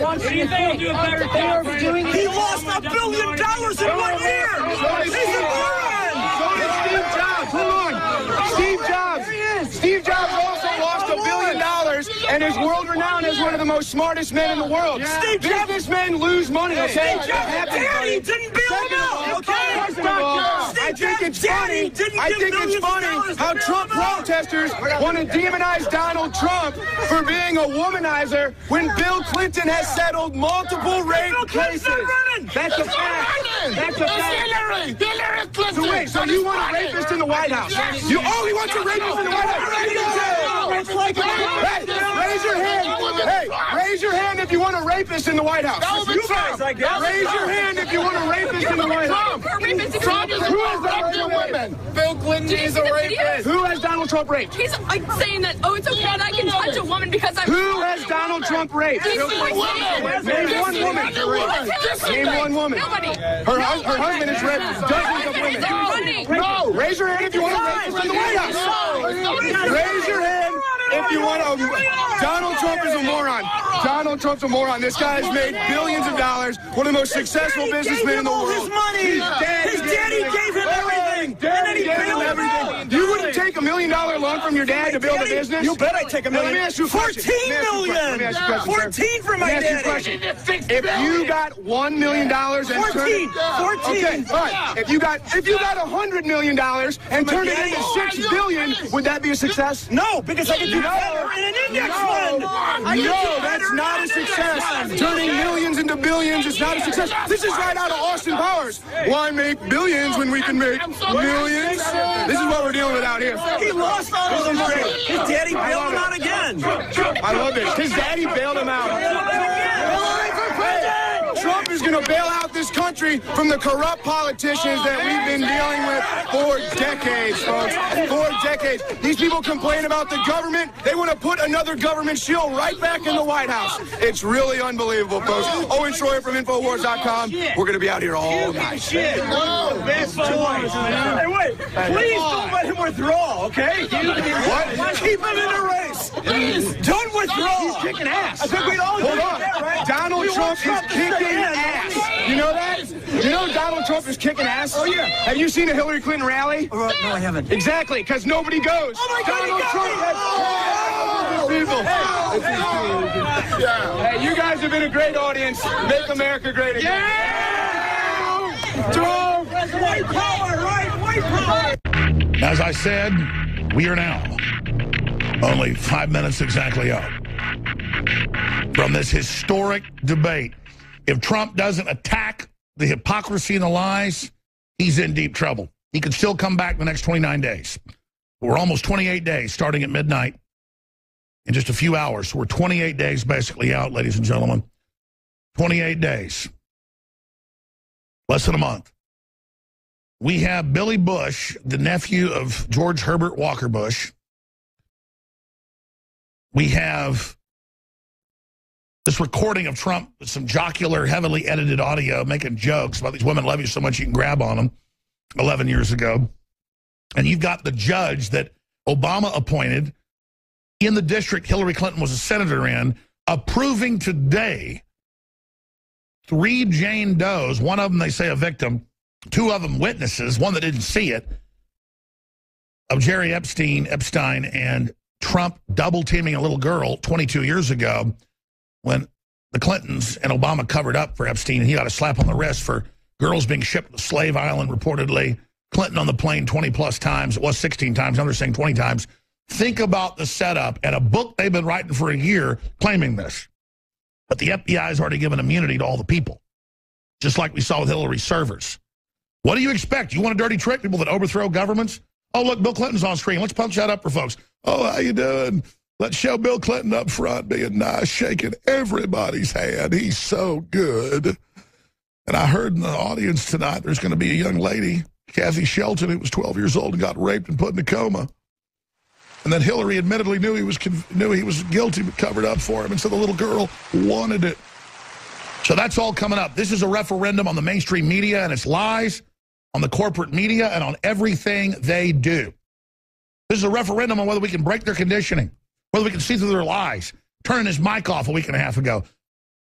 What do you think? Do a better job, Brandon. He lost a billion dollars in one year. He's a moron. And is world renowned as one of the most smartest men in the world. Steve Jobs- Businessmen lose money, okay? Steve Jobs' daddy didn't bail him out, okay? First of all, I think it's funny. I think it's funny how Trump protesters want to demonize Donald Trump for being a womanizer when Bill Clinton has settled multiple rape cases. That's a fact. That's a fact. Hillary. Hillary Clinton. So wait, so you want a rapist in the White House? You only want a rapist in the White House? Raise your hand. Hey, raise your hand if you want a rapist in the White House. That would be You Trump. guys, I guess. Raise your hand if you want a rapist in the White House. Trump is Who has corrupting Donald Trump women. raped? Bill Clinton is a rapist. Who has Donald Trump raped? He's like saying that, oh, it's okay that I can touch a woman because I'm. Who has Donald Trump raped? He's Name one woman. Name one woman. Nobody. Her, her husband has raped dozens of women. No, raise your hand if you want a rapist in the White House. Raise your hand if you want a. Donald Trump is a moron. Donald Trump's a moron. This guy has made billions of dollars. One of the most successful businessmen in the world. his money. His daddy, His daddy gave him everything. Daddy And then he gave him bailed him everything. out. You a million from your dad to build a business? you bet I'd take a Now, million. Let me ask you a question. 14 Let me ask you a question. Let me ask you a question, 14 for Let my daddy. If you got one million dollars and turned it, 14, 14. okay, right. If you got if you got a hundred million dollars and turned it into six oh, billion, would that be a success? No, because I can do No. better in an index No. fund. I No, that's not a success. Turning millions into billions is not a success. This is right out of Austin Powers. Why make billions when we can make millions? This is what we're dealing with out here. He lost all of the money. His daddy bailed him out again. I love this. His daddy bailed him out. Trump is going to bail out this country from the corrupt politicians that we've been dealing with for decades, folks. For decades. These people complain about the government. They want to put another government shield right back in the White House. It's really unbelievable, folks. Owen Schroyer from Infowars.com. We're going to be out here all night. Shit. No, best choice. Hey, wait. Please don't let him withdraw, okay? What? Keep him in the race. Please. Don't withdraw. He's kicking ass. I think we'd all Hold on. that, right? Donald We Trump want is kicking in, ass. You know that? You know Donald Trump is kicking ass? Oh, yeah. Have you seen a Hillary Clinton rally? Uh, no, I haven't. Exactly, because nobody goes. Oh, my God, Donald Trump me. has oh. people. Hey, you guys have been a great audience. Make America great again. Yeah! Trump! White power, right? White power. As I said, we are now only five minutes exactly up from this historic debate. If Trump doesn't attack the hypocrisy and the lies, he's in deep trouble. He could still come back the next 29 days. We're almost 28 days, starting at midnight in just a few hours. We're 28 days basically out, ladies and gentlemen. 28 days. Less than a month. We have Billy Bush, the nephew of George Herbert Walker Bush. We have this recording of Trump with some jocular, heavily edited audio making jokes about these women love you so much you can grab on them 11 years ago. And you've got the judge that Obama appointed in the district Hillary Clinton was a senator in, approving today three Jane Does, one of them they say a victim, two of them witnesses, one that didn't see it, of Jerry Epstein, Epstein, and Trump double teaming a little girl 22 years ago when the Clintons and Obama covered up for Epstein, and he got a slap on the wrist for girls being shipped to Slave Island, reportedly. Clinton on the plane 20 plus times. It was 16 times. Now they're saying 20 times. Think about the setup and a book they've been writing for a year claiming this. But the FBI has already given immunity to all the people, just like we saw with Hillary servers. What do you expect? You want a dirty trick? People that overthrow governments? Oh, look, Bill Clinton's on screen. Let's punch that up for folks. Oh, how you doing? Let's show Bill Clinton up front being nice, shaking everybody's hand. He's so good. And I heard in the audience tonight there's going to be a young lady, Kathy Shelton, who was 12 years old and got raped and put in a coma. And then Hillary admittedly knew he was knew he was guilty but covered up for him. And so the little girl wanted it. So that's all coming up. This is a referendum on the mainstream media and its lies on the corporate media and on everything they do. This is a referendum on whether we can break their conditioning, whether we can see through their lies. Turning his mic off a week and a half ago,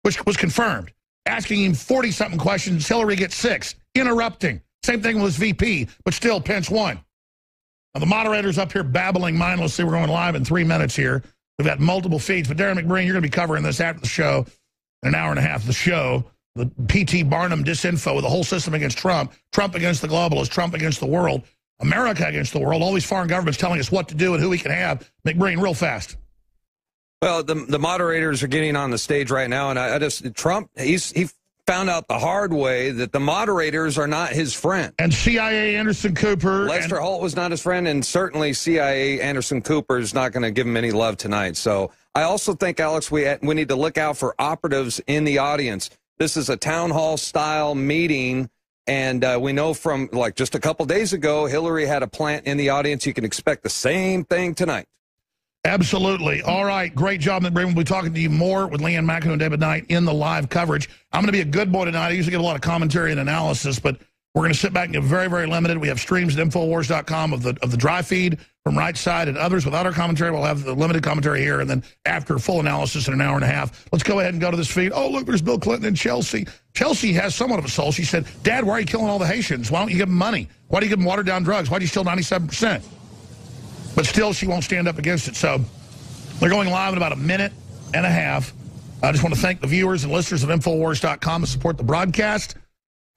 which was confirmed. Asking him 40-something questions, Hillary gets six. Interrupting. Same thing with his VP, but still Pence won. Now, the moderator's up here babbling mindlessly. We're going live in three minutes here. We've got multiple feeds, but Darrin McBreen, you're going to be covering this after the show, in an hour and a half of the show the P.T. Barnum disinfo with the whole system against Trump, Trump against the globalists, Trump against the world, America against the world, all these foreign governments telling us what to do and who we can have. McBreen, real fast. Well, the the moderators are getting on the stage right now, and I, I just Trump he's he found out the hard way that the moderators are not his friend. And CIA Anderson Cooper. Lester Holt was not his friend, and certainly CIA Anderson Cooper is not going to give him any love tonight. So I also think, Alex, we we need to look out for operatives in the audience. This is a town hall style meeting. And uh, we know from like just a couple days ago, Hillary had a plant in the audience. You can expect the same thing tonight. Absolutely. All right. Great job, McBreen. We'll be talking to you more with Lee Ann McAdoo and David Knight in the live coverage. I'm going to be a good boy tonight. I usually get a lot of commentary and analysis, but we're going to sit back and get very, very limited. We have streams at Infowars.com of the, of the dry feed from Right Side and others. Without our commentary, we'll have the limited commentary here. And then after full analysis in an hour and a half, let's go ahead and go to this feed. Oh, look, there's Bill Clinton and Chelsea. Chelsea has somewhat of a soul. She said, Dad, why are you killing all the Haitians? Why don't you give them money? Why do you give them watered down drugs? Why do you steal 97%? But still, she won't stand up against it. So they're going live in about a minute and a half. I just want to thank the viewers and listeners of Infowars.com to support the broadcast.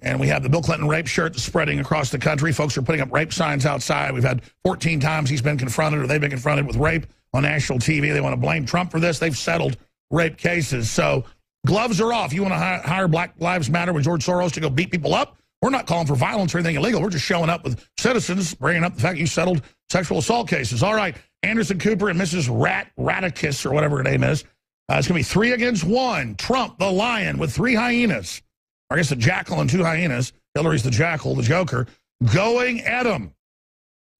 And we have the Bill Clinton rape shirt spreading across the country. Folks are putting up rape signs outside. We've had 14 times he's been confronted or they've been confronted with rape on national TV. They want to blame Trump for this. They've settled rape cases. So gloves are off. You want to hire Black Lives Matter with George Soros to go beat people up? We're not calling for violence or anything illegal. We're just showing up with citizens, bringing up the fact you settled sexual assault cases. All right, Anderson Cooper and Mrs. Rat Raticus, or whatever her name is. Uh, it's going to be three against one. Trump, the lion, with three hyenas. I guess the jackal and two hyenas. Hillary's the jackal, the joker, going at him.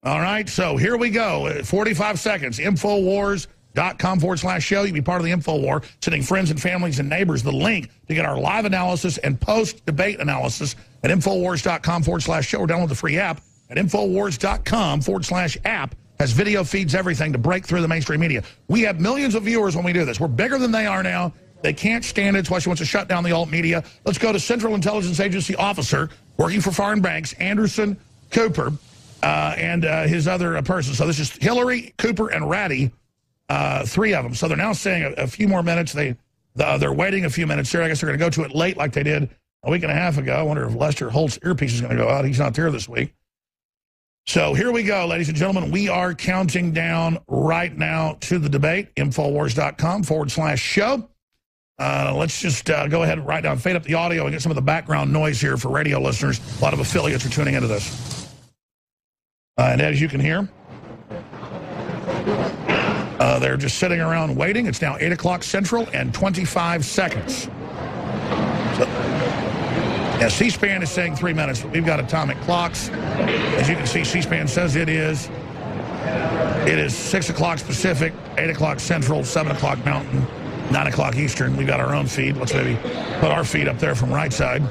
All right, so here we go. 45 seconds. Infowars.com forward slash show. You be part of the InfoWar, sending friends and families and neighbors the link to get our live analysis and post-debate analysis at Infowars.com forward slash show or download the free app at Infowars.com forward slash app has video feeds everything to break through the mainstream media. We have millions of viewers when we do this. We're bigger than they are now. They can't stand it. That's why she wants to shut down the alt media. Let's go to Central Intelligence Agency officer working for foreign banks, Anderson Cooper, uh, and uh, his other uh, person. So this is Hillary, Cooper, and Ratty, uh, three of them. So they're now saying a, a few more minutes. They, the, they're waiting a few minutes here. I guess they're going to go to it late like they did a week and a half ago. I wonder if Lester Holt's earpiece is going to go out. He's not there this week. So here we go, ladies and gentlemen. We are counting down right now to the debate. Infowars.com forward slash show. Uh, let's just uh, go ahead and write down, fade up the audio and get some of the background noise here for radio listeners. A lot of affiliates are tuning into this. Uh, and as you can hear, uh, they're just sitting around waiting. It's now 8 o'clock Central and 25 seconds. Yeah, C-SPAN is saying three minutes, but we've got atomic clocks. As you can see, C-SPAN says it is. It is 6 o'clock Pacific, 8 o'clock Central, 7 o'clock Mountain, 9 o'clock Eastern. We've got our own feed. Let's maybe put our feed up there from right side,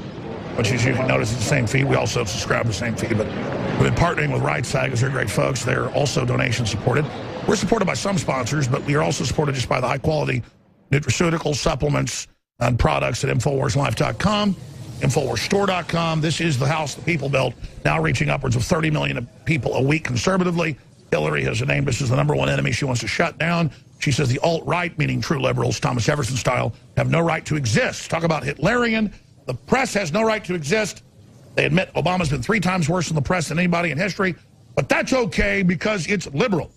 which as you can notice is the same feed. We also subscribe to the same feed, but we've been partnering with Right Side because they're great folks. They're also donation supported. We're supported by some sponsors, but we are also supported just by the high-quality nutraceutical supplements and products at InfoWarsLife.com, InfoWarsStore.com. This is the house the people built, now reaching upwards of 30 million people a week conservatively. Hillary has named this as the number one enemy she wants to shut down. She says the alt-right, meaning true liberals, Thomas Jefferson style, have no right to exist. Talk about Hitlerian. The press has no right to exist. They admit Obama's been three times worse in the press than anybody in history, but that's okay because it's liberal.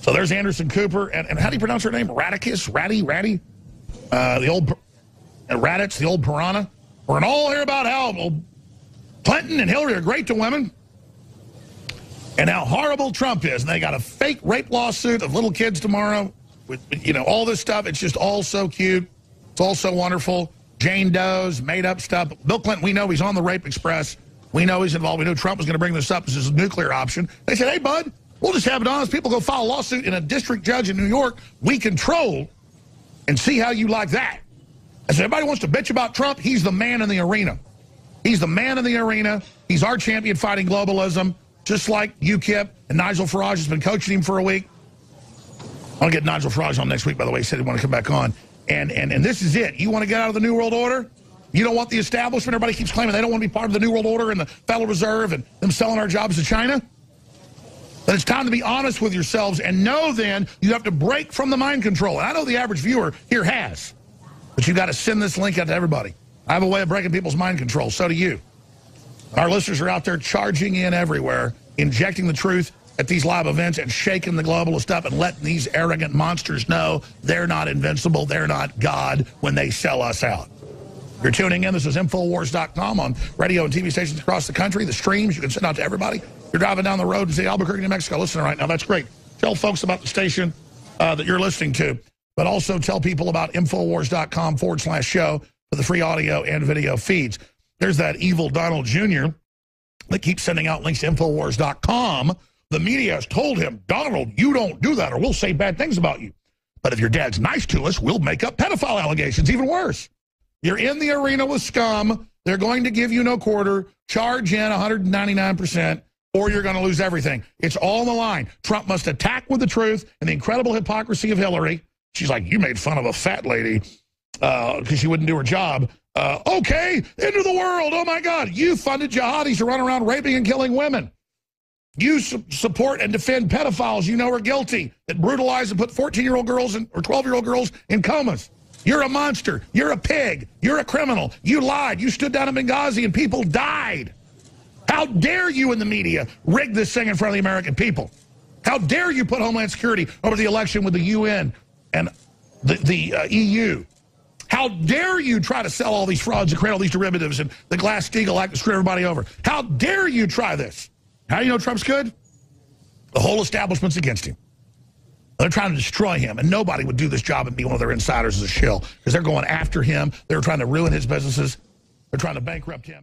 So there's Anderson Cooper, and, and how do you pronounce her name? Radicus? Ratty? Ratty? Uh, the old uh, Raditz, the old piranha. We're all here about how Clinton and Hillary are great to women and how horrible Trump is. And they got a fake rape lawsuit of little kids tomorrow with, you know, all this stuff. It's just all so cute. It's all so wonderful. Jane Doe's, made up stuff. Bill Clinton, we know he's on the Rape Express. We know he's involved. We knew Trump was going to bring this up as his nuclear option. They said, hey, bud, we'll just have it on. People go file a lawsuit in a district judge in New York we control and see how you like that. As everybody wants to bitch about Trump, he's the man in the arena. He's the man in the arena. He's our champion fighting globalism, just like UKIP and Nigel Farage has been coaching him for a week. I want to get Nigel Farage on next week, by the way. He said he wanted to come back on. And, and, and this is it. You want to get out of the New World Order? You don't want the establishment? Everybody keeps claiming they don't want to be part of the New World Order and the Federal Reserve and them selling our jobs to China? Then it's time to be honest with yourselves and know then you have to break from the mind control. And I know the average viewer here has. But you've got to send this link out to everybody. I have a way of breaking people's mind control. So do you. Our listeners are out there charging in everywhere, injecting the truth at these live events and shaking the globalist up and letting these arrogant monsters know they're not invincible, they're not God when they sell us out. You're tuning in, this is Infowars.com on radio and TV stations across the country. The streams you can send out to everybody. You're driving down the road and say Albuquerque, New Mexico, listening right now. That's great. Tell folks about the station uh, that you're listening to, but also tell people about Infowars.com forward slash show for the free audio and video feeds. There's that evil Donald Jr. that keeps sending out links to Infowars.com the media has told him, Donald, you don't do that or we'll say bad things about you. But if your dad's nice to us, we'll make up pedophile allegations, even worse. You're in the arena with scum. They're going to give you no quarter, charge in 199%, or you're going to lose everything. It's all on the line. Trump must attack with the truth and the incredible hypocrisy of Hillary. She's like, you made fun of a fat lady because uh, she wouldn't do her job. Uh, okay, into the world. Oh, my God. You funded jihadis to run around raping and killing women. You su support and defend pedophiles you know are guilty that brutalize and put 14-year-old girls in, or 12-year-old girls in comas. You're a monster. You're a pig. You're a criminal. You lied. You stood down in Benghazi and people died. How dare you in the media rig this thing in front of the American people? How dare you put Homeland Security over the election with the UN and the, the uh, EU? How dare you try to sell all these frauds and create all these derivatives and the Glass-Steagall Act to screw everybody over? How dare you try this? How do you know Trump's good? The whole establishment's against him. They're trying to destroy him, and nobody would do this job and be one of their insiders as a shill because they're going after him. They're trying to ruin his businesses. They're trying to bankrupt him.